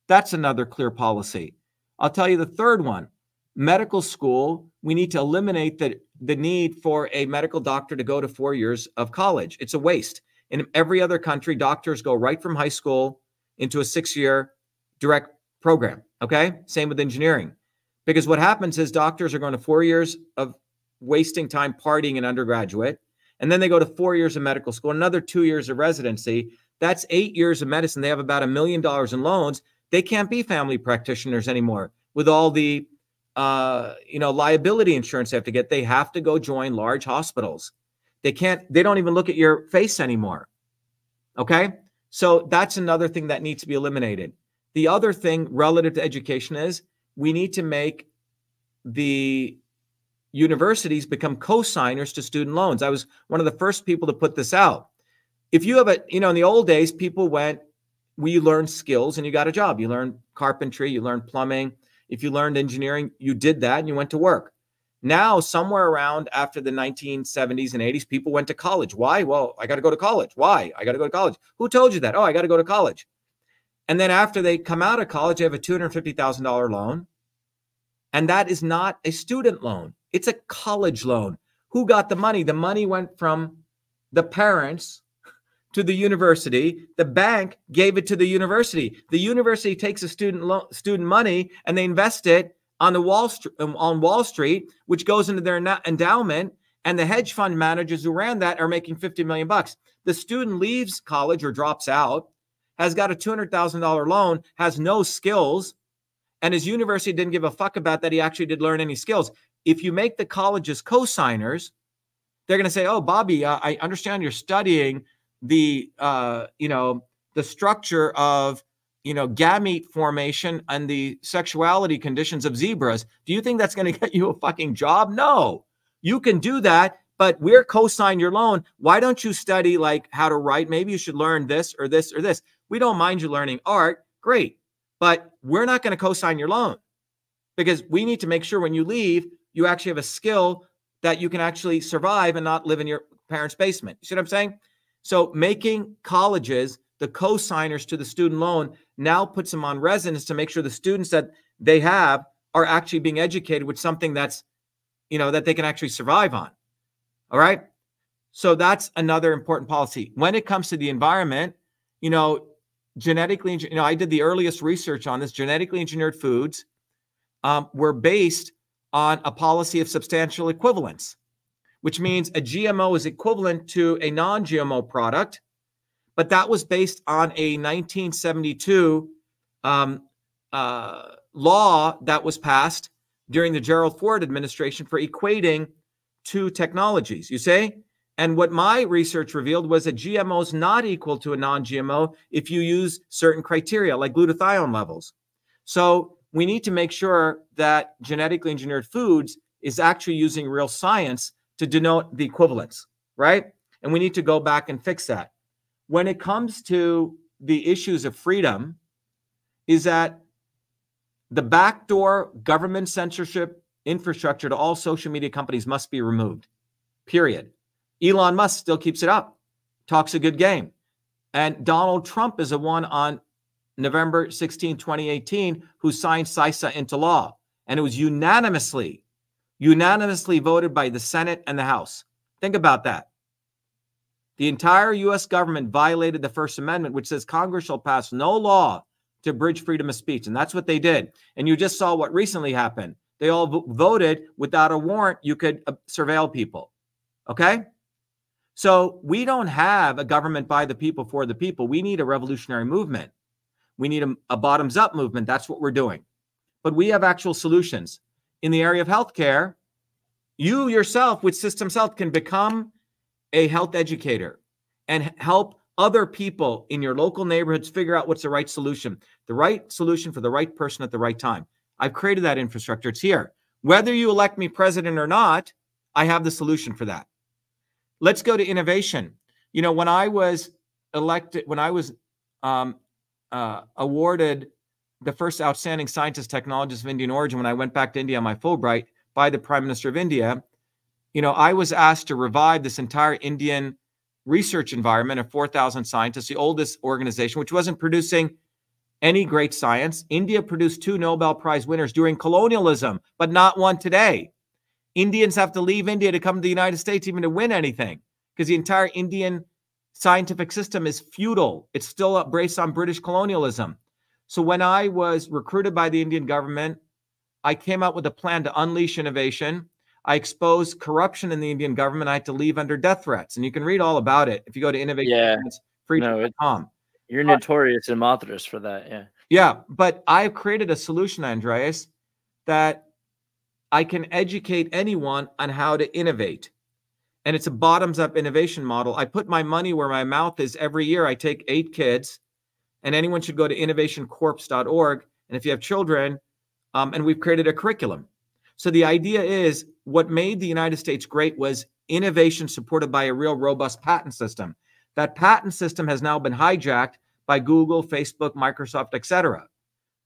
That's another clear policy. I'll tell you the third one. Medical school, we need to eliminate the, the need for a medical doctor to go to four years of college. It's a waste. In every other country, doctors go right from high school into a six year direct program. Okay. Same with engineering. Because what happens is doctors are going to four years of wasting time partying in undergraduate, and then they go to four years of medical school, another two years of residency. That's eight years of medicine. They have about a million dollars in loans. They can't be family practitioners anymore with all the uh, you know liability insurance they have to get. They have to go join large hospitals. They can't. They don't even look at your face anymore. Okay, so that's another thing that needs to be eliminated. The other thing relative to education is we need to make the universities become co-signers to student loans. I was one of the first people to put this out. If you have a, you know, in the old days, people went, we learned skills and you got a job. You learned carpentry, you learned plumbing. If you learned engineering, you did that and you went to work. Now, somewhere around after the 1970s and 80s, people went to college. Why? Well, I got to go to college. Why? I got to go to college. Who told you that? Oh, I got to go to college. And then after they come out of college, they have a $250,000 loan. And that is not a student loan, it's a college loan. Who got the money? The money went from the parents to the university. The bank gave it to the university. The university takes the student lo- student money and they invest it on the Wall Street um, on Wall Street, which goes into their endowment. And the hedge fund managers who ran that are making 50 million bucks. The student leaves college or drops out, has got a $200,000 loan, has no skills, and his university didn't give a fuck about that he actually did learn any skills. If you make the colleges co-signers, they're going to say, "Oh, Bobby, uh, I understand you're studying the uh, you know the structure of you know gamete formation and the sexuality conditions of zebras. Do you think that's going *laughs* to get you a fucking job? No. You can do that but we're co-sign your loan. Why don't you study like how to write? Maybe you should learn this or this or this. We don't mind you learning art. Great. But we're not going to co-sign your loan because we need to make sure when you leave you actually have a skill that you can actually survive and not live in your parents basement. You see what i'm saying so making colleges the co-signers to the student loan now puts them on residence to make sure the students that they have are actually being educated with something that's you know that they can actually survive on. All right? So that's another important policy. When it comes to the environment you know genetically you know i did the earliest research on this genetically engineered foods um, were based on a policy of substantial equivalence which means a gmo is equivalent to a non-gmo product but that was based on a 1972 um, uh, law that was passed during the Gerald Ford administration for equating two technologies. You say? And what my research revealed was that GMO is not equal to a non GMO if you use certain criteria like glutathione levels. So we need to make sure that genetically engineered foods is actually using real science to denote the equivalence, right? And we need to go back and fix that when it comes to the issues of freedom is that the backdoor government censorship infrastructure to all social media companies must be removed. Period. Elon Musk still keeps it up, talks a good game. And Donald Trump is the one on November 16, 2018, who signed CISA into law. And it was unanimously, unanimously voted by the Senate and the House. Think about that. The entire U.S. government violated the First Amendment, which says Congress shall pass no law to bridge freedom of speech. And that's what they did. And you just saw what recently happened. They all voted without a warrant, you could uh, surveil people. Okay? So we don't have a government by the people for the people. We need a revolutionary movement. We need a, a bottoms up movement. That's what we're doing. But we have actual solutions. In the area of healthcare, you yourself with Systems Health can become a health educator and help other people in your local neighborhoods figure out what's the right solution, the right solution for the right person at the right time. I've created that infrastructure. It's here. Whether you elect me president or not, I have the solution for that. Let's go to innovation. You know, when I was elected, when I was um, uh, awarded the first outstanding scientist technologist of Indian origin, when I went back to India on my Fulbright by the Prime Minister of India, you know, I was asked to revive this entire Indian research environment of 4,000 scientists, the oldest organization, which wasn't producing any great science. India produced two Nobel Prize winners during colonialism, but not one today. Indians have to leave India to come to the United States even to win anything because the entire Indian scientific system is feudal. It's still based on British colonialism. So when I was recruited by the Indian government, I came out with a plan to unleash innovation. I exposed corruption in the Indian government. I had to leave under death threats. And you can read all about it if you go to innovation.free.com. Yeah. No, you're notorious in Madras for that. Yeah. Yeah. But I've created a solution, Andreas, that I can educate anyone on how to innovate. And it's a bottoms up innovation model. I put my money where my mouth is every year. I take eight kids, and anyone should go to innovationcorps.org. And if you have children, um, and we've created a curriculum. So the idea is what made the United States great was innovation supported by a real robust patent system. That patent system has now been hijacked by Google, Facebook, Microsoft, etc.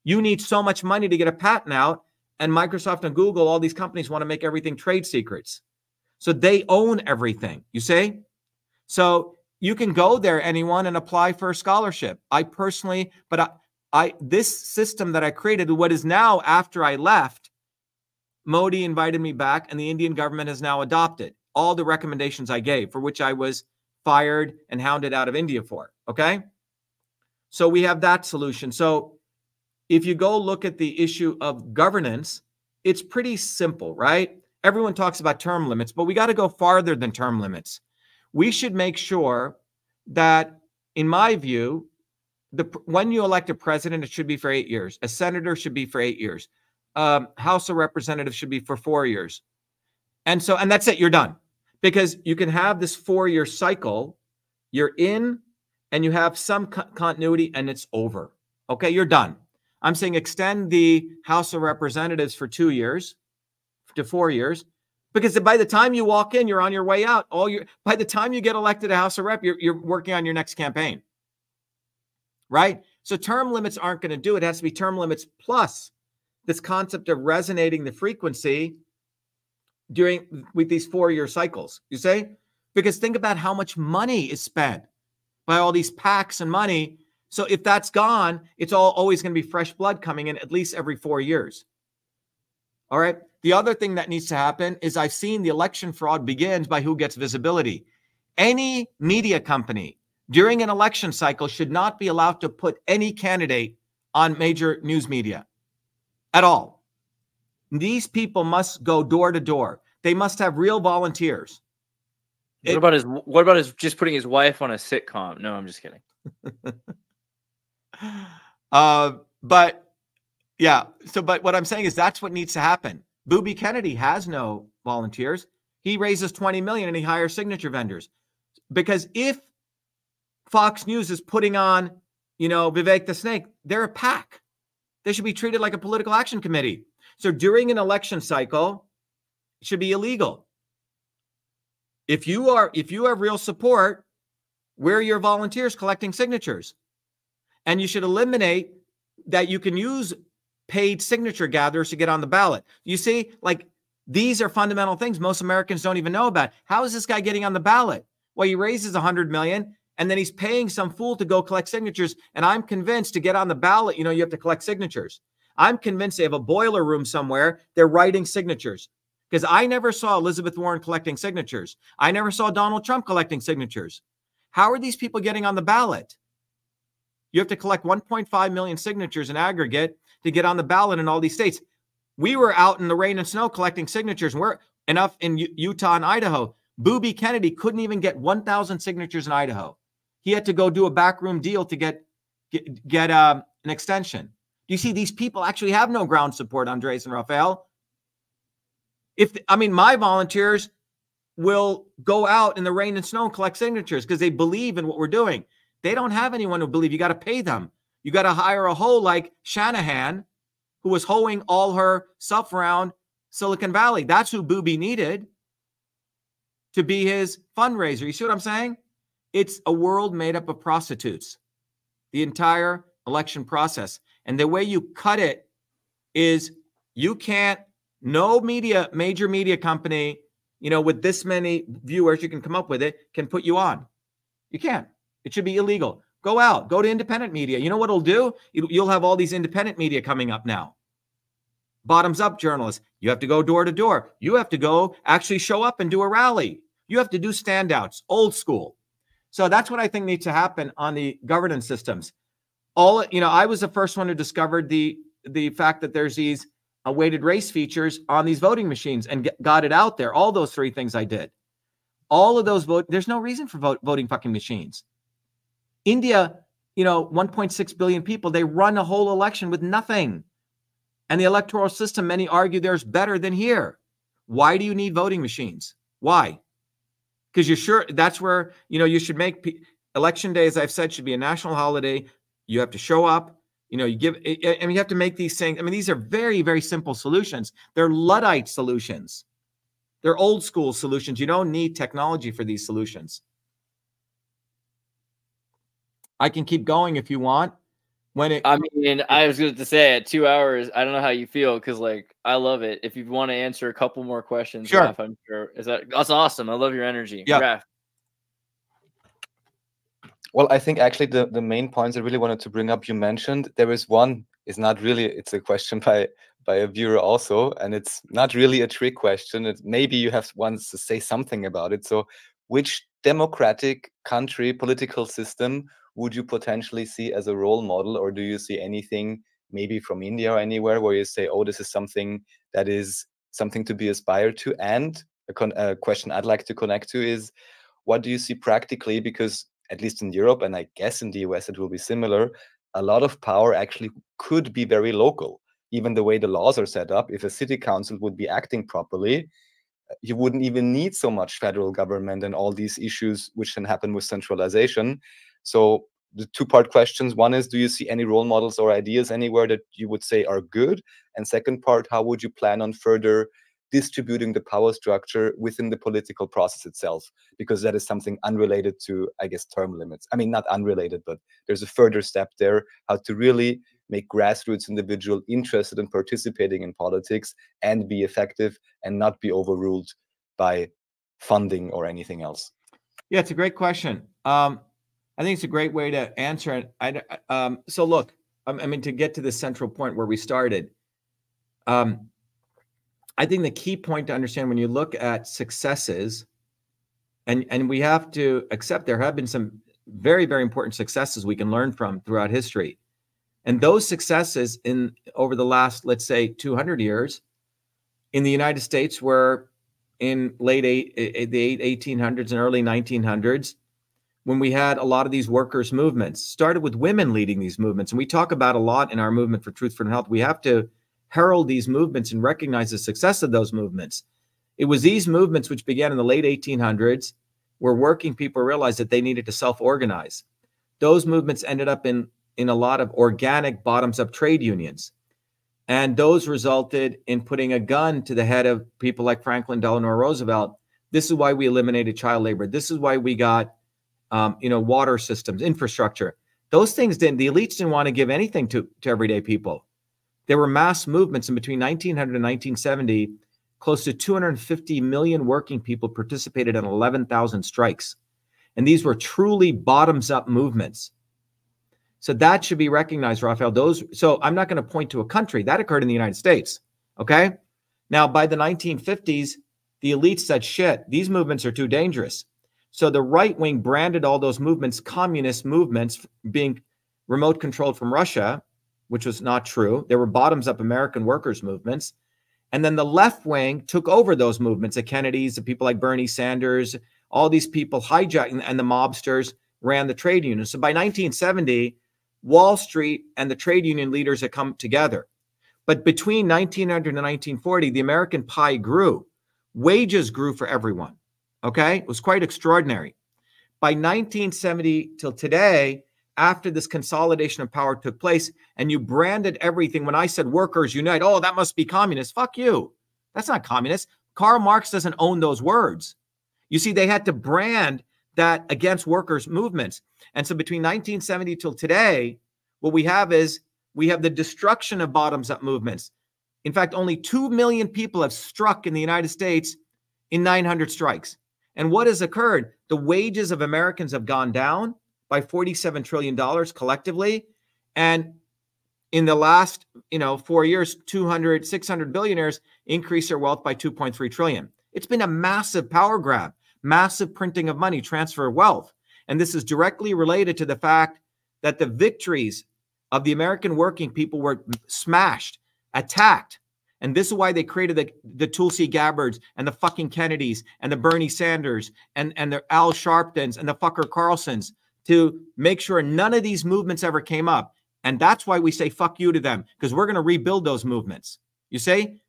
You need so much money to get a patent out, and Microsoft and Google, all these companies want to make everything trade secrets. So they own everything, you see? So you can go there, anyone, and apply for a scholarship. I personally, but I, I this system that I created, what is now after I left, Modi invited me back, and the Indian government has now adopted all the recommendations I gave, for which I was fired and hounded out of India for. Okay. So we have that solution. So if you go look at the issue of governance, it's pretty simple, right? Everyone talks about term limits, but we got to go farther than term limits. We should make sure that, in my view, the when you elect a president, it should be for eight years. A senator should be for eight years. Um, House of Representatives should be for four years. And so, and that's it. You're done because you can have this four-year cycle. You're in, and you have some co continuity, and it's over. Okay, you're done. I'm saying extend the House of Representatives for two years to four years because by the time you walk in, you're on your way out. All your by the time you get elected a House of Rep, you're, you're working on your next campaign right? So term limits aren't going to do it. It has to be term limits plus this concept of resonating the frequency during with these four-year cycles. You say? Because think about how much money is spent by all these PACs and money. So if that's gone, it's all always going to be fresh blood coming in at least every four years. All right. The other thing that needs to happen is I've seen the election fraud begins by who gets visibility. Any media company during an election cycle should not be allowed to put any candidate on major news media at all. These people must go door to door. They must have real volunteers. What it, about his what about his just putting his wife on a sitcom? No, I'm just kidding. *laughs* uh but yeah, so but what I'm saying is that's what needs to happen. Booby Kennedy has no volunteers. He raises 20 million and he hires signature vendors. Because if Fox News is putting on, you know, Vivek the Snake. They're a PAC. They should be treated like a political action committee. So during an election cycle, it should be illegal. If you are, if you have real support, where are your volunteers collecting signatures? And you should eliminate that you can use paid signature gatherers to get on the ballot. You see, like these are fundamental things most Americans don't even know about. How is this guy getting on the ballot? Well, he raises 100 million and then he's paying some fool to go collect signatures. And I'm convinced to get on the ballot, you know, you have to collect signatures. I'm convinced they have a boiler room somewhere. They're writing signatures because I never saw Elizabeth Warren collecting signatures. I never saw Donald Trump collecting signatures. How are these people getting on the ballot? You have to collect 1.5 million signatures in aggregate to get on the ballot in all these states. We were out in the rain and snow collecting signatures, we're enough in U- Utah and Idaho. Booby Kennedy couldn't even get 1,000 signatures in Idaho. He had to go do a backroom deal to get get, get uh, an extension. You see, these people actually have no ground support, Andres and Rafael. If I mean, my volunteers will go out in the rain and snow and collect signatures because they believe in what we're doing. They don't have anyone who believe. You got to pay them. You got to hire a hoe like Shanahan, who was hoeing all her stuff around Silicon Valley. That's who Booby needed to be his fundraiser. You see what I'm saying? It's a world made up of prostitutes. The entire election process. And the way you cut it is you can't, no media, major media company, you know, with this many viewers, you can come up with it, can put you on. You can't. It should be illegal. Go out, go to independent media. You know what it'll do? You'll have all these independent media coming up now. Bottoms up journalists. You have to go door to door. You have to go actually show up and do a rally. You have to do standouts, old school. So that's what I think needs to happen on the governance systems all you know i was the first one who discovered the the fact that there's these weighted race features on these voting machines and get, got it out there all those three things i did all of those vote there's no reason for vote, voting fucking machines india you know 1.6 billion people they run a whole election with nothing and the electoral system many argue there's better than here why do you need voting machines why because you're sure that's where you know you should make election day as i've said should be a national holiday you have to show up. You know, you give, I mean, you have to make these things. I mean, these are very, very simple solutions. They're Luddite solutions. They're old school solutions. You don't need technology for these solutions. I can keep going if you want. When it, I mean, I was going to say at two hours, I don't know how you feel because, like, I love it. If you want to answer a couple more questions, sure. Raph, I'm sure is that that's awesome. I love your energy. Yeah. Raph. Well, I think actually the, the main points I really wanted to bring up, you mentioned there is one, it's not really, it's a question *laughs* by by a viewer also, and it's not really a trick question. It maybe you have wants to say something about it. So which democratic country, political system would you potentially see as a role model, or do you see anything maybe from India or anywhere where you say, oh, this is something that is something to be aspired to? And a, a question I'd like to connect to is, what do you see practically? Because at least in Europe, and I guess in the US it will be similar, a lot of power actually could be very local. Even the way the laws are set up, if a city council would be acting properly, you wouldn't even need so much federal government and all these issues which can happen with centralization. So the two part questions one is do you see any role models or ideas anywhere that you would say are good and second part how would you plan on further distributing the power structure within the political process itself, because that is something unrelated to, I guess, term limits. I mean, not unrelated, but there's a further step there how to really make grassroots individual interested in participating in politics and be effective and not be overruled by funding or anything else. Yeah, it's a great question. Um, I think it's a great way to answer it. I, um, so look, I mean, to get to the central point where we started, um, I think the key point to understand when you look at successes, and and we have to accept there have been some very very important successes we can learn from throughout history, and those successes in over the last let's say 200 years, in the United States were in late eight, the 1800s and early 1900s when we had a lot of these workers movements started with women leading these movements and we talk about a lot in our movement for truth freedom health we have to herald these movements and recognize the success of those movements. It was these movements which began in the late 1800s where working people realized that they needed to self-organize. Those movements ended up in in a lot of organic bottoms-up trade unions. And those resulted in putting a gun to the head of people like Franklin Delano Roosevelt. This is why we eliminated child labor. This is why we got, um, you know, water systems, infrastructure. Those things didn't. The elites didn't want to give anything to to everyday people. There were mass movements in between 1900 and 1970. Close to 250 million working people participated in 11,000 strikes. And these were truly bottoms up movements. So that should be recognized, Raphael. Those so I'm not going to point to a country that occurred in the United States. Okay. Now, by the 1950s, the elites said, shit, these movements are too dangerous. So the right wing branded all those movements communist movements being remote controlled from Russia which was not true. There were bottoms up American workers' movements. And then the left wing took over those movements, the Kennedys, the people like Bernie Sanders, all these people hijacking, and the mobsters ran the trade unions. So by 1970, Wall Street and the trade union leaders had come together. But between 1900 and 1940, the American pie grew. Wages grew for everyone. Okay. It was quite extraordinary. By 1970 till today, after this consolidation of power took place, and you branded everything. When I said workers unite, oh, that must be communist. Fuck you. That's not communist. Karl Marx doesn't own those words. You see, they had to brand that against workers' movements. And so between 1970 till today, what we have is we have the destruction of bottoms up movements. In fact, only 2 million people have struck in the United States in 900 strikes. And what has occurred? The wages of Americans have gone down by 47 trillion dollars collectively. And in the last you know 4 years 200 600 billionaires increased their wealth by 2.3 trillion. It's been a massive power grab massive printing of money transfer of wealth. And this is directly related to the fact that the victories of the American working people were smashed attacked and this is why they created the, the Tulsi Gabbards and the fucking Kennedys and the Bernie Sanders and, and the Al Sharptons and the fucker Carlsons to make sure none of these movements ever came up. And that's why we say fuck you to them, because we're going to rebuild those movements. You see?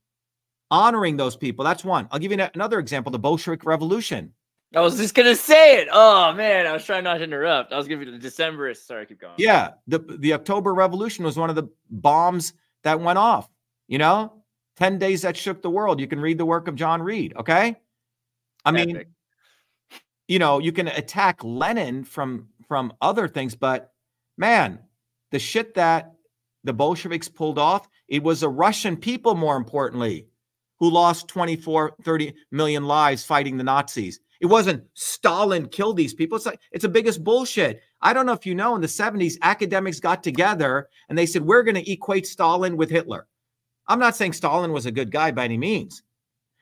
Honoring those people. That's one. I'll give you another example the Bolshevik Revolution. I was just gonna say it. Oh man, I was trying not to interrupt. I was giving you the Decembrists. Sorry, keep going. Yeah, the the October Revolution was one of the bombs that went off. You know, ten days that shook the world. You can read the work of John Reed. Okay, I Epic. mean, you know, you can attack Lenin from from other things. But man, the shit that the Bolsheviks pulled off, it was the Russian people, more importantly, who lost 24, 30 million lives fighting the Nazis. It wasn't Stalin killed these people. It's like it's the biggest bullshit. I don't know if you know, in the 70s, academics got together and they said, we're going to equate Stalin with Hitler. I'm not saying Stalin was a good guy by any means,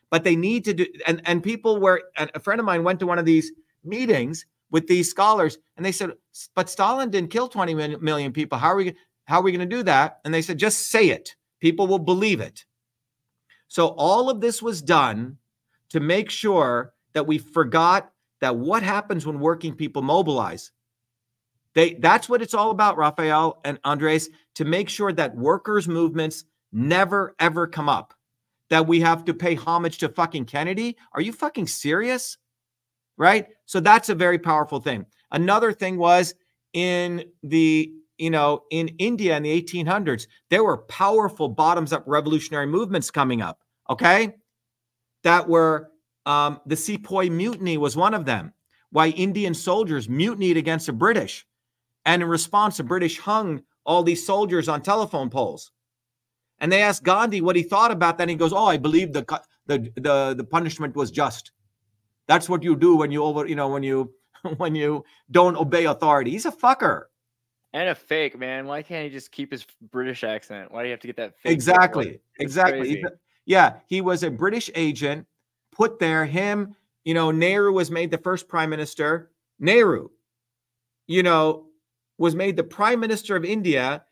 but they need to do and, and people were a friend of mine went to one of these meetings with these scholars and they said but stalin didn't kill 20 million people. How are we how are we going to do that? And they said just say it. People will believe it. So all of this was done to make sure that we forgot that what happens when working people mobilize. They that's what it's all about raphael and andres to make sure that workers movements never ever come up that we have to pay homage to fucking kennedy? Are you fucking serious? Right? So that's a very powerful thing. Another thing was in the you know in India in the 1800s there were powerful bottoms up revolutionary movements coming up okay? That were um, the sepoy mutiny was one of them. Why indian soldiers mutinied against the british. And in response the british hung all these soldiers on telephone poles and they asked gandhi what he thought about that and he goes oh i believe the the the, the punishment was just that's what you do when you over, you know, when you *laughs* when you don't obey authority. He's a fucker. And a fake, man. Why can't he just keep his British accent? Why do you have to get that fake? Exactly. Exactly. Yeah, he was a British agent put there. Him, you know, Nehru was made the first prime minister. Nehru, you know, was made the prime minister of India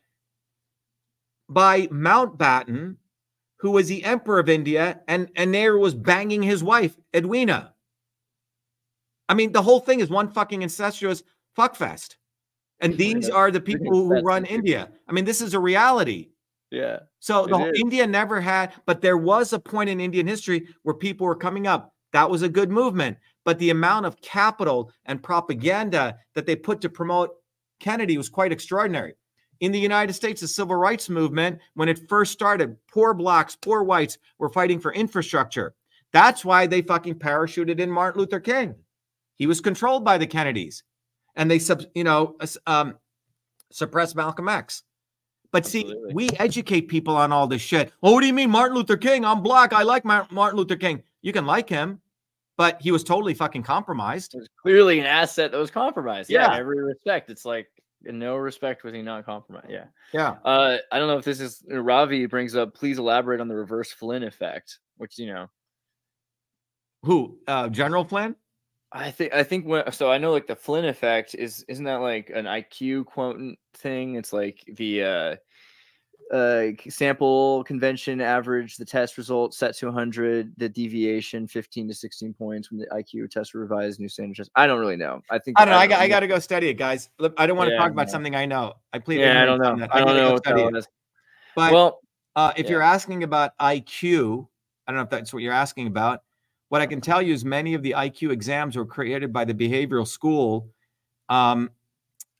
by Mountbatten, who was the emperor of India, and, and Nehru was banging his wife, Edwina. I mean, the whole thing is one fucking incestuous fuckfest. And these are the people who run India. I mean, this is a reality. Yeah. So the whole, India never had, but there was a point in Indian history where people were coming up. That was a good movement. But the amount of capital and propaganda that they put to promote Kennedy was quite extraordinary. In the United States, the civil rights movement, when it first started, poor blacks, poor whites were fighting for infrastructure. That's why they fucking parachuted in Martin Luther King. He was controlled by the Kennedys, and they sub, you know, um, suppressed Malcolm X. But see, we educate people on all this shit. Oh, what do you mean, Martin Luther King? I'm black. I like Martin Luther King. You can like him, but he was totally fucking compromised. It was clearly an asset that was compromised. Yeah, yeah every respect. It's like in no respect was he not compromised. Yeah, yeah. Uh, I don't know if this is Ravi brings up. Please elaborate on the reverse Flynn effect, which you know. Who? Uh, General Flynn? I think I think when so I know like the Flynn effect is isn't that like an IQ quotient thing? It's like the uh uh, sample convention average, the test result set to 100, the deviation 15 to 16 points when the IQ test revised, new standard test. I don't really know. I think I don't know. I got, I got to go study it, guys. Look, I don't want to Yeah, talk about something I know. I plead. Yeah, I don't know. that. I don't gotta know go what that it. is. But Well, uh, if yeah. you're asking about IQ, I don't know if that's what you're asking about. What I can tell you is many of the IQ exams were created by the behavioral school. Um,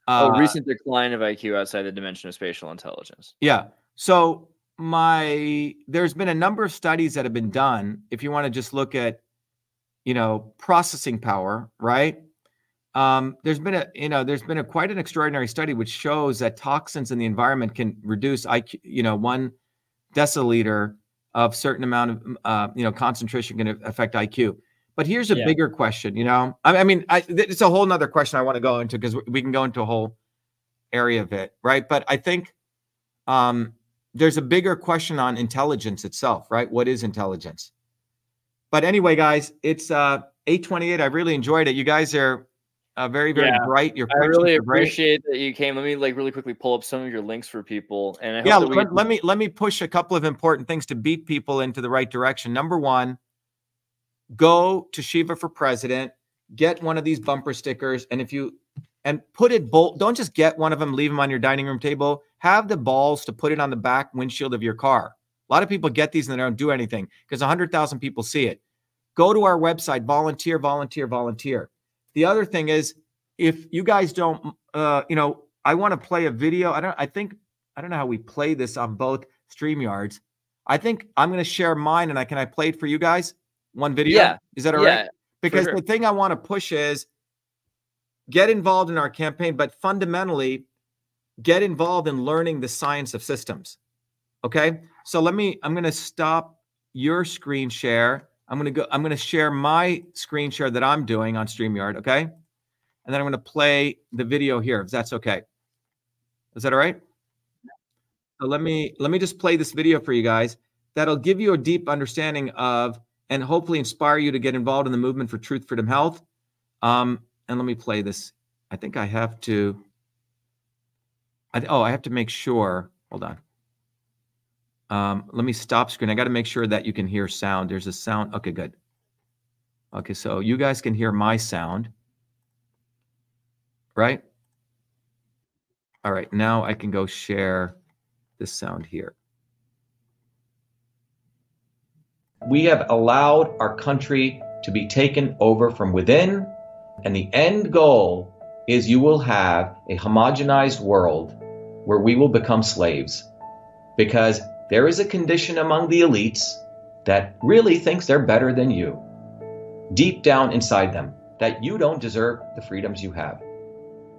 oh, uh, recent decline of IQ outside the dimension of spatial intelligence. Yeah. So my there's been a number of studies that have been done. If you want to just look at, you know, processing power, right? Um, there's been a you know there's been a quite an extraordinary study which shows that toxins in the environment can reduce IQ, you know, one deciliter of certain amount of uh, you know concentration can affect IQ. But here's a Yeah. bigger question, you know. I, I mean, I, it's a whole nother question I want to go into because we can go into a whole area of it, right? But I think um, there's a bigger question on intelligence itself, right? What is intelligence? But anyway, guys, it's uh, 828. I really enjoyed it. You guys are uh, very, very Yeah. bright. Your I really appreciate that you came. Let me like really quickly pull up some of your links for people. And I hope yeah we let, let me let me push a couple of important things to beat people into the right direction number one go to shiva for president get one of these bumper stickers and if you and put it bold don't just get one of them leave them on your dining room table. Have the balls to put it on the back windshield of your car. A lot of people get these and they don't do anything because 100000 people see it. Go to our website volunteer volunteer volunteer. The other thing is if you guys don't uh you know i want to play a video. I don't i think i don't know how we play this on both StreamYards i think i'm going to share mine and i can i play it for you guys one video Yeah. is that all right? Yeah, because sure. the thing i want to push is get involved in our campaign but fundamentally get involved in learning the science of systems okay so let me i'm going to stop your screen share i'm going to go i'm going to share my screen share that i'm doing on streamyard okay and then i'm going to play the video here if that's okay is that all right so let me let me just play this video for you guys that'll give you a deep understanding of and hopefully inspire you to get involved in the movement for truth freedom health. Um and let me play this. I think i have to I, oh i have to make sure hold on. Um let me stop screen. I got to make sure that you can hear sound. There's a sound okay good. Okay so you guys can hear my sound. Right? All right now i can go share this sound here we have allowed our country to be taken over from within and the end goal is you will have a homogenized world where we will become slaves. Because there is a condition among the elites that really thinks they're better than you deep down inside them that you don't deserve the freedoms you have.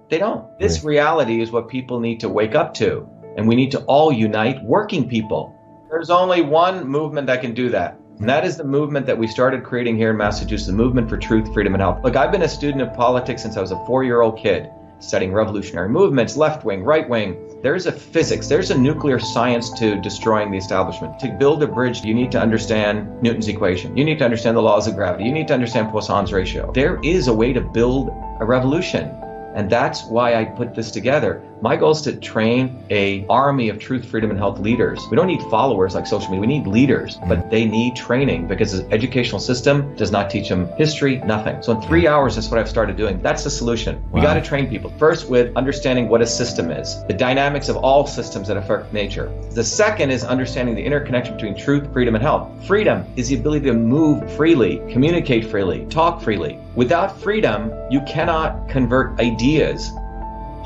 They don't. This reality is what people need to wake up to and we need to all unite working people. There's only one movement that can do that and that is the movement that we started creating here in Massachusetts, the movement for truth, freedom, and health. Look, I've been a student of politics since I was a four year old kid, studying revolutionary movements, left wing, right wing. There's a physics, there's a nuclear science to destroying the establishment. To build a bridge, you need to understand Newton's equation. You need to understand the laws of gravity. You need to understand Poisson's ratio. There is a way to build a revolution. And that's why I put this together. My goal is to train a army of truth, freedom, and health leaders. We don't need followers like social media. We need leaders, but mm-hmm. they need training because the educational system does not teach them history, nothing. So in three hours, that's what I've started doing. That's the solution. We got to train people first with understanding what a system is, the dynamics of all systems that affect nature. The second is understanding the interconnection between truth, freedom, and health. Freedom is the ability to move freely, communicate freely, talk freely. Without freedom, you cannot convert ideas,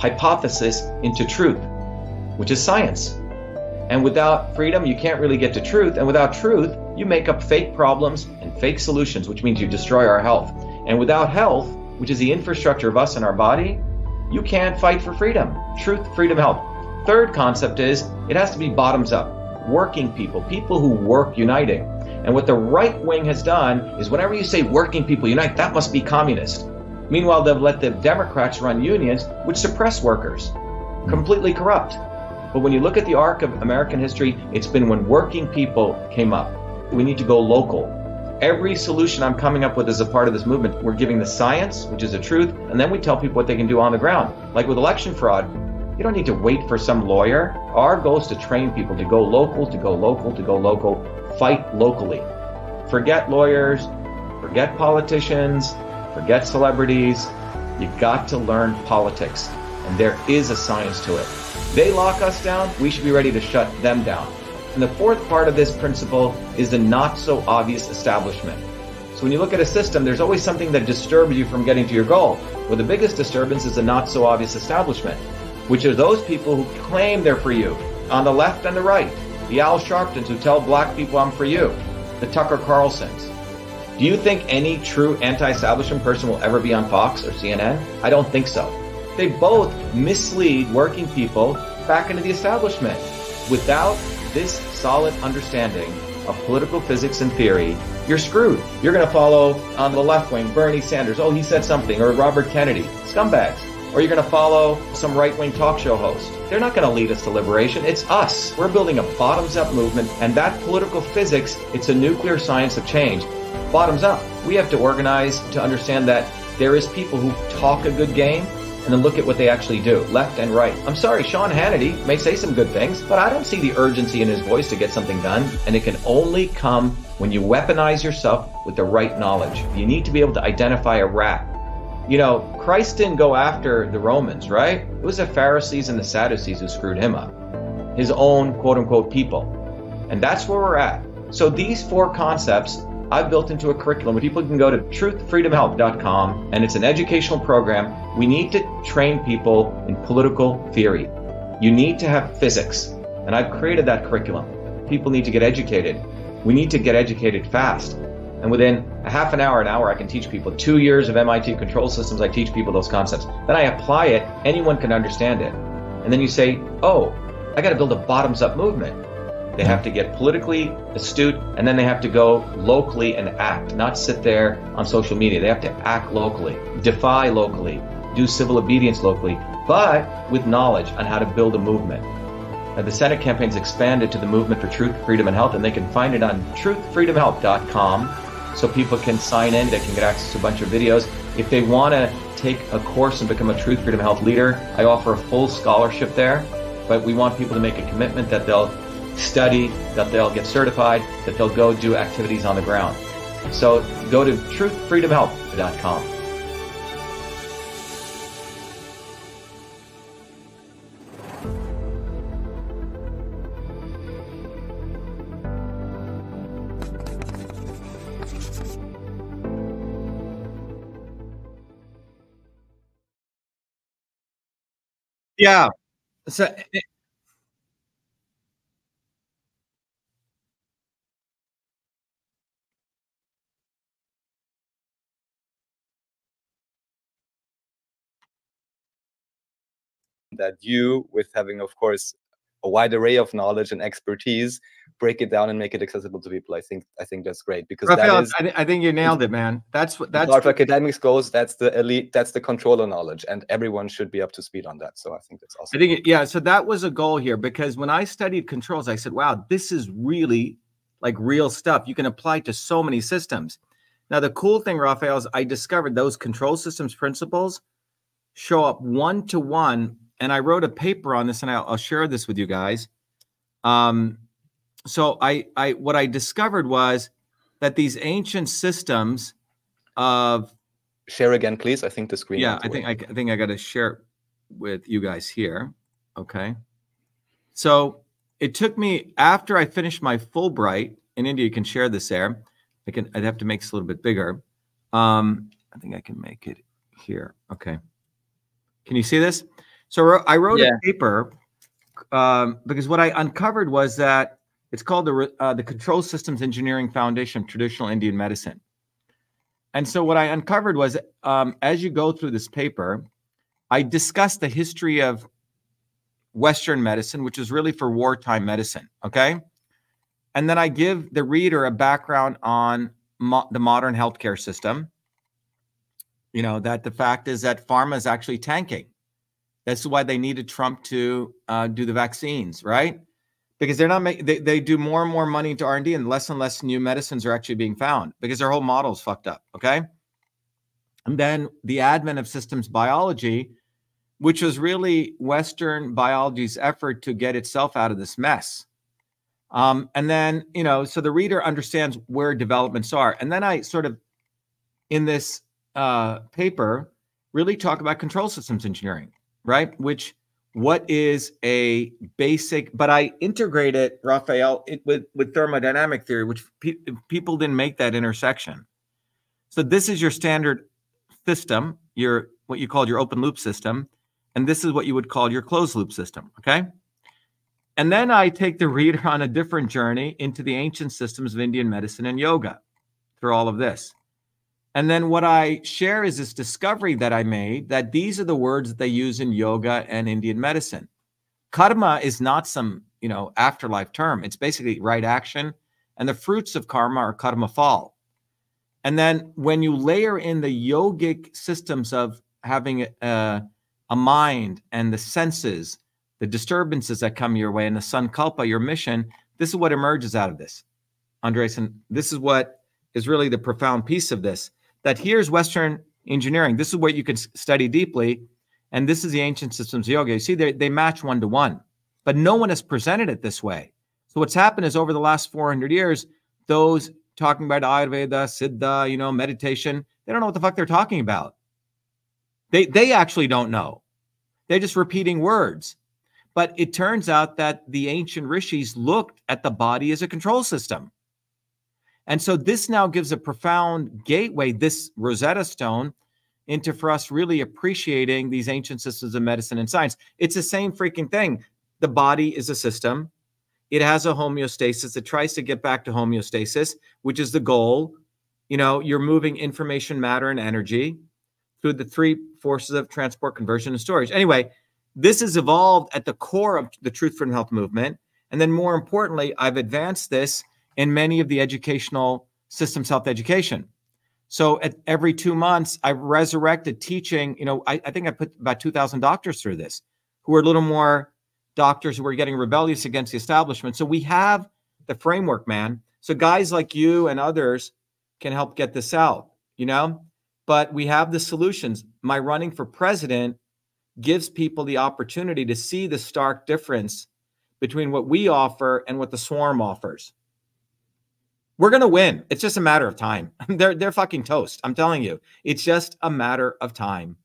hypothesis into truth, which is science. And without freedom, you can't really get to truth. And without truth, you make up fake problems and fake solutions, which means you destroy our health. And without health, which is the infrastructure of us and our body, you can't fight for freedom. Truth, freedom, health. Third concept is it has to be bottoms up. Working people, people who work uniting. And what the right wing has done is whenever you say working people unite, that must be communist. Meanwhile, they've let the Democrats run unions, which suppress workers, hmm. completely corrupt. But when you look at the arc of American history, it's been when working people came up. We need to go local. Every solution I'm coming up with is a part of this movement, we're giving the science, which is the truth, and then we tell people what they can do on the ground. Like with election fraud, You don't need to wait for some lawyer. Our goal is to train people to go local, to go local, to go local, fight locally. Forget lawyers, forget politicians, forget celebrities. You've got to learn politics, and there is a science to it. They lock us down, we should be ready to shut them down. And the fourth part of this principle is the not so obvious establishment. So when you look at a system, there's always something that disturbs you from getting to your goal. Well, the biggest disturbance is the not so obvious establishment, which are those people who claim they're for you on the left and the right. The Al Sharptons who tell black people I'm for you. The Tucker Carlsons. Do you think any true anti-establishment person will ever be on Fox or CNN? I don't think so. They both mislead working people back into the establishment. Without this solid understanding of political physics and theory, you're screwed. You're going to follow on the left wing Bernie Sanders. Oh, he said something. Or Robert Kennedy. Scumbags. Or you're going to follow some right wing talk show host. They're not going to lead us to liberation. It's us. We're building a bottoms up movement. And that political physics, it's a nuclear science of change. Bottoms up. We have to organize to understand that there is people who talk a good game and then look at what they actually do, left and right. I'm sorry, Sean Hannity may say some good things, but I don't see the urgency in his voice to get something done. And it can only come when you weaponize yourself with the right knowledge. You need to be able to identify a rat. You know, Christ didn't go after the Romans, right? It was the Pharisees and the Sadducees who screwed him up. His own quote unquote people. And that's where we're at. So these four concepts I've built into a curriculum where people can go to truthfreedomhealth.com and it's an educational program. We need to train people in political theory. You need to have physics. And I've created that curriculum. People need to get educated. We need to get educated fast. And within a half an hour, an hour, I can teach people. Two years of MIT control systems, I teach people those concepts. Then I apply it, anyone can understand it. And then you say, oh, I got to build a bottoms up movement. They have to get politically astute and then they have to go locally and act, not sit there on social media. They have to act locally, defy locally, do civil obedience locally, but with knowledge on how to build a movement. Now, the Senate campaign's expanded to the Movement for Truth, Freedom, and Health, and they can find it on truthfreedomhealth.com so people can sign in. They can get access to a bunch of videos. If they want to take a course and become a Truth, Freedom, Health leader, I offer a full scholarship there. But we want people to make a commitment that they'll study, that they'll get certified, that they'll go do activities on the ground. So go to truthfreedomhealth.com. Yeah. So that you, with having, of course, a wide array of knowledge and expertise, break it down and make it accessible to people. I think I think that's great because Raphael, that is, I, th- I think you nailed it, man. That's what as that's far as academics goes. That's the elite. That's the controller knowledge, and everyone should be up to speed on that. So I think that's awesome. I think yeah. So that was a goal here because when I studied controls, I said, "Wow, this is really like real stuff. You can apply to so many systems." Now the cool thing, Raphael, is I discovered those control systems principles show up one to one, and I wrote a paper on this, and I'll, I'll share this with you guys. Um, so I, I, what I discovered was that these ancient systems of Share again, please. I think the screen. yeah, I think. I, I think I got to share it with you guys here. Okay. So it took me after I finished my Fulbright in India. You can share this there. I can. I'd have to make this a little bit bigger. Um, I think I can make it here. Okay. Can you see this? So I wrote- Yeah. a paper um, because what I uncovered was that it's called the uh, the Control Systems Engineering Foundation of Traditional Indian Medicine. And so what I uncovered was, um, as you go through this paper, I discussed the history of Western medicine, which is really for wartime medicine. Okay. And then I give the reader a background on mo- the modern healthcare system. You know, that the fact is that pharma is actually tanking. That's why they needed Trump to uh, do the vaccines, right? Because they're not making, they, they do more and more money into R&D and less and less new medicines are actually being found because their whole model is fucked up. Okay. And then the advent of systems biology which was really Western biology's effort to get itself out of this mess. Um, and then, you know, so the reader understands where developments are. And then I sort of, in this uh, paper, really talk about control systems engineering, right? Which what is a basic, but I integrate it, Raphael, it, with, with thermodynamic theory, which pe- people didn't make that intersection. So this is your standard system, your what you called your open loop system, and this is what you would call your closed loop system. Okay. And then I take the reader on a different journey into the ancient systems of Indian medicine and yoga through all of this. And then what I share is this discovery that I made that these are the words that they use in yoga and Indian medicine. Karma is not some, you know, afterlife term. It's basically right action. And the fruits of karma are karma fall. And then when you layer in the yogic systems of having a, a mind and the senses, the disturbances that come your way, and the sankalpa, your mission, this is what emerges out of this. Andres, and this is what is really the profound piece of this that here's Western engineering. This is what you can study deeply. And this is the ancient systems yoga. You see, they, they match one to one, but no one has presented it this way. So what's happened is over the last 400 years, those talking about Ayurveda, Siddha, you know, meditation, they don't know what the fuck they're talking about. They, they actually don't know. They're just repeating words. But it turns out that the ancient rishis looked at the body as a control system. And so this now gives a profound gateway, this Rosetta Stone, into for us really appreciating these ancient systems of medicine and science. It's the same freaking thing. The body is a system. It has a homeostasis. It tries to get back to homeostasis, which is the goal. You know, you're moving information, matter, and energy through the three forces of transport, conversion, and storage. Anyway, this has evolved at the core of the Truth for Health movement. And then more importantly, I've advanced this in many of the educational systems health education. So at every two months, I've resurrected teaching. You know, I, I think I put about 2,000 doctors through this who are a little more doctors who are getting rebellious against the establishment. So we have the framework, man. So guys like you and others can help get this out, you know? But we have the solutions. My running for president gives people the opportunity to see the stark difference between what we offer and what the swarm offers. We're gonna win. It's just a matter of time. *laughs* they're they're fucking toast. I'm telling you. It's just a matter of time.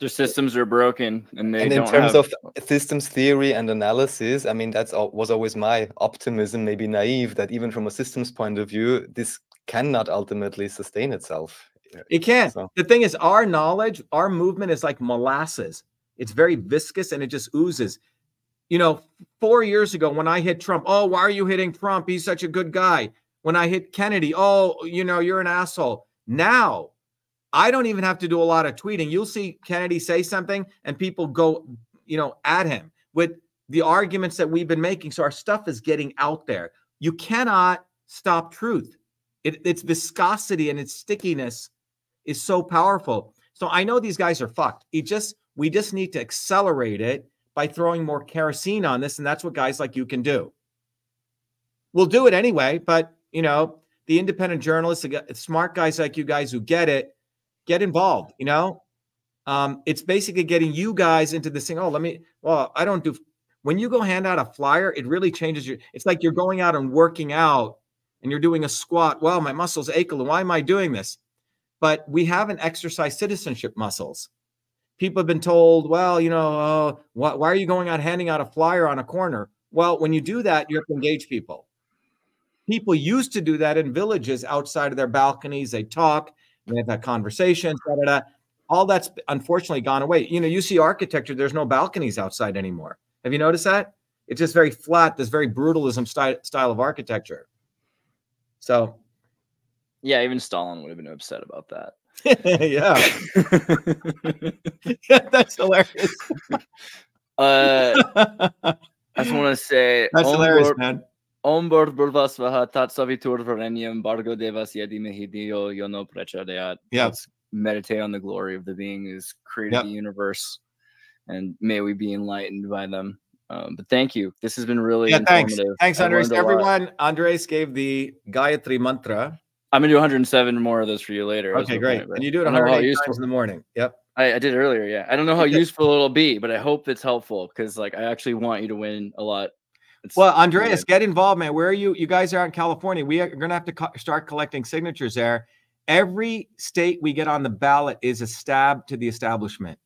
Their systems are broken, and they and in don't terms have... of systems theory and analysis, I mean that's was always my optimism, maybe naive, that even from a systems point of view, this cannot ultimately sustain itself. It can't. So- The thing is, our knowledge, our movement is like molasses. It's very viscous and it just oozes. You know, four years ago when I hit Trump, oh, why are you hitting Trump? He's such a good guy. When I hit Kennedy, oh, you know, you're an asshole. Now, I don't even have to do a lot of tweeting. You'll see Kennedy say something and people go, you know, at him with the arguments that we've been making. So our stuff is getting out there. You cannot stop truth. It, its viscosity and its stickiness is so powerful. So I know these guys are fucked. It just we just need to accelerate it by throwing more kerosene on this, and that's what guys like you can do. We'll do it anyway, but you know, the independent journalists, the smart guys like you guys who get it, get involved. You know, um, it's basically getting you guys into this thing. Oh, let me. Well, I don't do. When you go hand out a flyer, it really changes your. It's like you're going out and working out, and you're doing a squat. Well, my muscles ache. Why am I doing this? But we haven't exercised citizenship muscles. People have been told, well, you know, uh, why, why are you going out handing out a flyer on a corner? Well, when you do that, you have to engage people people used to do that in villages outside of their balconies. They talk, they have that conversations, da, da, da. all that's unfortunately gone away. You know, you see architecture, there's no balconies outside anymore. Have you noticed that? It's just very flat, this very brutalism style, style of architecture. So, Yeah, even Stalin would have been upset about that. *laughs* yeah. yeah, *laughs* *laughs* that's hilarious. Uh, I just want to say, That's hilarious, man. Om Bor Burvasvaha Tatsavitur Varenyam Bargo Devas Yadimehidio Yono Prechadayat. Yeah. Let's meditate on the glory of the being who's created Yep. the universe, and may we be enlightened by them. Um, but thank you. This has been really Yeah, thanks. informative. Thanks, Andres. learned a lot. Everyone, Andres gave the Gayatri mantra. I'm gonna do 107 more of those for you later. Okay, great. And you do it I don't 108 times in the morning. Yep. I, I did earlier. Yeah, I don't know how useful it'll be, but I hope it's helpful because like I actually want you to win a lot. It's Well, really Andreas, good. get involved, man. Where are you? You guys are out in California. We are going to have to co- start collecting signatures there. Every state we get on the ballot is a stab to the establishment.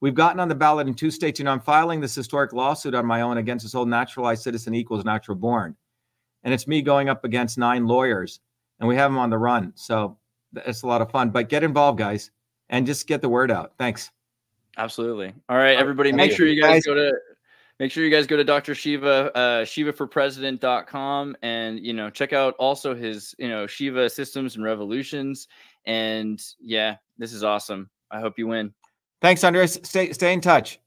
We've gotten on the ballot in two states. You know, I'm filing this historic lawsuit on my own against this whole naturalized citizen equals natural born. And it's me going up against nine lawyers, and we have them on the run. So it's a lot of fun. But get involved, guys, and just get the word out. Thanks. Absolutely. All right, everybody, make sure you guys Guys- go to make sure you guys go to Dr. Shiva, uh, ShivaForPresident.com and you know check out also his you know Shiva Systems and Revolutions. And yeah, this is awesome. I hope you win. Thanks, Andreas. Stay stay in touch.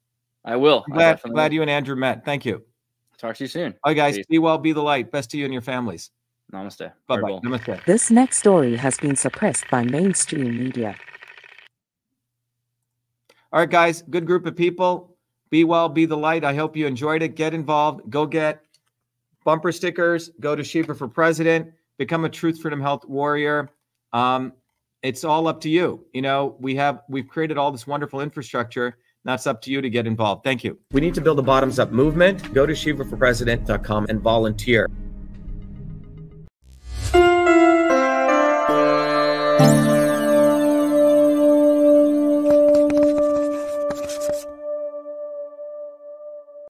I will. I'm glad, I glad, definitely glad you and Andrew met. Thank you. Talk to you soon. All right, guys. Peace. Be well, be the light. Best to you and your families. Namaste. Bye bye. Namaste. This next story has been suppressed by mainstream media. All right, guys. Good group of people. Be well, be the light. I hope you enjoyed it. Get involved. Go get bumper stickers. Go to Shiva for President. Become a Truth Freedom Health warrior. Um, it's all up to you. You know, we have we've created all this wonderful infrastructure. That's up to you to get involved. Thank you. We need to build a bottoms up movement. Go to ShivaForPresident.com and volunteer.